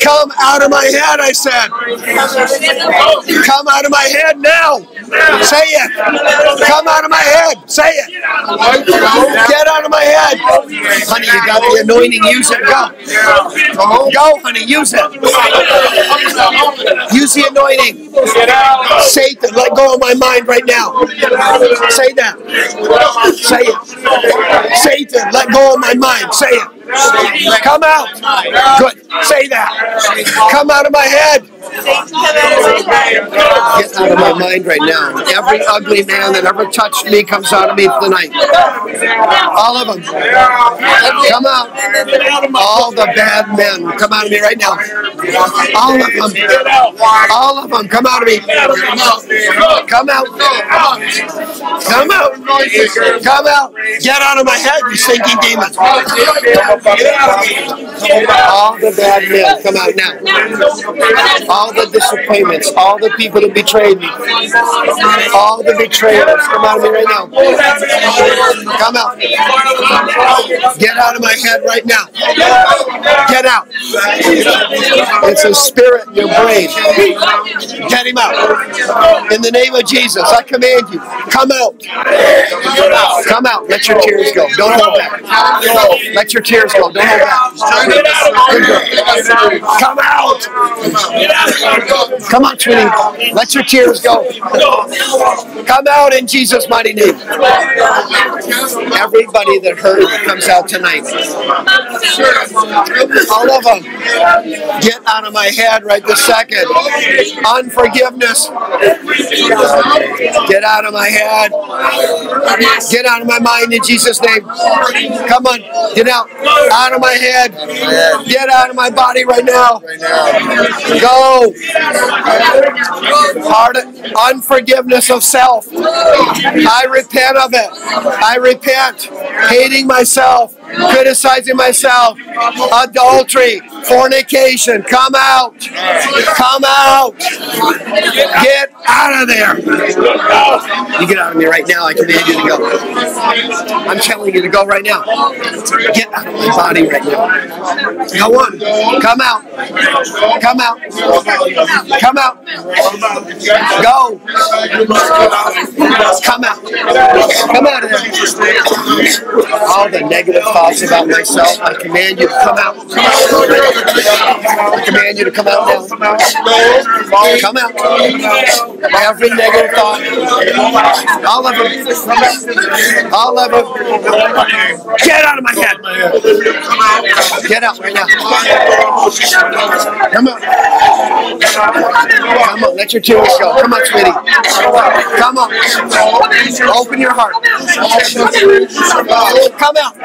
Come out of my head, I said. Come out of my head now. Say it. Come out of my head. Say it. Get out of my head. Honey, the anointing. Use it. Go. Go, honey. Use it. Use the anointing. Satan, let go of my mind right now. Say that. Say it. Satan, let go of my mind. Say it. Come out. Good. Say that. Come out of my head. Get out of my mind right now. Every ugly man that ever touched me comes out of me tonight. All of them. Come out. All the bad men come out of me right now. All of them. All of them come out of me. Come out. Come out. Come out. Get out of my head, you sinking demon. All the bad men come out now. All the disappointments, all the people that betrayed me, all the betrayers come out of me right now. Come out. Get out of my head right now. Get out. It's a spirit in your brain. Get him out. In the name of Jesus, I command you, come out. Come out. Let your tears go. Don't hold back. Let your tears go. Don't hold back. Come out. Come on, sweetie. Let your tears go. Come out in Jesus' mighty name. Everybody that heard it comes out tonight. All of them. Get out of my head right this second. Unforgiveness. Get out of my head. Get out of my mind in Jesus' name. Come on. Get out. Out of my head. Get out of my body right now. Go. Heart, unforgiveness of self. I repent of it. I repent. Hating myself. Criticizing myself. Adultery. Fornication. Come out. Come out. Get out of there. You get out of me right now. I command you to go. I'm telling you to go right now. Get out of my body right now. Go on. Come out. Come out. Come out. Go. Come out. Come out of there. All the negative thoughts about myself, I command you to come out. I command you to come out now. Come out. Every negative thought. All of them. All of them. Get out of my head. Get out right now. Come on. Come on, let your tears go. Come on, sweetie. Come on. Open your heart. Come out.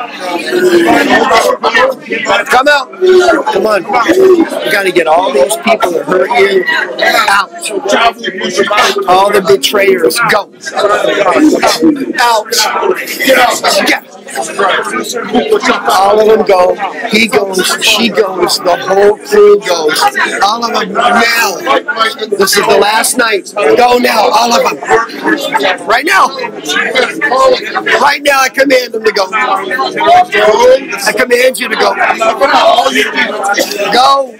Come out. Come on. You got to get all those people that hurt you out. All the betrayers, go. Out. Get. All of them go. He goes. She goes. The whole crew goes. All of them now. This is the last night. Go now. All of them. Right now. Right now, I command them to go. I command you to go. Go.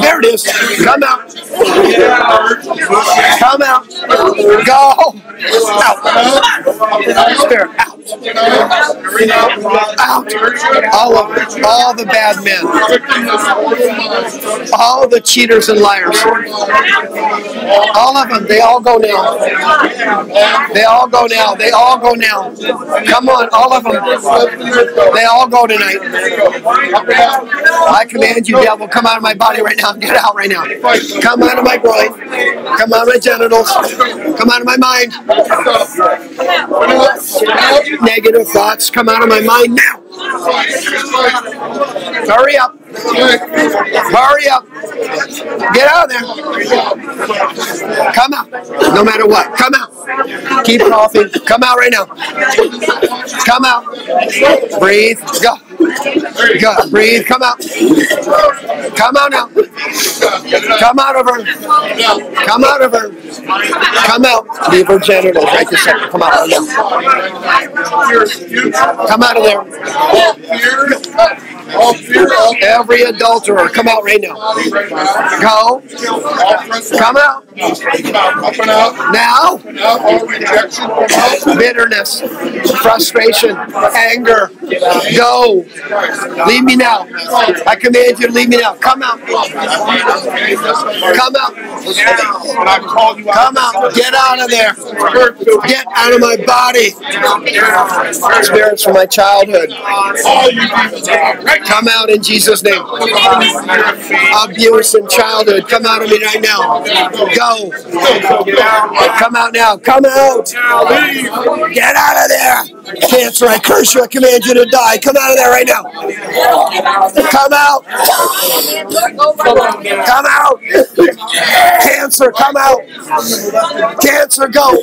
There it is. Come out. Come out. Go. Out. Spirit. Out. Out. All of them. All the bad men. All the cheaters and liars. All of them. They all go now. They all go now. They all go now. Come on, all of them. They all go tonight. I command you, devil, come out of my body right now. Get out right now. Come out of my groin. Come out of my genitals. Come out of my mind. Negative thoughts come out of my mind now. Hurry up. Hurry up. Get out of there. Come out. No matter what. Come out. Keep coughing. Come out right now. Come out. Breathe. Go. Go. Breathe. Come out. Come out now. Come out of her. Come out of her. Come out. Leave her genitals right this second. Come out now. Come out of there. Every adulterer, come out right now. Go. Come out. Now. Bitterness, frustration, anger. Go. Leave me now. I command you to leave me now. Come out. Come out. Come out. Get out of there. Get out of my body. Spirits from my childhood. Come out in Jesus' name. Abuse in childhood. Come out of me right now. Go. Come out now. Come out. Get out of there. Cancer, I curse you. I command you to die. Come out of there right now. Come out. Come out. Cancer, come out. Cancer, go.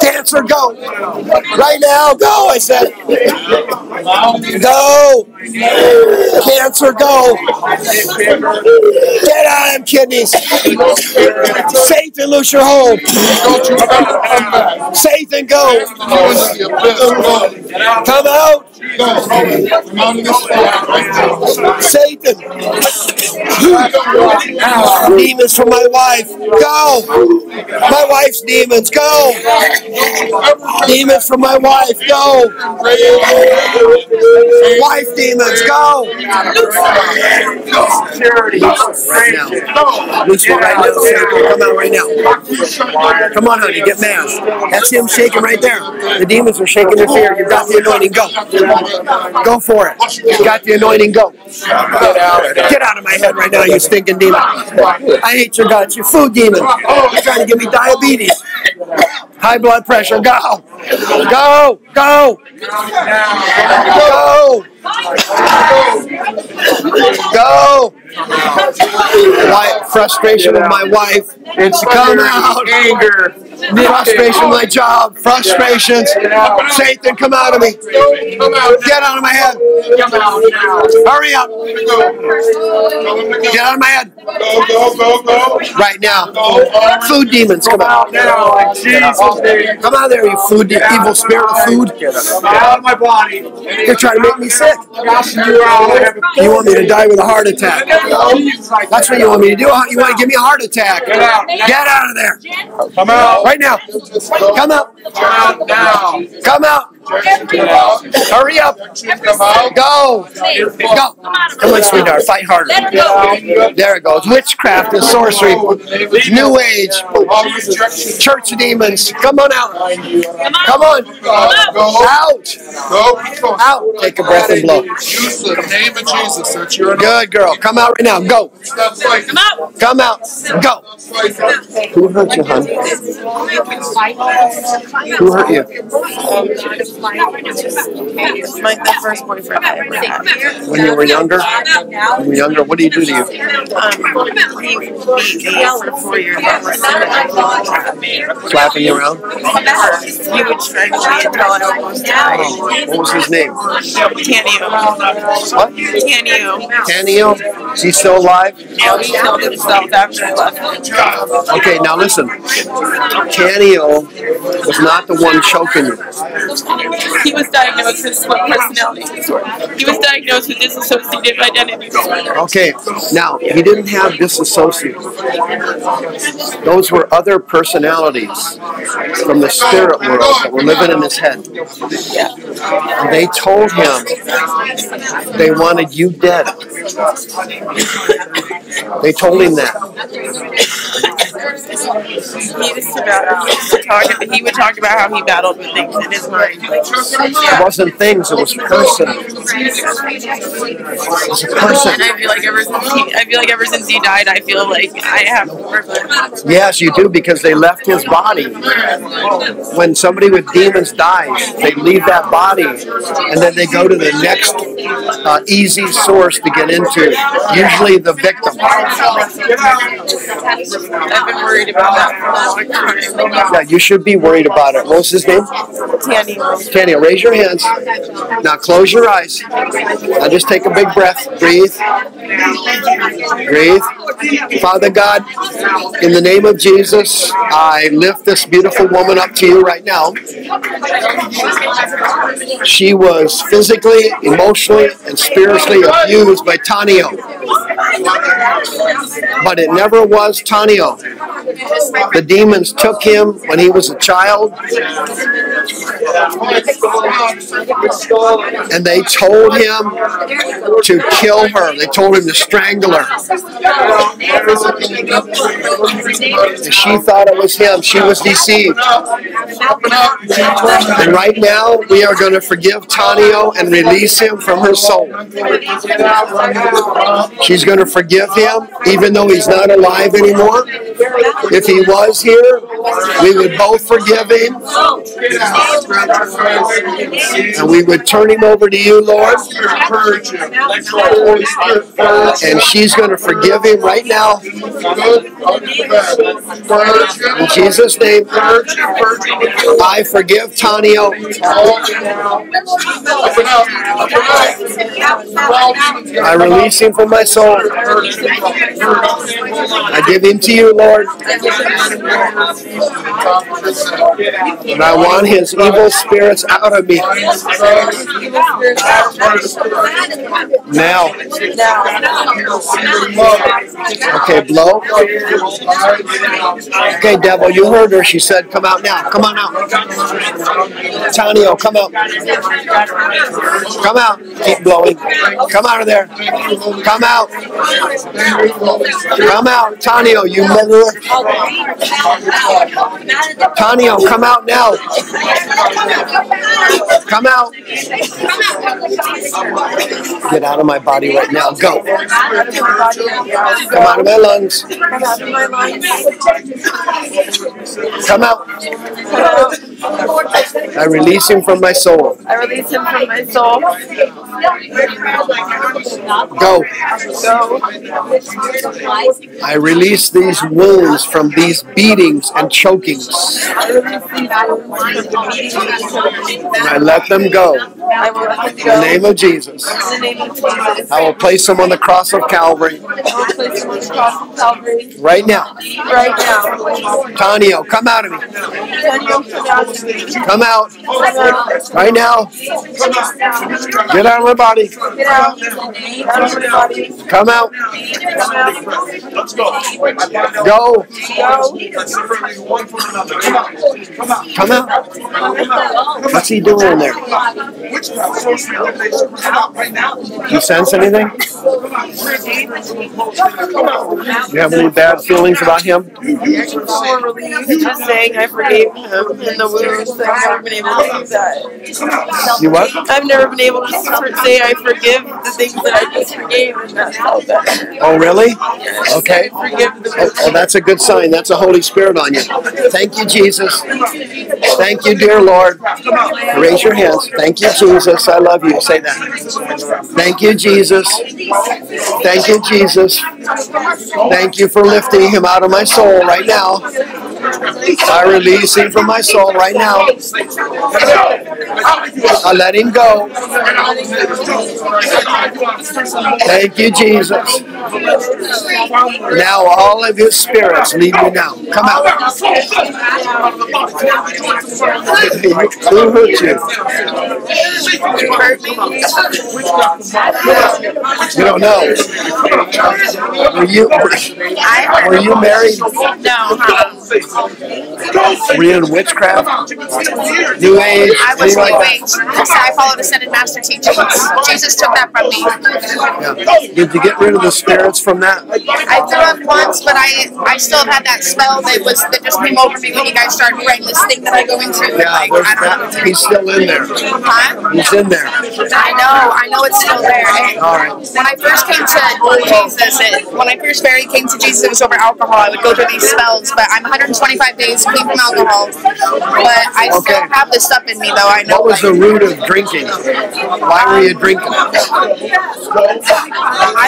Cancer, go. Right now, go, I said. Go. Cancer, go. Get out of them kidneys. Satan, loose your hold. Satan, go. Come out. Satan. Demons from my wife. Go. My wife's demons. Go. Demons from my wife. Go. Wife demons. Go. Right now. Loose one right now. Come out right now. Come on, honey. Get mad. That's him shaking right there. The demons are shaking their fear. You've got the anointing. Go. Go for it. You got the anointing. Go. Get out of my head right now, you stinking demon. I hate your guts. You food demon. You're trying to give me diabetes. High blood pressure. Go. Go. Go. Go. Go. Why, frustration with my wife. It's come out. Anger. Frustration my job. Frustrations. Satan, come out of me. Get out of my head. Hurry up. Get out of my head. Right now. Food demons, come out. Come out of there, you food, de- evil spirit of food. out of my body. You're trying to make me sick. You want me to die with a heart attack. That's what you want me to do. You want to give me a heart attack. Get out of there. Come out. Right now. Come out. Come out. Come out. Hurry up. Go. Go. Come on, sweetheart. Fight harder. There it goes. Witchcraft and sorcery. New age. Church demons. Come on out. Come on. Out. Out. Take a breath and blow. Name of Jesus. Good girl. Come out right now. Go. Stop fighting. Come out. Go. Who hurt you, hon? Who hurt you? Like the first boyfriend I ever had. When you were younger? When you were younger, what do you do to you? Um, he beat for four years Slapping you around? He would strangle me until I almost died. What was his name? Tanio. What? Tanio. Tanio? Is he still alive? No, he killed himself after I left. Okay, now listen. Tanio was not the one choking you. He was diagnosed with split personality disorder. He was diagnosed with dissociative identity disorder. Okay, now he didn't have disassociate. Those were other personalities from the spirit world that were living in his head. And they told him they wanted you dead. They told him that. He used to battle. To talk. He would talk about how he battled with things in his mind. It wasn't things, it was person. It was a person. And I feel like ever since he, I feel like ever since he died, I feel like I have privilege. Yes, you do because they left his body. When somebody with demons dies, they leave that body and then they go to the next uh, easy source to get into, usually the victim. I've been worried about that for a long time. Yeah, you should be worried about it. What was his name? Tanny. Tanya, raise your hands. Now close your eyes. Now just take a big breath. Breathe. Breathe. Father God, in the name of Jesus, I lift this beautiful woman up to you right now. She was physically, emotionally, and spiritually abused by Tanio. But it never was Tanio. The demons took him when he was a child and they told him to kill her. They told him to strangle her. And she thought it was him. She was deceived. And right now, we are going to forgive Tanio and release him from her soul. She's going to forgive him, even though he's not alive anymore. If he was here, we would both forgive him. And we would turn him over to you, Lord. And she's going to forgive him right now. In Jesus' name, I forgive Tanio. I release him from my soul. I give him to you, Lord. And I want his evil spirits out of me. Now. Okay, blow. Okay, devil, you heard her. She said, come out now. Come on out. Tanio, come out. Come out. Keep blowing. Come out of there. Come out. Come out. Tanio, you murderer. Tanio, come out now. Come out. Get out of my body right now. Go. Come out of my lungs. Come out. I release him from my soul. I release him from my soul. Go. Go. I release these wounds from these beatings and chokings. And I let them go. In the name of Jesus. I will place them on the cross of Calvary right now. right now. Come out of me. Come out. Right now. Get out of my body. Come out. Out my body. Come out. Let's go. Go. Go. Come out. What's he doing? You sense anything? You have any bad feelings about him? just saying I forgave him in the wounds. I've never been able to do that. You what? I've never been able to say I forgive the things that I just forgave, and that felt better. Oh, really? Okay. I forgive the Oh, oh, that's a good sign. That's a Holy Spirit on you. Thank you, Jesus. Thank you, dear Lord. Raise your hands. Thank you, Jesus. I love you. Say that. Thank you, Jesus. Thank you, Jesus. Thank you for lifting him out of my soul right now. I release him from my soul right now. I let him go. Thank you, Jesus. Now all of his spirits leave me now. Come out. Who hurt you? You don't know. Were you were you married? No, Were you in witchcraft? New age? I was anything like new age. I followed ascended master teachings. Jesus took that from me. Yeah. Did you get rid of the spirits from that? I threw up once, but I I still have had that spell that was that just came over me when you guys started writing this thing that I go into. Yeah, Like, I don't that. He's still in there. Huh? He's in there. I know, I know it's still there. And All right. When I first came to Jesus, it, when I first very came to Jesus, it was over alcohol. I would go through these spells, but I'm 125 days clean from alcohol. But I still Okay. have this stuff in me, though. I know. What was the root of drinking? Why were you drinking? I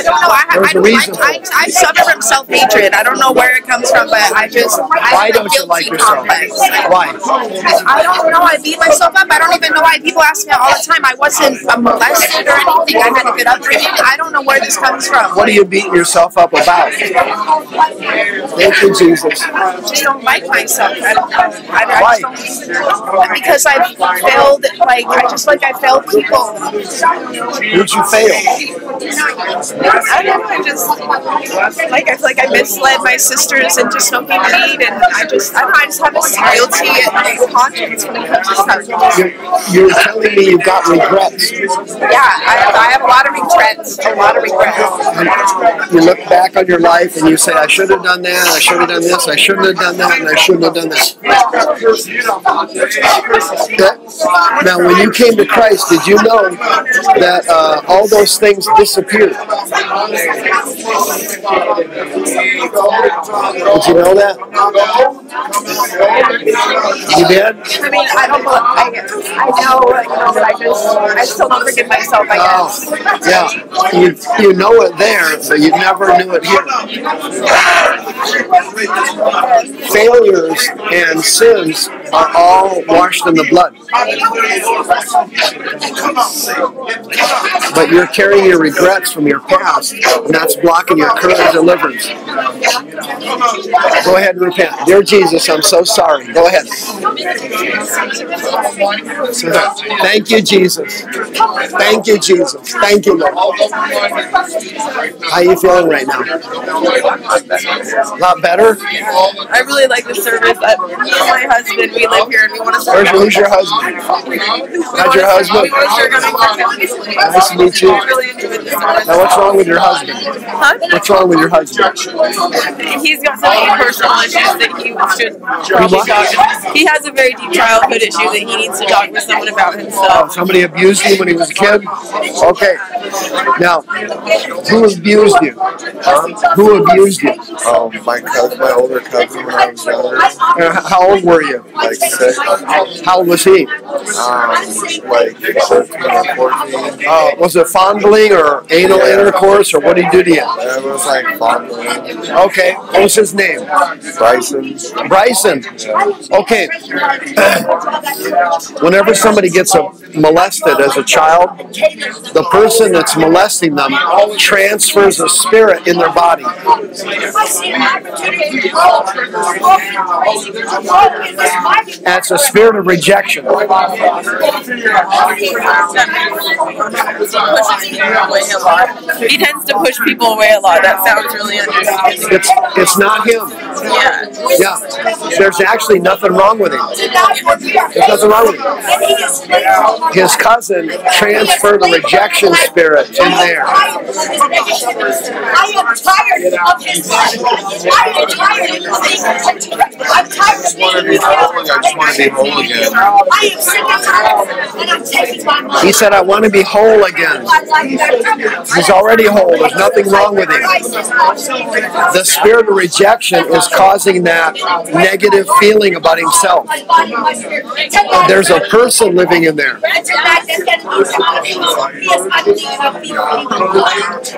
don't know. I, I, There's a don't, reason I, I, I suffer from self hatred. I don't know where it comes from, but I just. I Why a don't you like guilty yourself? complex. Why? I don't know. I beat myself up. I don't even know why people ask me all the time. I wasn't uh, molested or anything. I had a good upbringing. I don't know where this comes from. What are you beating yourself up about? Thank you, Jesus. I don't like myself. I. I, I just don't, because I failed. Like I just like I failed people. Who'd you fail? I don't know. I just like I feel like I misled my sisters into smoking weed, and I just I. I just have this guilty conscience when it comes to stuff. You're, you're telling me you've got regrets. Yeah, I have, I have a lot of regrets. A lot of regrets. You look back on your life and you say, I should have done that, I should have done this, I shouldn't have done that, and I shouldn't have done. That- Now, when you came to Christ, did you know that uh, all those things disappeared? Did you know that? You did? I mean, I don't. bel- I, I know, you know, but I just I still don't forgive myself. I guess. Oh, yeah. You, you know it there, but you never knew it here. Failures and sins are all washed in the blood. But you're carrying your regrets from your past, and that's blocking your current deliverance. Go ahead and repent. Dear Jesus, I'm so sorry. Go ahead. Thank you, Jesus. Thank you, Jesus. Thank you, Lord. How are you feeling right now? A lot better? I really like the service. I, me and my husband, we live here and we want to start. Where's, who's your husband? How's your husband? We want to start coming for families. Nice to meet you. Really enjoyed the service. Now, what's wrong with your husband? Huh? What's wrong with your husband? He's got some personal issues that he should probably talk. He has a very deep childhood issue that he needs to talk with someone about himself. Somebody abused you when he was a kid? Okay. Now, who abused you? Who abused you? Um, my cousin, my older cousin when I was younger, How old were you? like six, How old was he? um, like 13 or 14. Uh, was it fondling or anal intercourse or what did he do to you? It was like fondling. Okay. What was his name? Bryson. Bryson. Okay. (clears throat) Whenever somebody gets a, molested as a child, the person that's molesting them transfers a spirit in their body. And it's a spirit of rejection. He tends to push people away a lot. That sounds really understanding. It's it's not him. Yeah. Yeah. There's actually nothing wrong with him. There's nothing wrong with him. His cousin transferred a rejection spirit in there. I am tired of his life. I am tired of his I'm tired of being I just want to be whole again. I am sick and tired, and I'm taking my money. He said, I want to be whole again. He's already whole. There's nothing wrong with him. The spirit of rejection is causing that negative feeling about himself. There's a person living in there.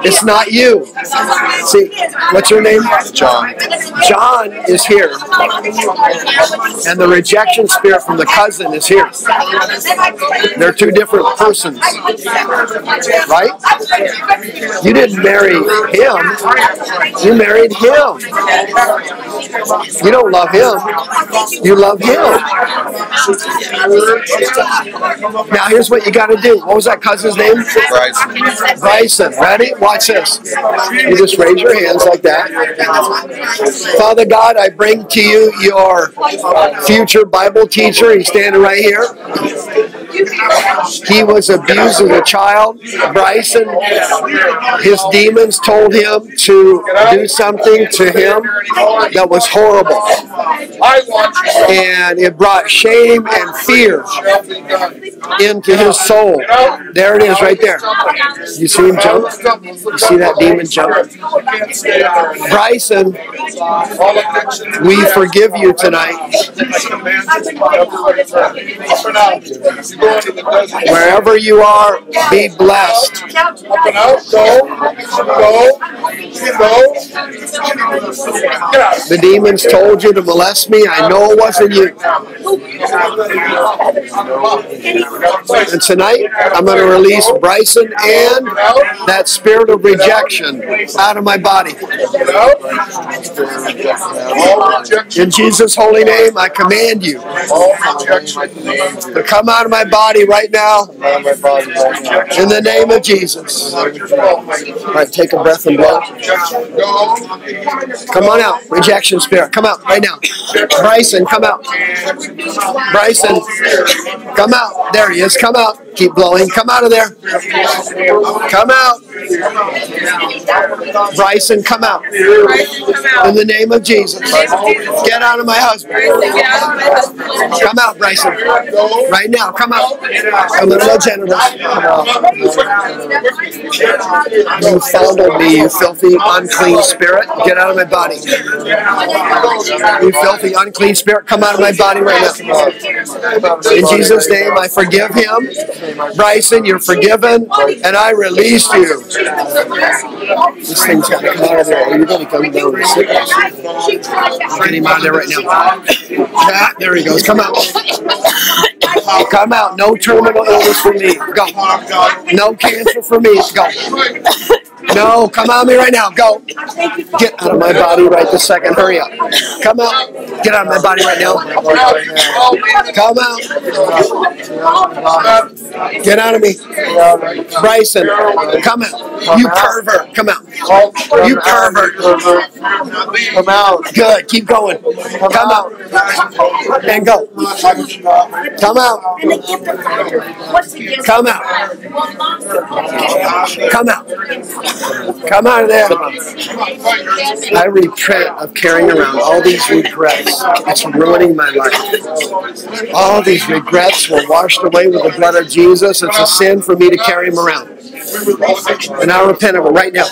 It's not you. See, what's your name? John. John is here, and the rejection spirit from the cousin is here. They're two different persons, right? You didn't marry him, you married him. You don't love him, you love him. Now, here's what you got to do. What was that cousin's name? Bryson. Bryson. Ready? Watch this. You just raise your hands like that. Father God, I bring to you your future Bible teacher. He's standing right here. He was abused as a child. Bryson, his demons told him to do something to him that was horrible. And it brought shame and fear into his soul. There it is, right there. You see him jump? You see that demon jump? Bryson, we forgive you tonight. Wherever you are, be blessed. Go, go, go! The demons told you to molest me. I know it wasn't you. And tonight, I'm going to release Bryson and that spirit of rejection out of my body. In Jesus' holy name, I command you to come out of my body right now in the name of Jesus. All right, take a breath and blow. Come on out, rejection spirit. Come out right now. Bryson, come out. Bryson, come out. There he is. Come out. Keep blowing. Come out of there. Come out. Bryson, come out. In the name of Jesus. Get out of my husband. Come out, Bryson. Right now. Come out. Out of my genitals. You fondled me, you filthy, unclean spirit. Get out of my body. You filthy, unclean spirit, come out of my body right now. In Jesus' name, I forgive him. Bryson, you're forgiven, and I release you. This thing's got to come out of there, you're going to come down and sit. Get him out of there right now. Ah, there he goes. Come out. Come out. No terminal illness for me. Go. No cancer for me. Go. No, come on me right now. Go. Get out of my body right this second. Hurry up. Come out. Get out of my body right now. Come out. Get out of me. Bryson, come out. You pervert. Come out. You pervert. Come out. Good. Keep going. Come out. And go. Come out. Come out. Come out. Come out of there. I repent of carrying around all these regrets. It's ruining my life. All these regrets were washed away with the blood of Jesus. It's a sin for me to carry them around. And I repent of it right now.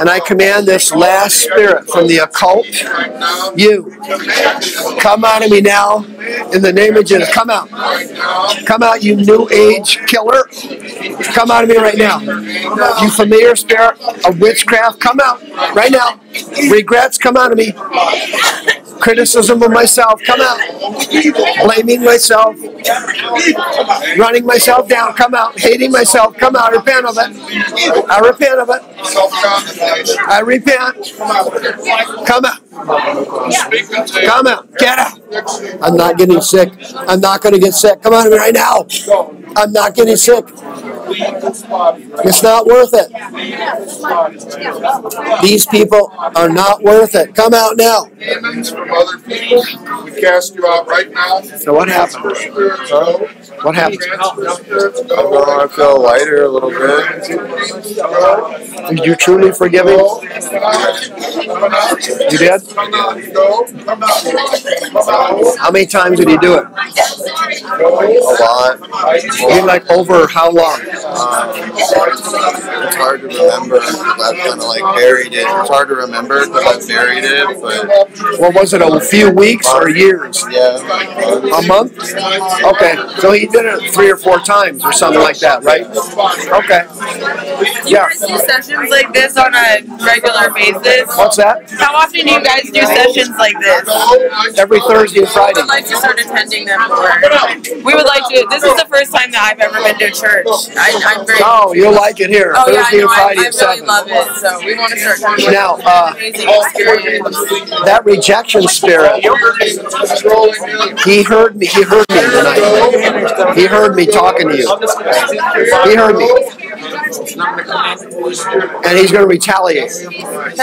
And I command this last spirit from the occult, you, come out of me now in the name of Jesus. Come out. Come out, you new age killer. Come out of me right now. You familiar spirit of witchcraft, come out right now. Regrets, come out of me. Criticism of myself, come out. Blaming myself, running myself down, come out. Hating myself, come out. Repent of it. I repent of it. I repent. Come out. Come out. Get out. I'm not getting sick. I'm not going to get sick. Come out of me right now. I'm not getting sick. It's not worth it. These people are not worth it. Come out now. from other people. We cast you out right now. So what happened? What happened? Oh, I feel lighter a little bit. Did you truly forgive him? You did? How many times did he do it? A lot. You like over how long? Um, it's hard to remember because I've kind of like buried it. It's hard to remember because I've buried it, but What was it? A few weeks or years? yeah. A month? Okay. So he did it three or four times or something like that, right? Okay. You Yeah. guys do sessions like this on a regular basis? What's that? How often do you guys do sessions like this? Every Thursday and We Friday. would like to start attending them more. We would like to. This is the first time that I've ever been to a church. I, I'm very. Oh, you'll like it here. Oh yeah, I Thursday know. and I, Friday I at really seven. love it. So we want to start. Now, uh, that rejection spirit, he heard me. He heard me tonight. He heard me talking to you. He heard me. And he's going to retaliate. His,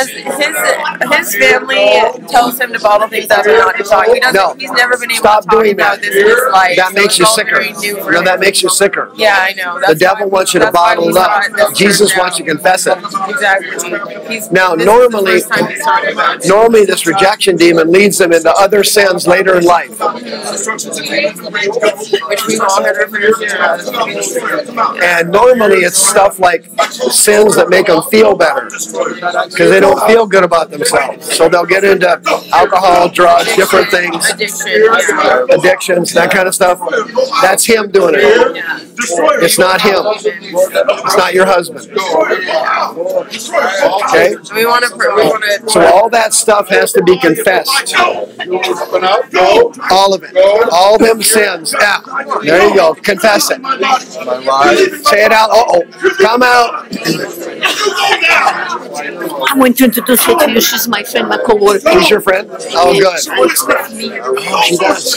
his family tells him to bottle things up and not to talk. He doesn't. No. He's never been able Stop to talk doing about that. this in his life. That makes it's you sicker. No, that makes you sicker. Yeah, I know. The devil wants you to bottle it up. Jesus wants you to confess it. Exactly. He's, Now, normally- is the first time he's talking about it. Normally, this rejection demon leads them into other sins later in life. which we've all had our fair share of. And normally, it's stuff like sins that make them feel better because they don't feel good about themselves. So they'll get into alcohol, drugs, different things, addictions, that kind of stuff. That's him doing it. It's not him. It's not your husband. Okay? We want to. We want to. So all that stuff has to be confessed. All of it. All them sins. Yeah. There you go. Confess it. Say it out. Uh oh. Come out. I want to introduce her to you. She's my friend, my co-worker. Who's your friend? Oh, good. She works with me. She does.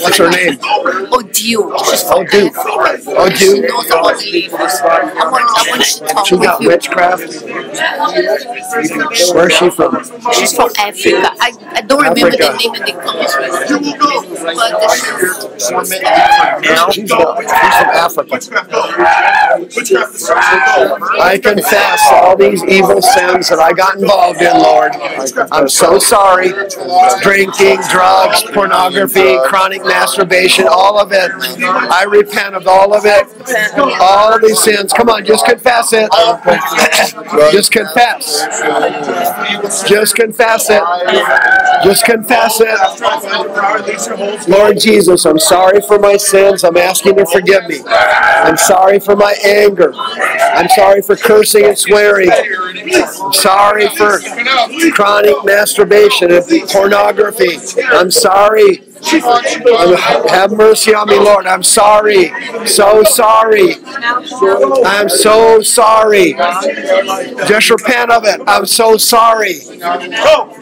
What's her name? Oh, Odile. She's Oh, dude. Oh, She knows. I want, I want to talk She got witchcraft. Where's she from? She's from Africa. I, I don't remember the name of the country. But She's from, she's from Africa. I confess all these evil sins that I got involved in, Lord. I'm so sorry. Drinking, drugs, pornography, chronic masturbation, all of it. I repent of all of it. All of these sins. Come on, just confess it. Just confess. Just confess it. Just confess it. Lord Jesus, I'm sorry for my sins. I'm asking you to forgive me. I'm sorry for my anger. I'm sorry for cursing and swearing. I'm sorry for chronic masturbation and pornography. I'm sorry. Have mercy on me, Lord. I'm sorry. So sorry. I'm so sorry. Just repent of it. I'm so sorry.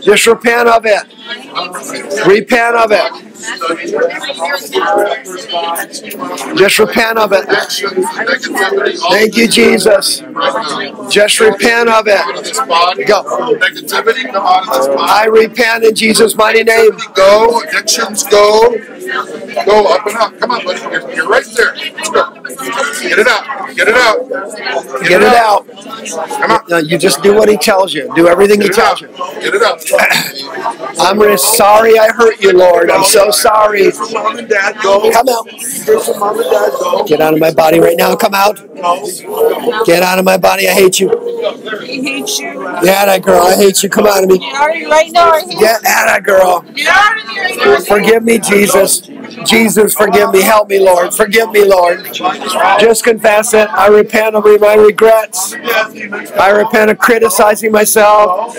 Just repent of it. Repent of it. Just repent of it. Thank you, Jesus. Just repent of it. Go. I repent in Jesus' mighty name. Go, addictions go. Go up and up. Come on, buddy. You're right there. Let's go. Get it out. Get it out. Get it out. Come No, You just do what he tells you. Do everything he Get it out. tells you. Get it out. (clears throat) I'm really sorry I hurt you, Lord. I'm so sorry. Mom and dad go. Come out. Mom and dad go. Get out of my body right now. Come out. Get out of my body. I hate you. He hates you. Yeah, that girl. I hate you. Come out of me. Right now, I hate Get out of girl. Get out of here. Forgive me, Jesus. Jesus, forgive me. Help me, Lord. Forgive me, Lord. Just confess it. I repent of my regrets. I repent of criticizing myself.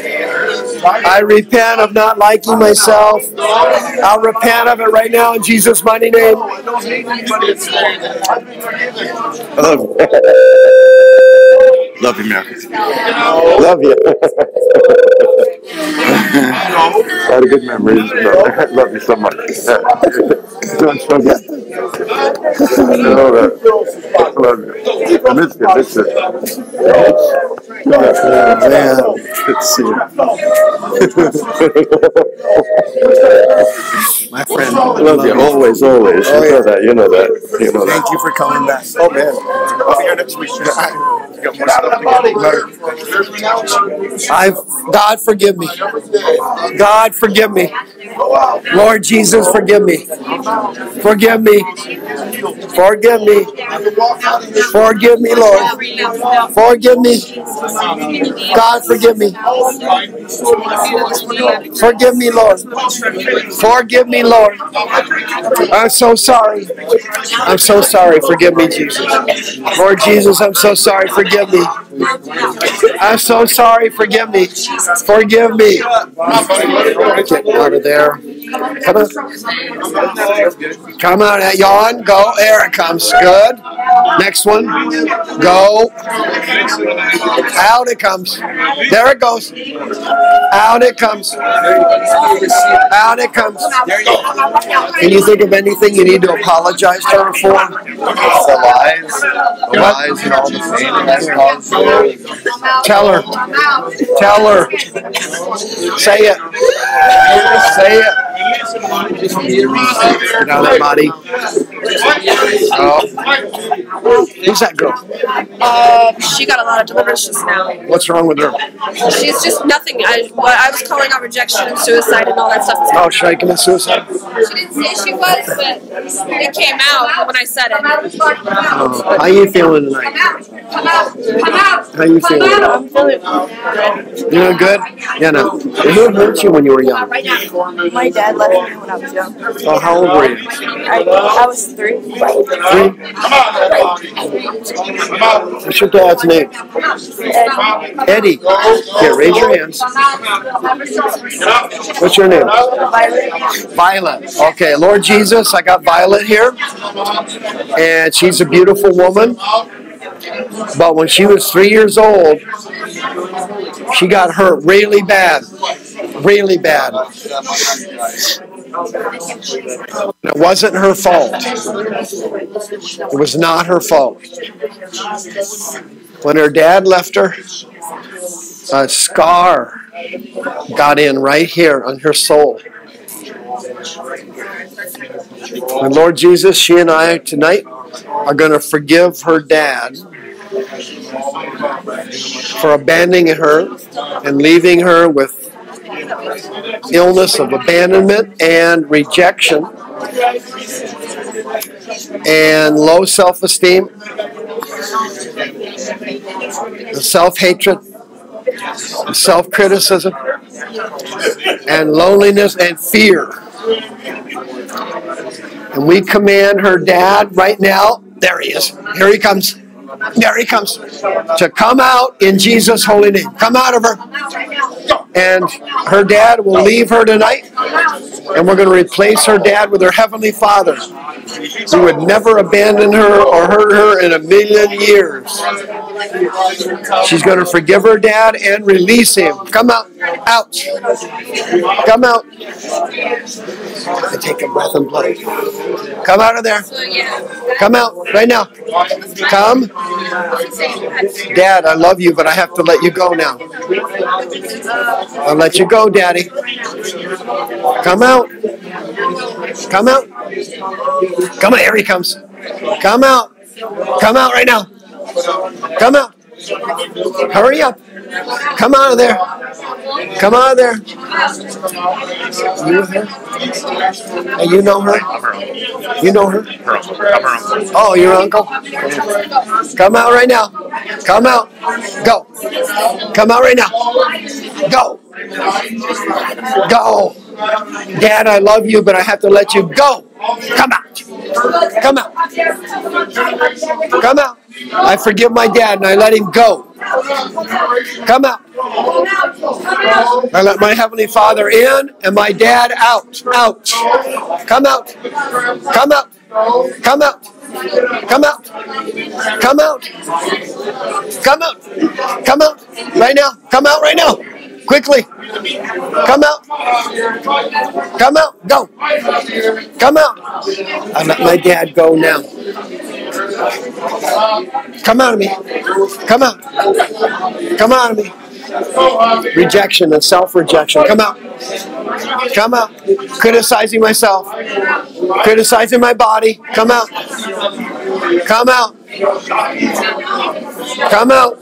I repent of not liking myself. I'll repent of it right now in Jesus' mighty name. I don't hate anybody that's saying that. I love you. Love you, America. Love you. I had a good memories. but Love you so much. (laughs) Don't forget. That- Love you. I miss you. I miss you. Oh, man. Good to see you. My friend. Love you always, always. Oh, You yeah. know that. You know that. You know Thank that. you for coming back. Oh man, I'll be here next week. You (laughs) got more stuff to get. I've God forgive me. God forgive me. Lord Jesus forgive me. Forgive me. Forgive me. Forgive me, Lord. Forgive me. God forgive me. Forgive me, Lord. Forgive me, Lord. I'm so sorry. I'm so sorry. Forgive me, Jesus. Lord Jesus, I'm so sorry. Forgive me. I'm so sorry. Forgive me. Forgive me. Get out of there. Come on. Come on, yawn. Go. There it comes. Good. Next one. Go. Out it comes. There it goes. Out it comes. Out it comes. Can you think of anything you need to apologize to her for? The lies, the lies, and all the pain that caused. Tell her. Tell her. Say it. Say it. Out of that body. Oh. Who's that girl? Uh, she got a lot of deliverance just now. What's wrong with her? She's just nothing. I, what I was calling out rejection and suicide and all that stuff. Oh, should I commit suicide? She didn't say she was, but it came out when I said it. Oh, how you feeling tonight? How you feeling? I'm feeling good. You doing good? Yeah, no. Who hurt you when you were young? My dad left me when I was young. Oh, how old were you? I, I was three. Three? What's your dad's name? Eddie. Here, raise your hands. What's your name? Violet. Okay, Lord Jesus, I got Violet here. And she's a beautiful woman. But when she was three years old, she got hurt really bad. Really bad. It wasn't her fault. It was not her fault. When her dad left her, a scar got in right here on her soul. And Lord Jesus, she and I tonight are going to forgive her dad for abandoning her and leaving her with illness of abandonment and rejection and low self esteem, self hatred, self criticism, and loneliness and fear. And we command her dad right now, there he is, here he comes. There he comes. To come out in Jesus' holy name. Come out of her. And her dad will leave her tonight. And we're going to replace her dad with her heavenly father. Who would never abandon her or hurt her in a million years. She's going to forgive her dad and release him. Come out. Out. Come out. I take a breath and blow. Come out of there. Come out right now. Come. Dad, I love you, but I have to let you go now. I'll let you go, Daddy. Come out. Come out. Come on, here he comes. Come out. Come out right now. Come out. Hurry up. Come out of there. Come out of there. You her? Hey, you know her? You know her? Oh, your uncle? Come out right now. Come out. Go. Come out right now. Go. Go. Dad, I love you, but I have to let you go. Come out. Come out. Come out. I forgive my dad and I let him go. Come out. I let my Heavenly Father in and my dad out. Out. Come out. Come out. Come out. Come out. Come out. Come out. Come out. Right now. Come out right now. Quickly. Come out. Come out. Go. Come out. I let my dad go now. Come out of me. Come out. Come out of me. Rejection and self rejection. Come out. Come out. Criticizing myself. Criticizing my body. Come out. Come out. Come out.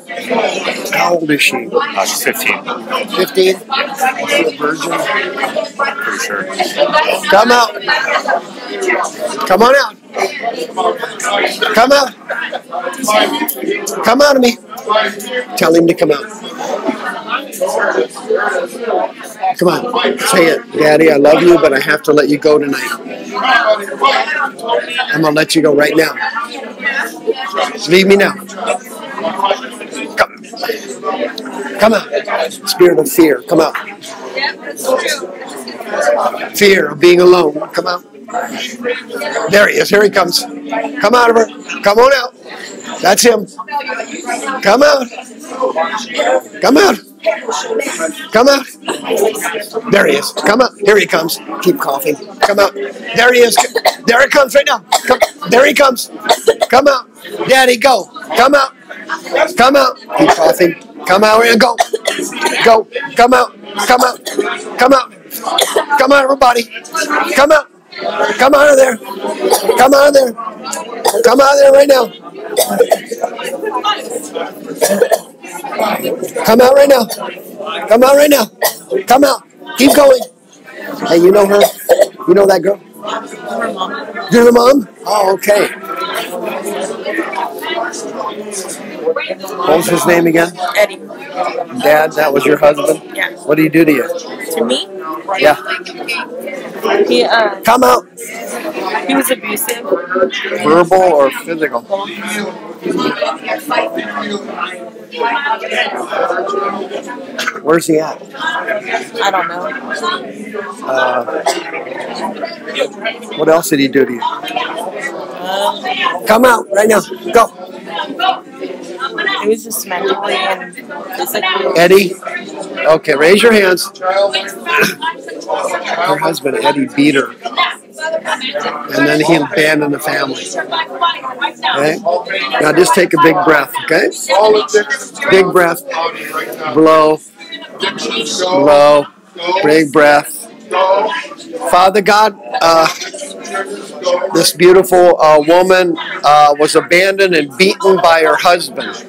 How old is she? Uh, she's 15. 15? A virgin. Pretty sure. Come out. Come on out. Come out. Come out of me. Tell him to come out. Come on. Say it. Daddy, I love you, but I have to let you go tonight. I'm going to let you go right now. Leave me now. Come. Come out. Spirit of fear. Come out. Fear of being alone. Come out. There he is. Here he comes. Come out of her. Come on out. That's him. Come out. Come out. Come out. There he is. Come out. Here he comes. Keep coughing. Come out. There he is. There he comes right now. Come. There he comes. Come out. Daddy, go. Come out. Come out. Keep coughing. Come out and go. Go. Come out. Come out. Come out. Come out, everybody. Come out. Come out of there. Come out of there. Come out of there right now. Come out right now. Come out right now. Come out. Keep going. Hey, you know her? You know that girl? You're the mom? Oh, okay. What was his name again? Eddie. Dad, that was your husband? Yeah. What did he do to you? To me? Yeah. He uh Come out. he was abusive. Verbal or physical? Where's he at? I don't know. Uh, what else did he do to you? Um, Come out right now. Go. it was just mentally and physically. Eddie. Okay, raise your hands. (coughs) Her husband, Eddie, beat her. And then he abandoned the family. Okay? Now just take a big breath, okay? Big breath. Blow. Blow. Big breath. Father God, uh, this beautiful uh, woman uh, was abandoned and beaten by her husband.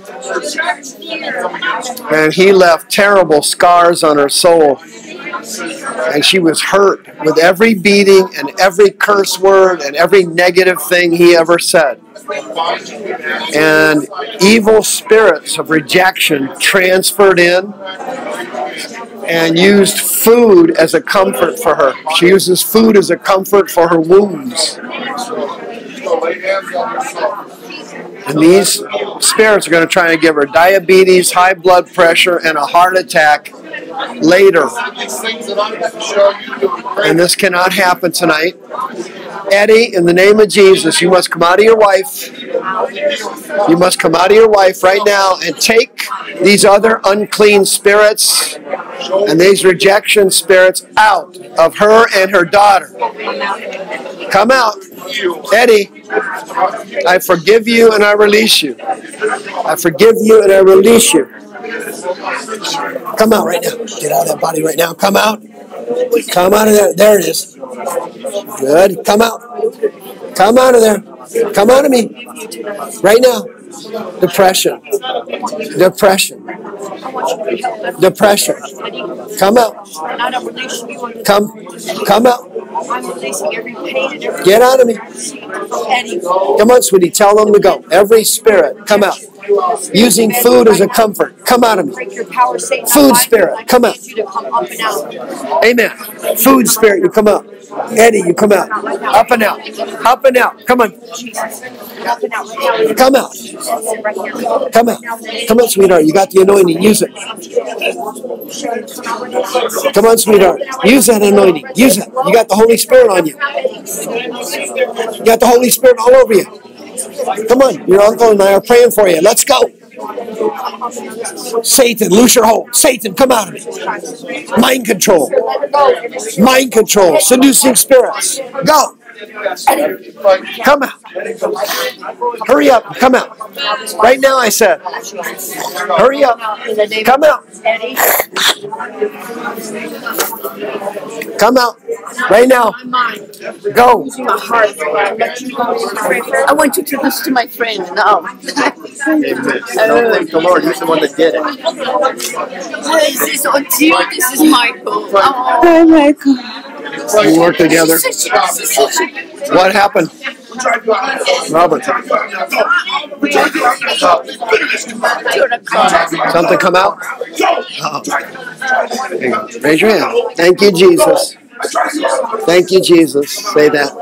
And he left terrible scars on her soul. And she was hurt with every beating and every curse word and every negative thing he ever said. And evil spirits of rejection transferred in and used food as a comfort for her. She uses food as a comfort for her wounds. And these spirits are going to try and give her diabetes, high blood pressure, and a heart attack later. And this cannot happen tonight. Eddie, in the name of Jesus, you must come out of your wife. You must come out of your wife right now and take these other unclean spirits and these rejection spirits out of her and her daughter. Come out. Eddie, I forgive you and I release you. I forgive you and I release you. Come out right now. Get out of that body right now. Come out. Come out of there. There it is. Good. Come out. Come out of there. Come out of me. Right now. Depression. Depression. Depression. Come out. Come. Come out. Get out of me. Come on, sweetie. Tell them to go. Every spirit, come out. Using food as a comfort. Come out of me. Food spirit, come out. Amen. Food spirit, you come out. Eddie, you come out. Up and out. Up and out. Come on. Come out. Come out. Come on, sweetheart. You got the anointing. Use it. Come on, sweetheart. Use that anointing. Use it. You got the Holy Spirit on you. You got the Holy Spirit all over you. Come on. Your uncle and I are praying for you. Let's go. Satan, loose your hold. Satan, come out of me. Mind control. Mind control. Seducing spirits. Go. Come out. Hurry up. Come out. Right now, I said. Hurry up. Come out. Come out. Right now. Go. I want you to listen to my friend now. Don't blame the Lord, he's the one that did it. Oh, this is oh, Otil, this is Michael. Oh, Michael. We work together. What happened? Robert. Something come out? Oh. There you go. Raise your hand. Thank you, Jesus. Thank you, Jesus. Say that.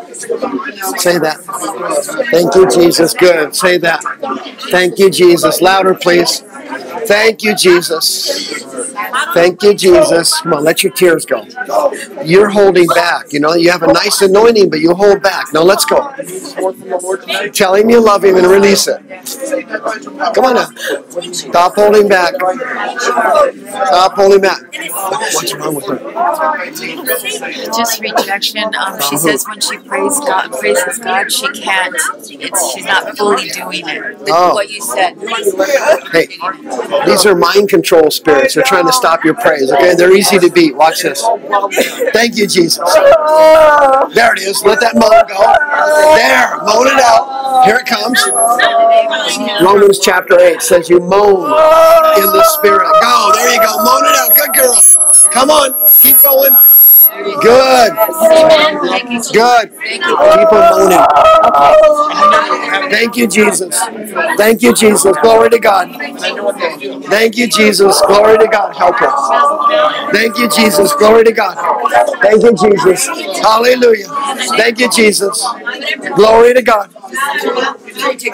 Say that. Thank you, Jesus. Good. Say that. Thank you, Jesus. Louder, please. Thank you, Jesus. Thank you, Jesus. Come on, let your tears go. You're holding back. You know, you have a nice anointing, but you hold back. Now let's go. Tell him you love him and release it. Come on now. Stop holding back. Stop holding back. What's wrong with her? Just rejection. Um, she says when she prays God, praises God, she can't. It's she's not fully doing it. Oh. what you said. Hey, these are mind control spirits. They're trying to stop your praise. Okay, they're easy to beat. Watch this. Thank you, Jesus. There it is. Let that moan go. There, moan it out. Here it comes. Romans chapter 8 says you moan in the spirit. Go. There you go. Moan it out. Good girl. Come on. Keep going. Good. Good. Keep on moaning. Thank you, Jesus. Thank you, Jesus. Glory to God. Thank you, Jesus. Glory to God. Help her. Thank you, Jesus. Glory to God. Thank you, Jesus. Hallelujah. Thank you, Jesus. Glory to God.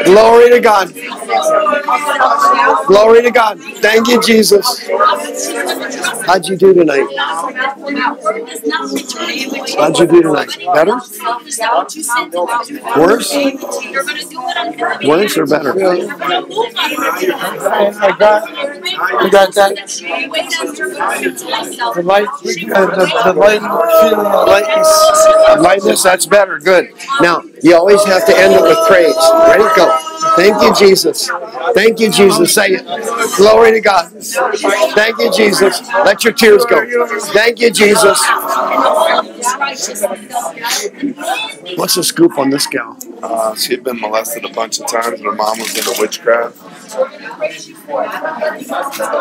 Glory to God. Glory to God. Thank you, Jesus. How'd you do tonight? How'd you do tonight? Better? Worse? Worse or better? I got, I got that. The light, the, the light, feeling lightness. Lightness, that's better. Good. Now, you always have to end with praise. Ready? Go. Thank you, Jesus. Thank you, Jesus. Say it. Glory to God. Thank you, Jesus. Let your tears go. Thank you, Jesus. What's the scoop on this gal? Uh, she had been molested a bunch of times. Her mom was into witchcraft.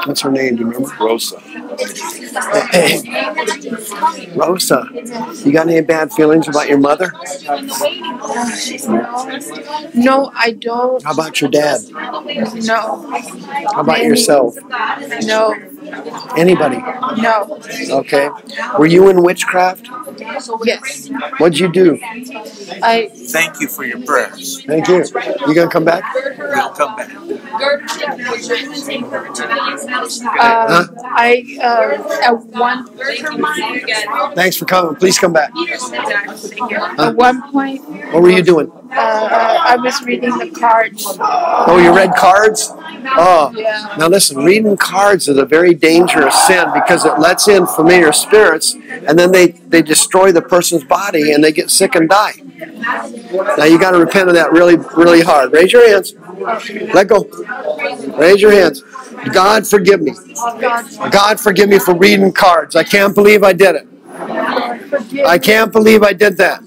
What's her name? Do you remember? Rosa. (laughs) Rosa, you got any bad feelings about your mother? No, I don't. How about your dad? No. How about yourself? No. Anybody? No. Okay. Were you in witchcraft? Yes. What'd you do? I Thank you for your prayers. Thank you. You gonna come back? We'll come back. I uh, at one Thanks for coming. Please come back. at one point What were you doing? uh, I was reading the cards. Oh, you read cards? Oh, now listen, reading cards is a very dangerous sin because it lets in familiar spirits and then they, they destroy the person's body and they get sick and die. Now you got to repent of that really, really hard. Raise your hands. Let go. Raise your hands. God forgive me. God forgive me for reading cards. I can't believe I did it. I can't believe I did that.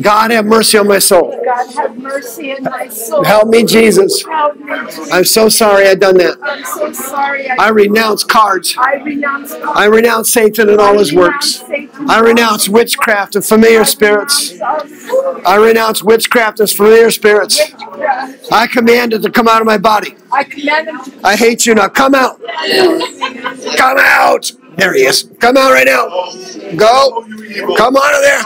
God have mercy on my soul. God have mercy in my soul. Help me, Jesus. Help me, Jesus. I'm so sorry I done that. I'm so sorry. I renounce cards. I renounce. I renounce Satan and all his works. I renounce witchcraft and familiar spirits. I renounce witchcraft and familiar spirits. I command it to come out of my body. I command to I hate you now. Come out. (laughs) Come out. There he is. Come out right now. Go. Come out of there.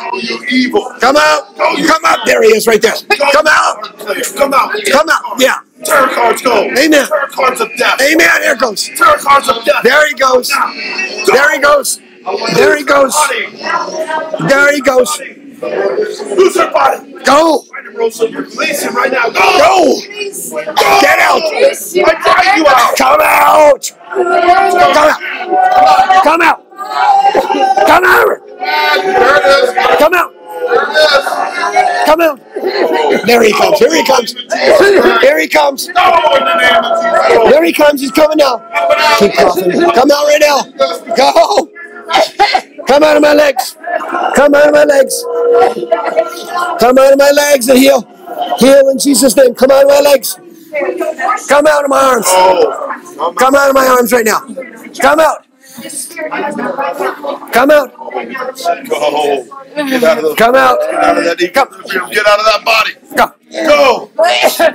Come out. Come out. There he is right there. Come out. Come out. Come out. Yeah. Tarot cards go. Amen. Tarot cards of death. Amen. Here it goes. Tarot cards of death. There he goes. There he goes. There he goes. There he goes. Lose her body. Go. Release him right now. Go. Go. Get out. I drive you out. Come out. Come out. Come out. Come out. There it is. Come out. Come out. There he comes. Here he comes. Here he comes. There he comes. He's coming now. Keep coughing. Come out right now. Go. Come out of my legs. Come out of my legs. Come out of my legs and heal. Heal in Jesus' name. Come out of my legs. Come out of my arms. Come out of my arms right now. Come out. Come out. Go. Get out of the, Come out. Get out of that equilibrium. Get out of that body. Go. Go.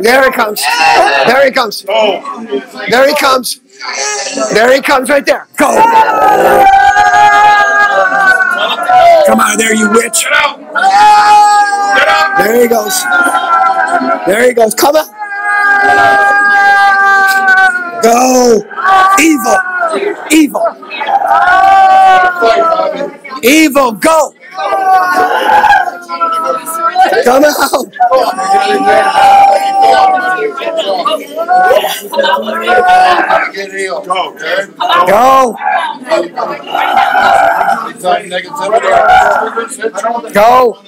There he comes. There he comes. There he comes. There he comes right there. Go. Come out of there, you witch. There he goes. There he goes. Come out. Go. Evil. Evil. Evil. Go. Come out. Go. Go. Go.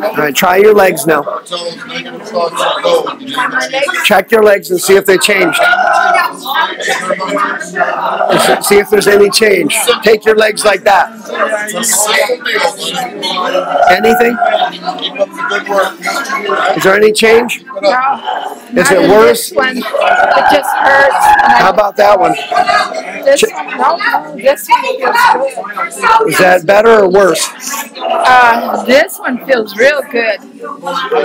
All right, try your legs now. Check your legs and see if they changed. See if there's any change. Take your legs like that. Anything? Is there any change? Is it worse? One, it just hurts. How about that one? This one, no, this one feels good. Is that better or worse? Uh, this one feels real good.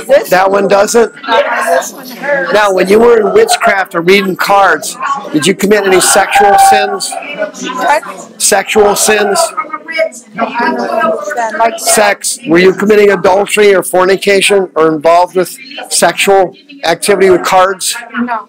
This That one doesn't? uh, this one hurts. Now, when you were in witchcraft or reading cards, did you commit any sexual sins? Sexual sins? I don't understand. Like Sex? Were you committing adultery or fornication or involved with sexual activity with cards? no,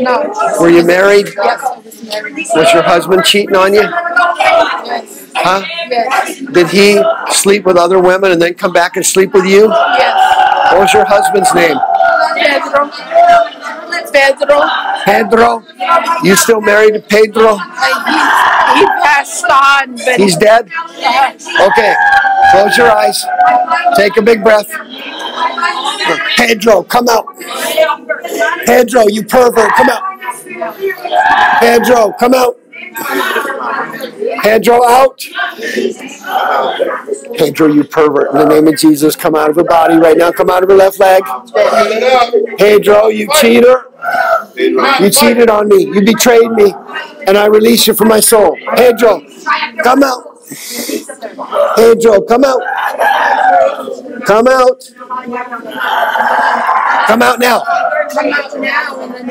no. Were you married? Yes, was. Was your husband cheating on you? Yes, Huh? yes, Did he sleep with other women and then come back and sleep with you? yes. What was your husband's name? Pedro. Pedro. Pedro? You still married to Pedro? Uh, he, he passed on, but He's dead? Okay, close your eyes. Take a big breath. Pedro, come out. Pedro, you pervert, come out. Pedro, come out. Pedro, out. Pedro, you pervert. In the name of Jesus, come out of her body right now. Come out of her left leg. Pedro, you cheater. You cheated on me. You betrayed me. And I release you from my soul. Pedro, come out. Pedro, come out. Come out. Come out now.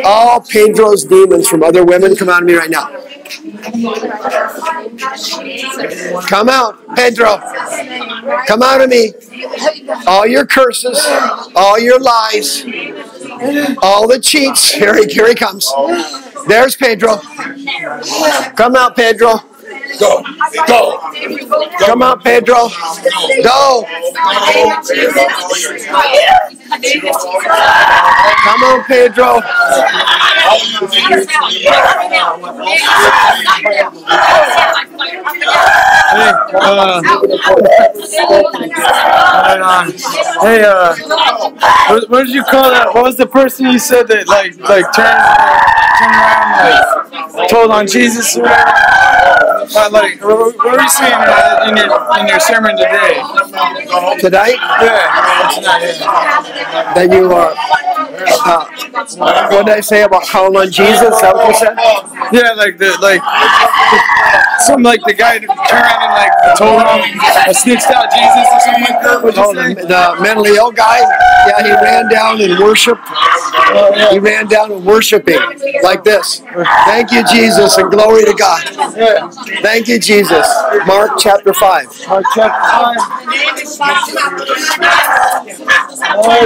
All Pedro's demons from other women, come out of me right now. Come out, Pedro. Come out of me. All your curses, all your lies, all the cheats. Here he, here he comes. There's Pedro. Come out, Pedro. Go. Go. Come on, Pedro. Go. Come on, Pedro. Hey, uh, right on. Hey, uh, what, what did you call that? What was the person you said that like like turned turned around like told on Jesus or? But like, what were you saying uh, in your in your sermon today? Tonight? Yeah. Tonight. That you are. Uh, what did I say about calling on Jesus? Is that what you said? Yeah, like the like some like the guy turned around and like told him I snitched out Jesus or something like that. What'd Oh, the, the mentally ill guy? Yeah, he ran down and worshiped. He ran down and worshiping like this. Thank you, Jesus, and glory to God. Yeah. Thank you, Jesus. Mark chapter 5. Mark chapter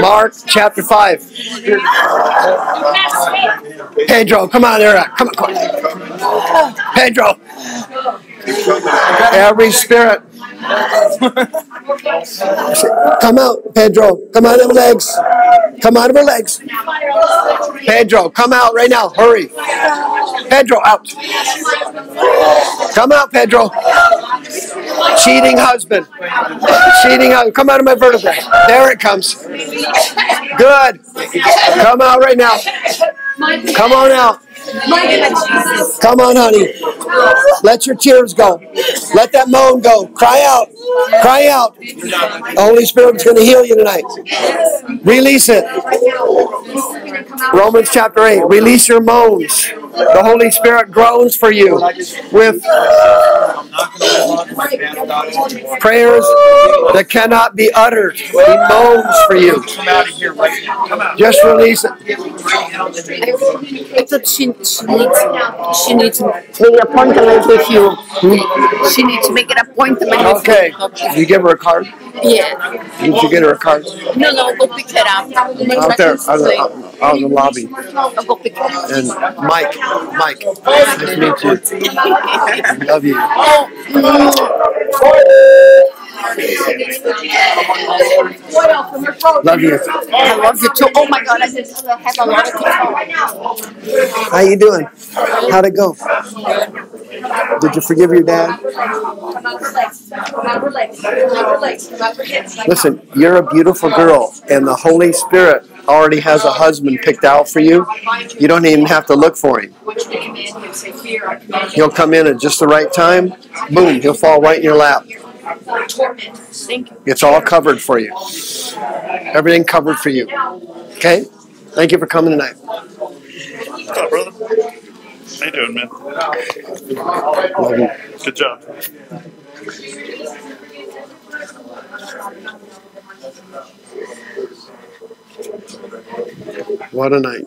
Mark chapter 5. Pedro, come on, there. Come on, come on. Pedro. Every spirit. Come out, Pedro. Come out of her legs. Come out of her legs. Pedro, come out right now. Hurry. Pedro, out. Come out, Pedro. Cheating husband. Cheating husband. Come out of my vertebrae. There it comes. Good. Come out right now. Come on out. Come on, honey. Let your tears go. Let that moan go. Cry out. Cry out. The Holy Spirit is going to heal you tonight. Release it. Romans chapter 8. Release your moans. The Holy Spirit groans for you with prayers that cannot be uttered. He moans for you. Come out of here right now. Just release it. She, needs she needs to make an appointment with you. She needs to make an appointment with Okay. you. You give her a card? Yeah. Did you get her a card? No, no, go pick it up. Out there, out, out, out in the lobby. I'll go pick it up. And Mike, Mike, nice to meet (laughs) you. Love you. Oh, Love you. I love you too. Oh my God, I have a lot of control. How you doing? How'd it go? Did you forgive your dad? Listen, you're a beautiful girl, and the Holy Spirit already has a husband picked out for you. You don't even have to look for him. He'll come in at just the right time. Boom, he'll fall right in your lap. Thank you. It's all covered for you. Everything covered for you. Okay? Thank you for coming tonight. What's up, brother? How you doing, man? Love you. Good job. What a night.